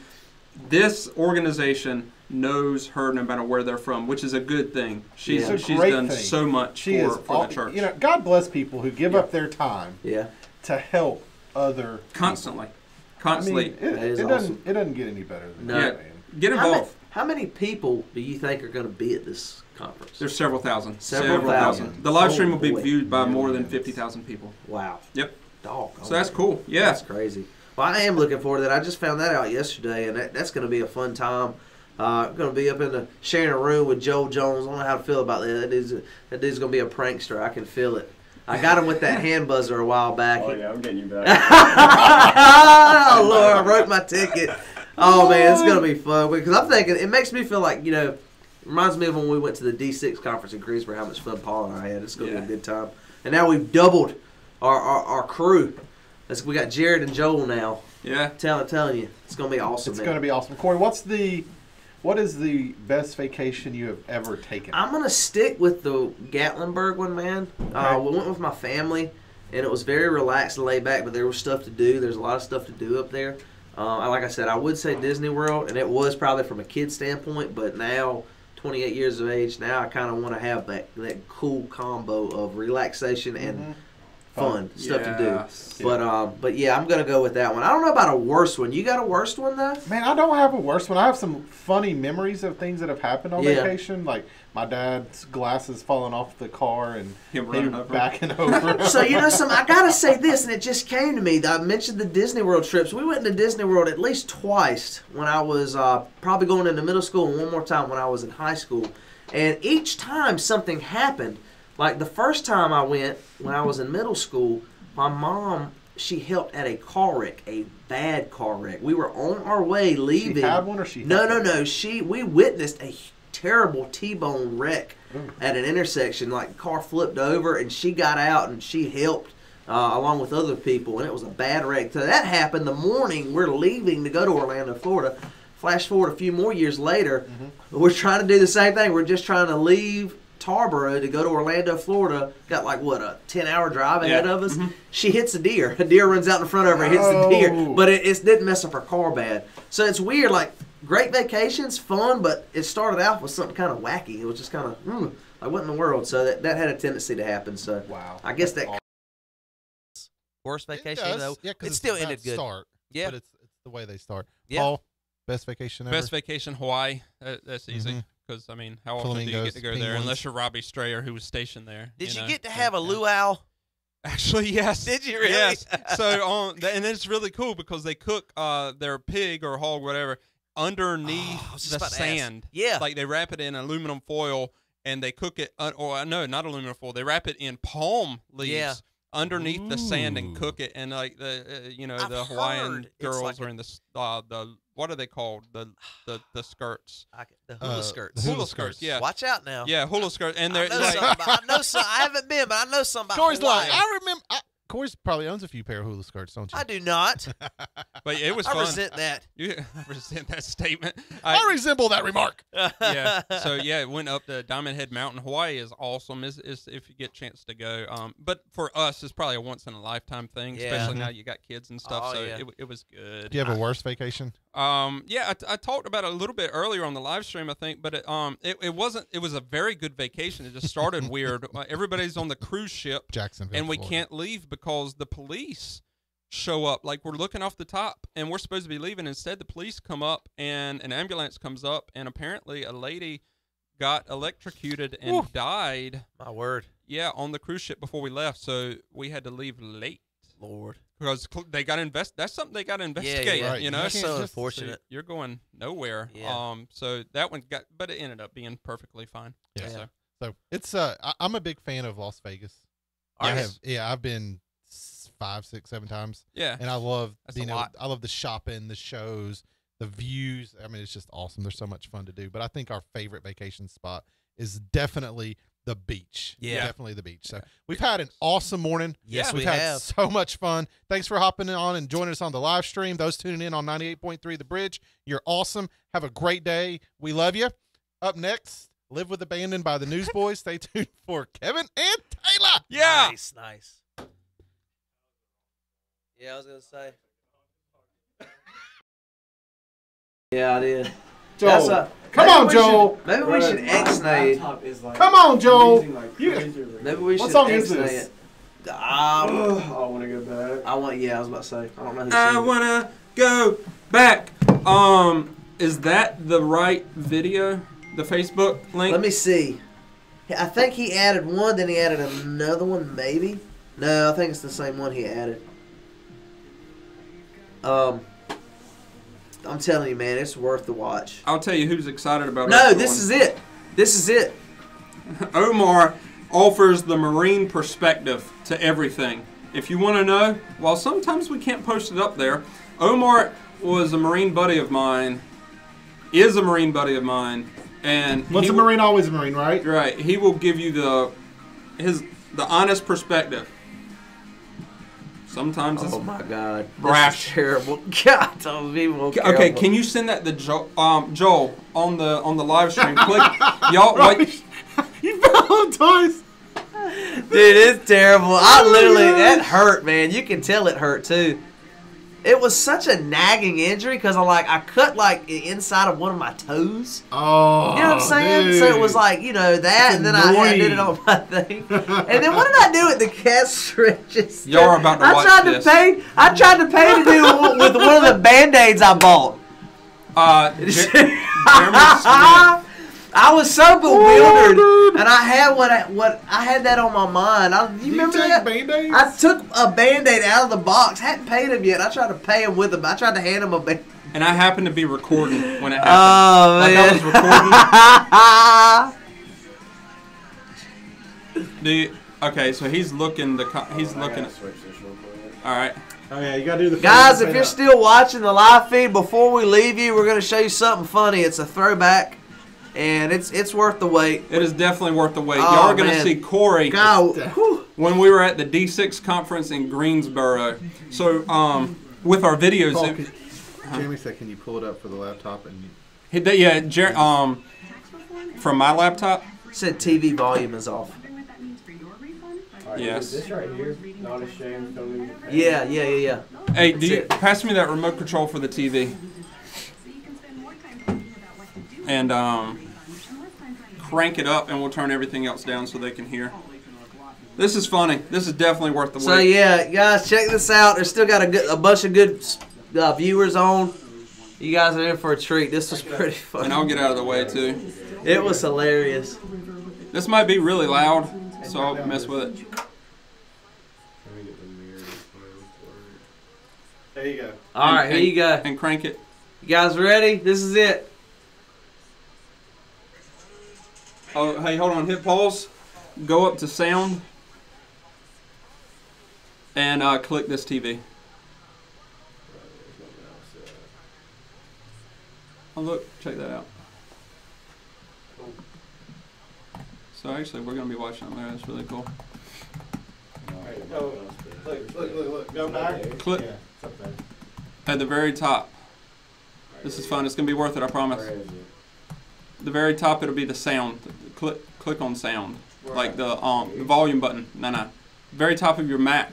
this organization knows her no matter where they're from, which is a good thing. She's It's a she's done thing. so much She for, is for all, the church You know, God bless people who give Yeah. up their time yeah. to help other constantly, I constantly. mean, it, That is it awesome. doesn't it doesn't get any better than No. that. Yeah. Man. Get How, ma- involved. how many people do you think are going to be at this conference? There's several thousand. Several thousand. The live Oh, stream will be boy. viewed by more than fifty thousand people. wow. Yep. Dog. So that's cool. Yeah. That's crazy. Well, I am looking forward to that. I just found that out yesterday, and that, that's going to be a fun time. Uh, going to be up in the sharing a room with Joe Jones. I don't know how to feel about that. That dude's, that dude's going to be a prankster. I can feel it. I got him with that hand buzzer a while back. Oh yeah, I'm getting you back. oh Lord, I wrote my ticket. Oh man, it's gonna be fun because I'm thinking it makes me feel like you know, reminds me of when we went to the D6 conference in Greensboro. How much fun Paul and I had. It's gonna Yeah. be a good time. And now we've doubled our our, our crew. That's, we got Jared and Joel now. Yeah. Telling telling you, it's gonna be awesome. It's going to be awesome. Corey, what's the what is the best vacation you have ever taken? I'm gonna stick with the Gatlinburg one, man. Uh, we went with my family, and it was very relaxed and laid back. But there was stuff to do. There's a lot of stuff to do up there. Uh, like I said, I would say Disney World, and it was probably from a kid standpoint. But now, 28 years of age, now I kind of want to have that that cool combo of relaxation and fun stuff to Yes. do. But um, but yeah, I'm gonna go with that one. I don't know about a worst one. You got a worst one though? Man, I don't have a worse one. I have some funny memories of things that have happened on Yeah. vacation, like my dad's glasses falling off the car and Him him running over. backing over. So you know some I gotta say this, and it just came to me. that I mentioned the Disney World trips. We went to Disney World at least twice when I was uh, probably going into middle school, and one more time when I was in high school. And each time something happened. Like the first time I went when I was in middle school, my mom she helped at a car wreck, a bad car wreck. We were on our way leaving. had one or she No, helped no, no. She we witnessed a terrible T-bone wreck mm. at an intersection. Like car flipped over and she got out and she helped uh, along with other people, and it was a bad wreck. So that happened the morning we're leaving to go to Orlando, Florida. Flash forward a few more years later, mm-hmm. we're trying to do the same thing. We're just trying to leave Tarboro to go to Orlando, Florida. Got like what a ten hour drive ahead Yeah. of us. Mm-hmm. She hits a deer. A deer runs out in front of her, hits the deer, Oh. but it, it didn't mess up her car bad. So it's weird. Like great vacations, fun, but it started out with something kind of wacky. It was just kind of mm, like what in the world. So that, that had a tendency to happen. So wow, I guess that Worst vacation does. though. Yeah, 'cause it still ended good. Start, Yeah. but it's it's the way they start. Yeah. Paul, best vacation ever. Best vacation Hawaii. That, that's easy because I mean, how often do you get to go there unless you're Robbie Strayer who was stationed there? Did you, know? get to So, have a luau? Actually, yes. Did you really? Yes. So on, and it's really cool because they cook uh, their pig or hog, whatever, underneath Oh, I was just the about to ask. sand. Yeah. Like they wrap it in aluminum foil and they cook it. Un- or no, not aluminum foil. They wrap it in palm leaves. Yeah. Underneath the sand and cook it, and like the uh, you know I've the Hawaiian girls like are in the uh, the what are they called the the the skirts I, the hula Uh, skirts. the hula hula skirts skirts. yeah Watch out now. yeah hula skirts and I they're know, like something about, I know some. I haven't been, but I know somebody. about Corey's like, I remember. I, Corey's probably owns a few pair of hula skirts, don't you? I do not. but it was I fun. resent that. You I resent that statement. I resemble that remark. yeah. So yeah, it went up to Diamond Head Mountain. Hawaii is awesome. Is is if you get a chance to go. Um, but for us, it's probably a once in a lifetime thing. Yeah. Especially now you got kids and stuff. Oh, so yeah. it, it was good. Do you have a worst vacation? Um, yeah, I, I talked about it a little bit earlier on the live stream, I think, but it, um, it, it wasn't. It was a very good vacation. It just started weird. Uh, everybody's on the cruise ship, Jacksonville, and we Florida. can't leave because the police show up. Like we're looking off the top, and we're supposed to be leaving. Instead, the police come up, and an ambulance comes up, and apparently a lady got electrocuted and Woo. died. My word, Yeah, on the cruise ship before we left, so we had to leave late Lord. Because they got to invest. That's something they got to investigate. Right. You You know, That's can't so unfortunate. you're going nowhere. Yeah. Um. So that one got, but it ended up being perfectly fine. Yeah. So So it's uh, I, I'm a big fan of Las Vegas. I have, yeah, I've been five, six, seven times, yeah. and I love That's you know, lot. I love the shopping, the shows, the views. I mean, it's just awesome. There's so much fun to do. But I think our favorite vacation spot is definitely the beach. Yeah. definitely the beach. So we've had an awesome morning. Yes, we've we had have. so much fun. Thanks for hopping on and joining us on the live stream. Those tuning in on 98.3 The Bridge, you're awesome. Have a great day. We love you. Up next, Live with Abandon by the Newsboys. Stay tuned for Kevin and Taylor. Yeah. Nice, nice. Yeah, I was gonna say. yeah, I did. Joel, That's a- come maybe on, we Joel. should- maybe we should X-nay. Come on, Joel. You- Maybe we What should song is X-nay this? it. Um, I want to go back. I want. Yeah, I was about to say. I don't know who. I sings wanna go back. Um, is that the right video? The Facebook link? Let me see. I think he added one, then he added another one, maybe. No, I think it's the same one he added. Um, I'm telling you, man, it's worth the watch. I'll tell you who's excited about. No, this is it. This is it. Omar offers the marine perspective to everything. If you want to know, while sometimes we can't post it up there, Omar was a marine buddy of mine, is a marine buddy of mine, and Once he a marine, always a marine, right? right, he will give you the his the honest perspective. Sometimes it's Oh my God, is terrible. God, those people. Okay, terrible. can you send that to Joel, um, Joel on the on the live stream? Click, y'all. Wait, you fell on twice. Dude, it's terrible. I Oh literally gosh. that hurt, man. You can tell it hurt too. It was such a nagging injury because I like I cut like the inside of one of my toes. Oh, You know what I'm saying? So it was like you know that, That's and then I, I did it annoying. on my thing. and then what did I do with the cast stretches? Y'all are about to I watch tried this. to pay. I tried to pay to do it with one of the band aids I bought. Uh, Jer- Jeremy Smith. I was so bewildered, oh, and I had what I what I had that on my mind. I, you remember that? Band-Aids? I took a band aid out of the box. Hadn't paid him yet. I tried to pay him with him. I tried to hand him a band. And I happened to be recording when it oh, happened. Oh like man! I was recording. Do okay, so he's looking the co- he's looking. At, switch this real quick. all right. Oh yeah, you gotta do the Guys, if you're out. still watching the live feed, before we leave you, we're gonna show you something funny. It's a throwback, and it's it's worth the wait. It is definitely worth the wait. Oh, Y'all are gonna see Corey God, when we were at the D6 conference in Greensboro. So um, with our videos, Paul, it- can- Jamie said, "Can you pull it up for the laptop?" And you, he, that- yeah, Jer- um, from my laptop. said TV volume is off. Alright, Yes. This right here, not ashamed filming. Yeah, yeah, yeah, yeah. Hey, That's do you, it. pass me that remote control for the TV and um, crank it up, and we'll turn everything else down so they can hear. This is funny. This is definitely worth the So wait. yeah, guys, check this out. There's still got a good, a bunch of good uh, viewers on. You guys are in for a treat. This was pretty funny. And I'll get out of the way too. It was hilarious. This might be really loud, so I'll mess with it. Let me get the mirror to find for there you go. All And- right, here and- you go. And crank it. You guys ready? This is it. Oh, hey, hold on. Hit pause. Go up to sound. And uh, click this TV. Oh, look. Check that out. So actually, we're going to be watching it there. That's really cool. Oh, look, look, look, look. Go back. Click Yeah, it's up there. at the very top. This is fun. It's going to be worth it, I promise. Where is it? The very top, it'll be the sound. Click click on sound. Like the um the volume button. No, no. Very top of your Mac.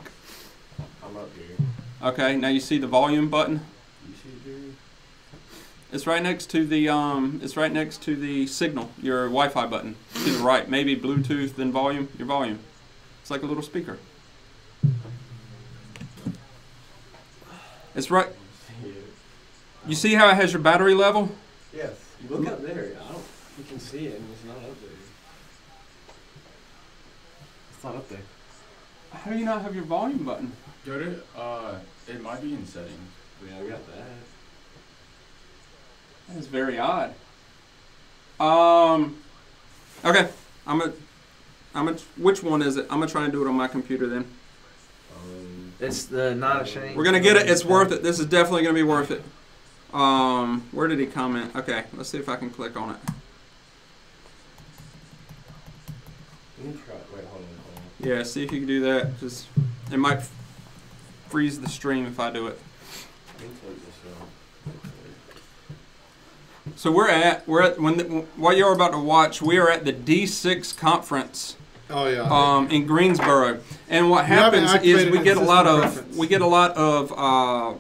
I'm up here. Okay, now you see the volume button. You see here? It's right next to the um. It's right next to the signal, your Wi-Fi button to the right. Maybe Bluetooth, then volume. Your volume. It's like a little speaker. It's right. You see how it has your battery level? Yes. You look up there. I don't. You can see it, and it's not up there. It's not up there. How do you not have your volume button? Go to, uh, it might be in settings. Yeah, I got that. That is very odd. Um. Okay, I'm a. I'm a. Which one is it? I'm gonna try and do it on my computer then. Um, It's the not ashamed. We're gonna get it. It's worth it. This is definitely gonna be worth it. Um, where did he comment? Okay, let's see if I can click on it. Yeah, see if you can do that. Just it might freeze the stream if I do it. Let me take this off. So we're at we're at when the, what you're about to watch. We are at the D6 conference. Oh yeah. um, in Greensboro. And what happens is we get a lot of reference. we get a lot of uh,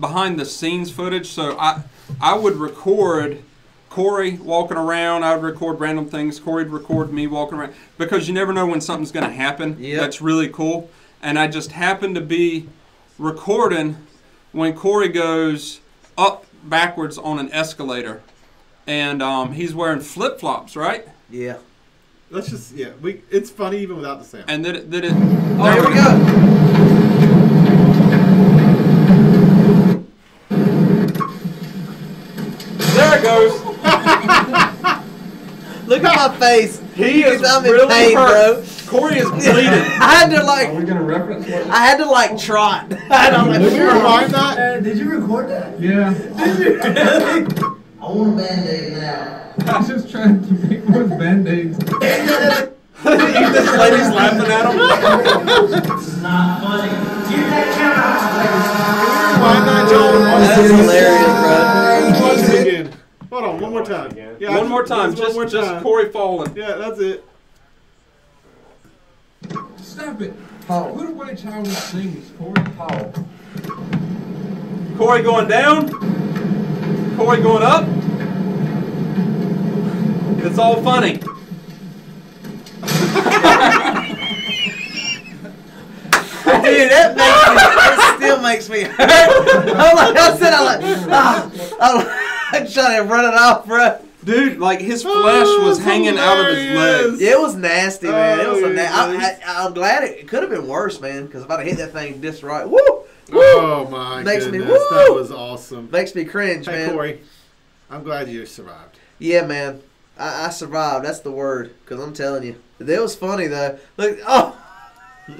behind the scenes footage. So I I would record Corey walking around. I would record random things. Corey'd record me walking around because you never know when something's going to happen. Yep. That's really cool. And I just happened to be recording when Corey goes up backwards on an escalator, and um, he's wearing flip flops, right? Yeah. Let's just yeah. We it's funny even without the sound. And then it, then it Oh, there here we go. My face. He is I'm in really pain, hurt. Corey is bleeding. I had to like, Are we gonna reference what? I had to like trot. I had to like, Did you rewind that? did you record that? Yeah, I want a band-aid now. I was just trying to make more band-aids. this lady's laughing at him. This is not funny. Get that camera Rewind that, Joel. That's hilarious, bro. Watch it again. Hold on, one more time. Yeah, one more time, just just one more just. Corey falling. Yeah, that's it. Stop it. Paul. Put away childish things, Corey. Paul. Corey going down. Corey going up. It's all funny. Dude, that makes me. That still makes me hurt. I'm like, I said, I'm like, ah, I'm, I'm trying to run it off, bro. Dude, like his flesh was oh, hanging out of his legs. It was nasty, man. it was Oh, a na- I, I, I'm glad it, it could have been worse, man. Because if I'd have hit that thing just right, woo, woo, Oh my Makes me- goodness, that was awesome. makes me cringe, Hey man. Corey, I'm glad you survived. Yeah, man. I, I survived. That's the word. Because I'm telling you. That was funny, though. Look, oh.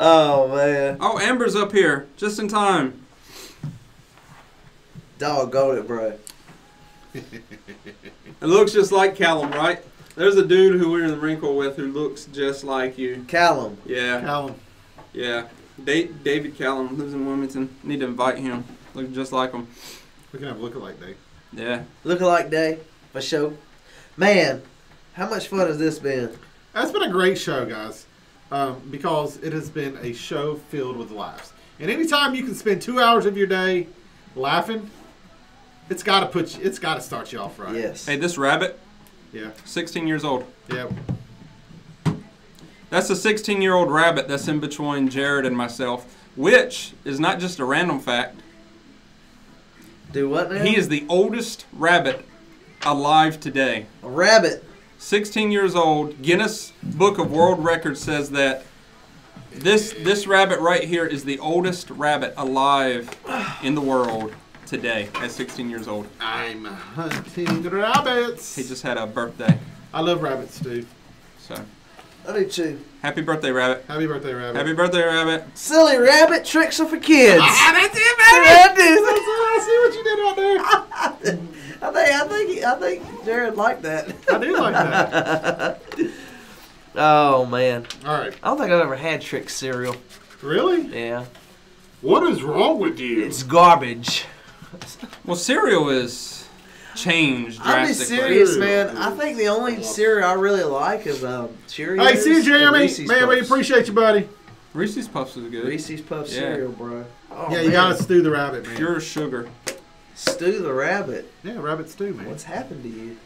oh, man. Oh, Amber's up here just in time. Doggone it, bro. It looks just like Callum, right? There's a dude who we're in the Marine Corps with who looks just like you. Callum. Yeah, Callum, yeah. Da- David Callum lives in Wilmington. Need to invite him. Look just like him. we can have a look alike day. Yeah. Looking like day. For sure. Man, how much fun has this been? That's been a great show, guys, um, because it has been a show filled with laughs. And anytime you can spend two hours of your day laughing, it's got to put you. It's got to start you off right. Yes. Hey, this rabbit, Yeah. 16 years old. Yeah. That's a 16 year old rabbit that's in between Jared and myself, which is not just a random fact. Do what now? He is the oldest rabbit alive today. a rabbit. 16 years old. Guinness Book of World Records says that this this rabbit right here is the oldest rabbit alive in the world today at 16 years old. I'm hunting rabbits. He just had a birthday. I love rabbits, dude. So, I do too. happy birthday, rabbit. Happy birthday, rabbit. Happy birthday, rabbit. Silly rabbit Trix are for kids. Ah, that's it, That baby. is- I see what you did right there. I think I think I think Jared liked that. I do like that. oh man, All right. I don't think I've ever had trick cereal. Really? Yeah, What is wrong with you? it's garbage. Well, cereal is changed I'll be drastically. serious, man. I think the only cereal I really like is um, Cheerios. Hey, see you, and Jeremy. Reese's Man, we Puffs. appreciate you, buddy. Reese's Puffs is good. Reese's Puff Yeah. cereal, bro. Oh, yeah, you man. gotta stew the rabbit, man. Pure sugar. stew the rabbit. Yeah, rabbit stew, man. What's happened to you?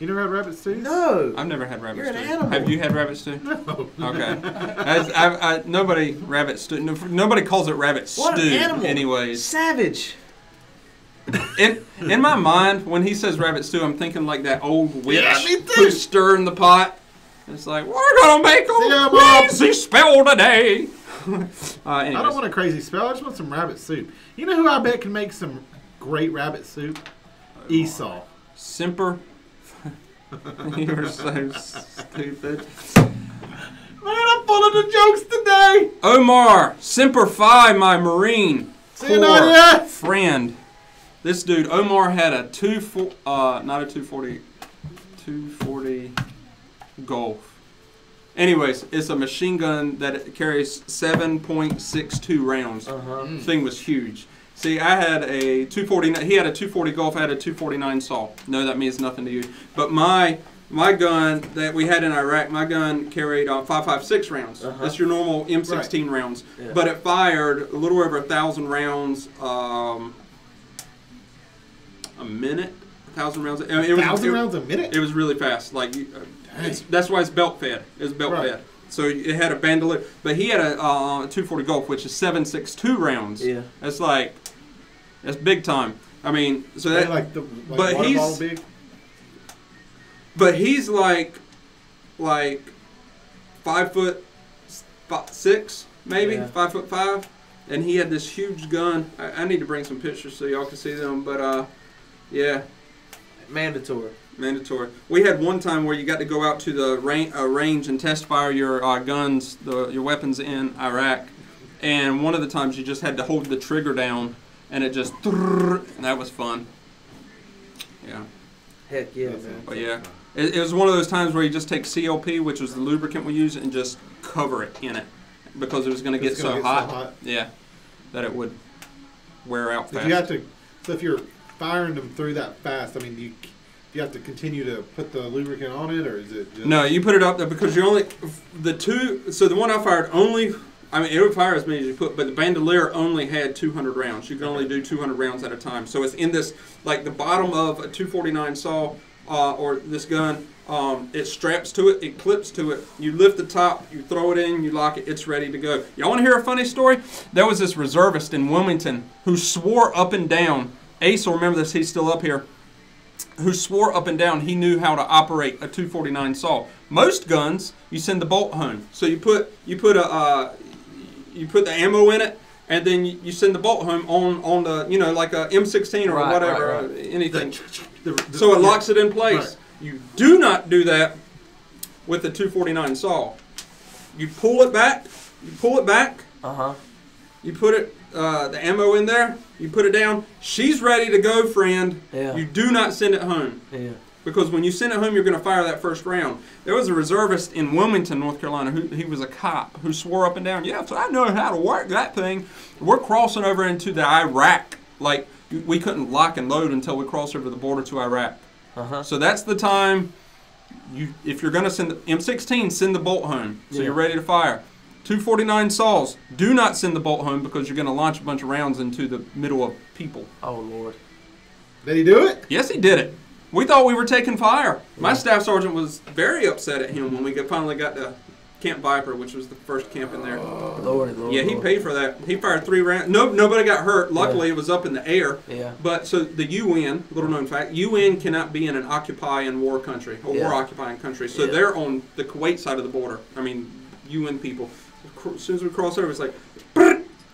You never had rabbit stew? No. I've never had rabbit You're an stew. animal. Have you had rabbit stew? No. Okay. As, I, I, nobody rabbit stew. No, nobody calls it rabbit What an stew. animal. Anyways, Savage. In in my mind, when he says rabbit stew, I'm thinking like that old witch Yeah, who's stirring the pot. It's like we're gonna make a Bob. crazy spell today. uh, I don't want a crazy spell. I just want some rabbit soup. You know who I bet can make some great rabbit soup? Esau. Simper. You're so stupid. Man, I'm full of the jokes today. Omar Semper Fi, my Marine See Nadia. friend. This dude, Omar, had a two four, uh, not a 240, 240 Golf. Anyways, it's a machine gun that carries 7.62 rounds. Uh-huh. The thing was huge. See, I had a 249. He had a 240 Golf. I had a 249 Saw. No, that means nothing to you. But my my gun that we had in Iraq, my gun carried uh, 556 rounds. Uh-huh. That's your normal M16 rounds. Yeah. But it fired a little over a thousand rounds. Um, a minute, a thousand rounds. I mean, it was, Thousand it- rounds a minute? It was really fast. Like uh, it's, that's why it's belt fed. It's belt Right. fed. So it had a bandolier, but he had a uh, 240 Golf, which is 7.62 rounds. Yeah. That's like, that's big time. I mean, so that, like the like but water he's- big. but he's like, like, five foot s- six, maybe Yeah. five foot five, and he had this huge gun. I, I need to bring some pictures so y'all can see them, but uh, yeah, Mandatory. mandatory. We had one time where you got to go out to the range, uh, range and test fire your uh, guns, the, your weapons in Iraq, and one of the times you just had to hold the trigger down, and it just, and that was fun. Yeah. Heck yeah, man. But yeah, it, it was one of those times where you just take CLP, which was the lubricant we use, and just cover it in it because it was going to get, so, gonna get so hot, hot. Yeah, that it would wear out So fast. you have to. So if you're firing them through that fast, I mean, do you do you have to continue to put the lubricant on it, or is it just No, you put it up there because you only the two. So the one I fired only I mean, it would fire as many as you put, but the bandolier only had 200 rounds. You can only do 200 rounds at a time. So it's in this, like the bottom of a 249 saw uh, or this gun. Um, it straps to it, it clips to it. You lift the top, you throw it in, you lock it, it's ready to go. Y'all want to hear a funny story? There was this reservist in Wilmington who swore up and down. Ace will remember this. He's still up here who swore up and down he knew how to operate a 249 saw. Most guns, you send the bolt home. So you put you put a uh, you put the ammo in it, and then you, you send the bolt home on on the you know like a M16 or Right, whatever right, right. uh, anything. The- the- so it yeah. locks it in place. Right. You do not do that with the 249 saw. You pull it back. You pull it back. Uh huh. You put it uh, the ammo in there. You put it down. She's ready to go, friend. Yeah. You do not send it home Yeah. because when you send it home, you're going to fire that first round. There was a reservist in Wilmington, North Carolina, who he was a cop who swore up and down, "Yeah, so I know how to work that thing." We're crossing over into the Iraq. Like we couldn't lock and load until we crossed over the border to Iraq. Uh huh. So that's the time. You, if you're going to send the M16, send the bolt home so Yeah. you're ready to fire. 249 saws, do not send the bolt home because you're going to launch a bunch of rounds into the middle of people. Oh Lord. Did he do it? Yes, he did it. We thought we were taking fire. My staff sergeant was very upset at him when we finally got to Camp Viper, which was the first camp in there. Oh, Lord, Lord. Yeah, he Lord. paid for that. He fired three rounds. No, nobody got hurt. Luckily, it was up in the air. Yeah. But so the UN, little known fact, UN cannot be in an occupying war country, a Yeah. war occupying country. So Yeah. they're on the Kuwait side of the border. I mean, UN people. As soon as we cross over, it's like,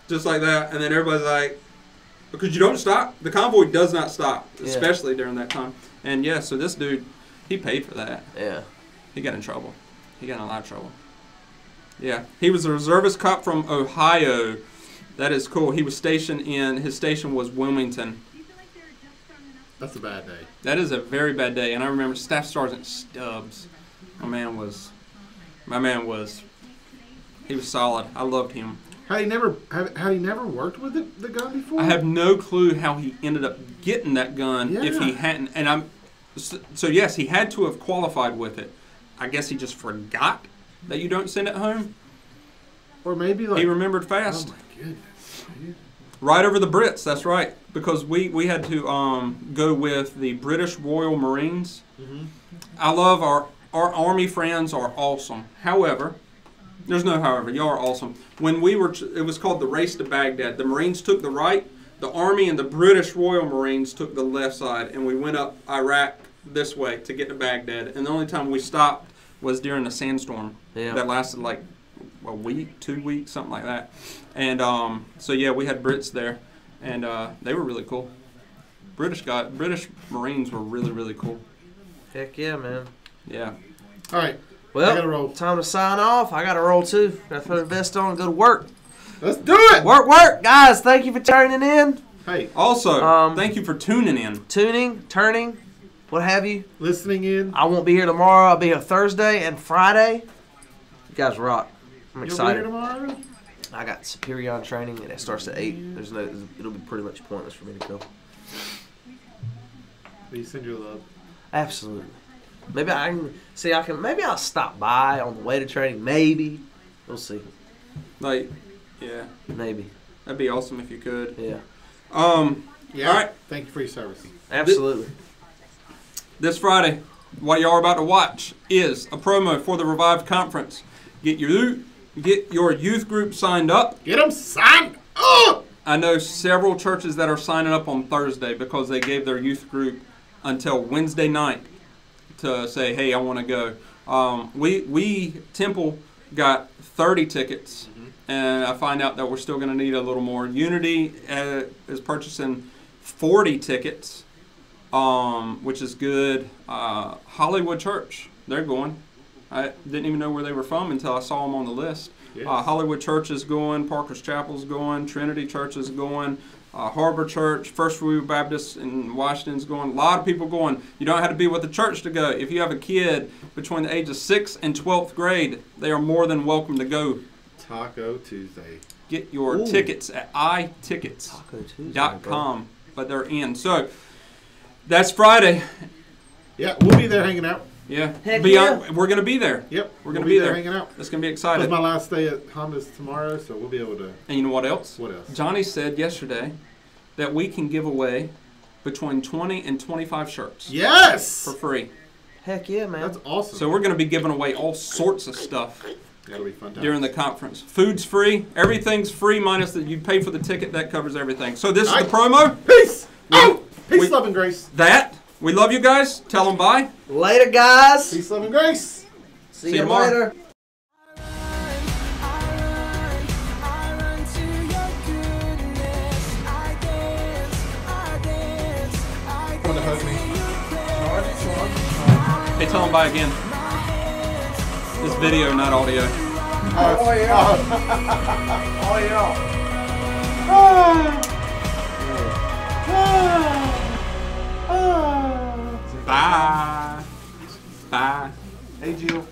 just like that, and then everybody's like, because you don't stop. The convoy does not stop, Yeah. especially during that time. And yeah, so this dude, he paid for that. Yeah. He got in trouble. He got in a lot of trouble. Yeah, he was a reservist cop from Ohio. That is cool. He was stationed in his station was Wilmington. That's a bad day. That is a very bad day. And I remember Staff Sergeant Stubbs. My man was, my man was, he was solid. I loved him. Had he never had, had he never worked with the, the gun before? I have no clue how he ended up getting that gun if he hadn't. And I'm so, so yes, he had to have qualified with it. I guess he just forgot that you don't send it home. Or maybe like he remembered fast. Oh my goodness. dude. Right over the Brits, that's right. Because we, we had to um, go with the British Royal Marines. I love our our army friends are awesome. However, there's no however, y'all are awesome. When we were, it was called the Race to Baghdad. The Marines took the right, the Army and the British Royal Marines took the left side, and we went up Iraq this way to get to Baghdad. And the only time we stopped was during a sandstorm Yeah. that lasted like a week, two weeks, something like that. And um, so yeah, we had Brits there, and uh, they were really cool. British guy, British Marines were really really cool. Heck yeah, man. Yeah. All right. Well, gotta roll. time to sign off. I got to roll too. Got to throw the vest on and go to work. Let's do it. Work, work, guys. Thank you for turning in, Hey, Also, Um, thank you for tuning in. tuning, turning, what have you. listening in. I won't be here tomorrow. I'll be here Thursday and Friday. You guys rock. I'm You'll be excited. here tomorrow. I got Superion training and it starts at eight. There's no. It'll be pretty much pointless for me to go. Will you send your love? Absolutely. Maybe I can see. I can. Maybe I'll stop by on the way to training. Maybe. We'll see. Like, yeah, Maybe. that'd be awesome if you could. Yeah. Um, Yeah. All right. Thank you for your service. Absolutely. this Friday, what y'all are about to watch is a promo for the Revive Conference. Get your get your youth group signed up. Get them signed up. I know several churches that are signing up on Thursday because they gave their youth group until Wednesday night to say, "Hey, I want to go." Um, we we Temple got 30 tickets, and I find out that we're still going to need a little more. Unity uh, is purchasing 40 tickets, um, which is good. Uh, Hollywood Church, they're going. I didn't even know where they were from until I saw them on the list. Yes. Uh, Hollywood Church is going, Parker's Chapel's going, Trinity Church is going, uh, Harbor Church, First Free Baptist in Washington's going. A lot of people going. You don't have to be with the church to go. If you have a kid between the ages 6 and 12th grade, they are more than welcome to go. Taco Tuesday. Get your Ooh. tickets at itickets.com, Taco Tuesday, bro. but they're in. So that's Friday. Yeah, we'll be there hanging out. Yeah. Heck Beyond, We're gonna be there. Yep. We're gonna we'll be, there there. hanging out. It's gonna be exciting. It's my last day at Honda's tomorrow, so we'll be able to. And you know what else? What else? Johnny said yesterday that we can give away between 20 and 25 shirts Yes. for free. Heck yeah, man. That's awesome. So we're going to be giving away all sorts of stuff That'll be fun. during the conference. Food's free. Everything's free minus that you pay for the ticket. That covers everything. So this is the promo. Peace. Out. Peace, love, and grace. That. We love you guys. Tell them bye. Later, guys. Peace, love, and grace. See, See you you tomorrow. later. Want to hug me? Hey, tell them bye again. This video, not audio. Oh, yeah. oh, yeah. Ah. Ah. Ah. Bye. Bye. Hey, Jill.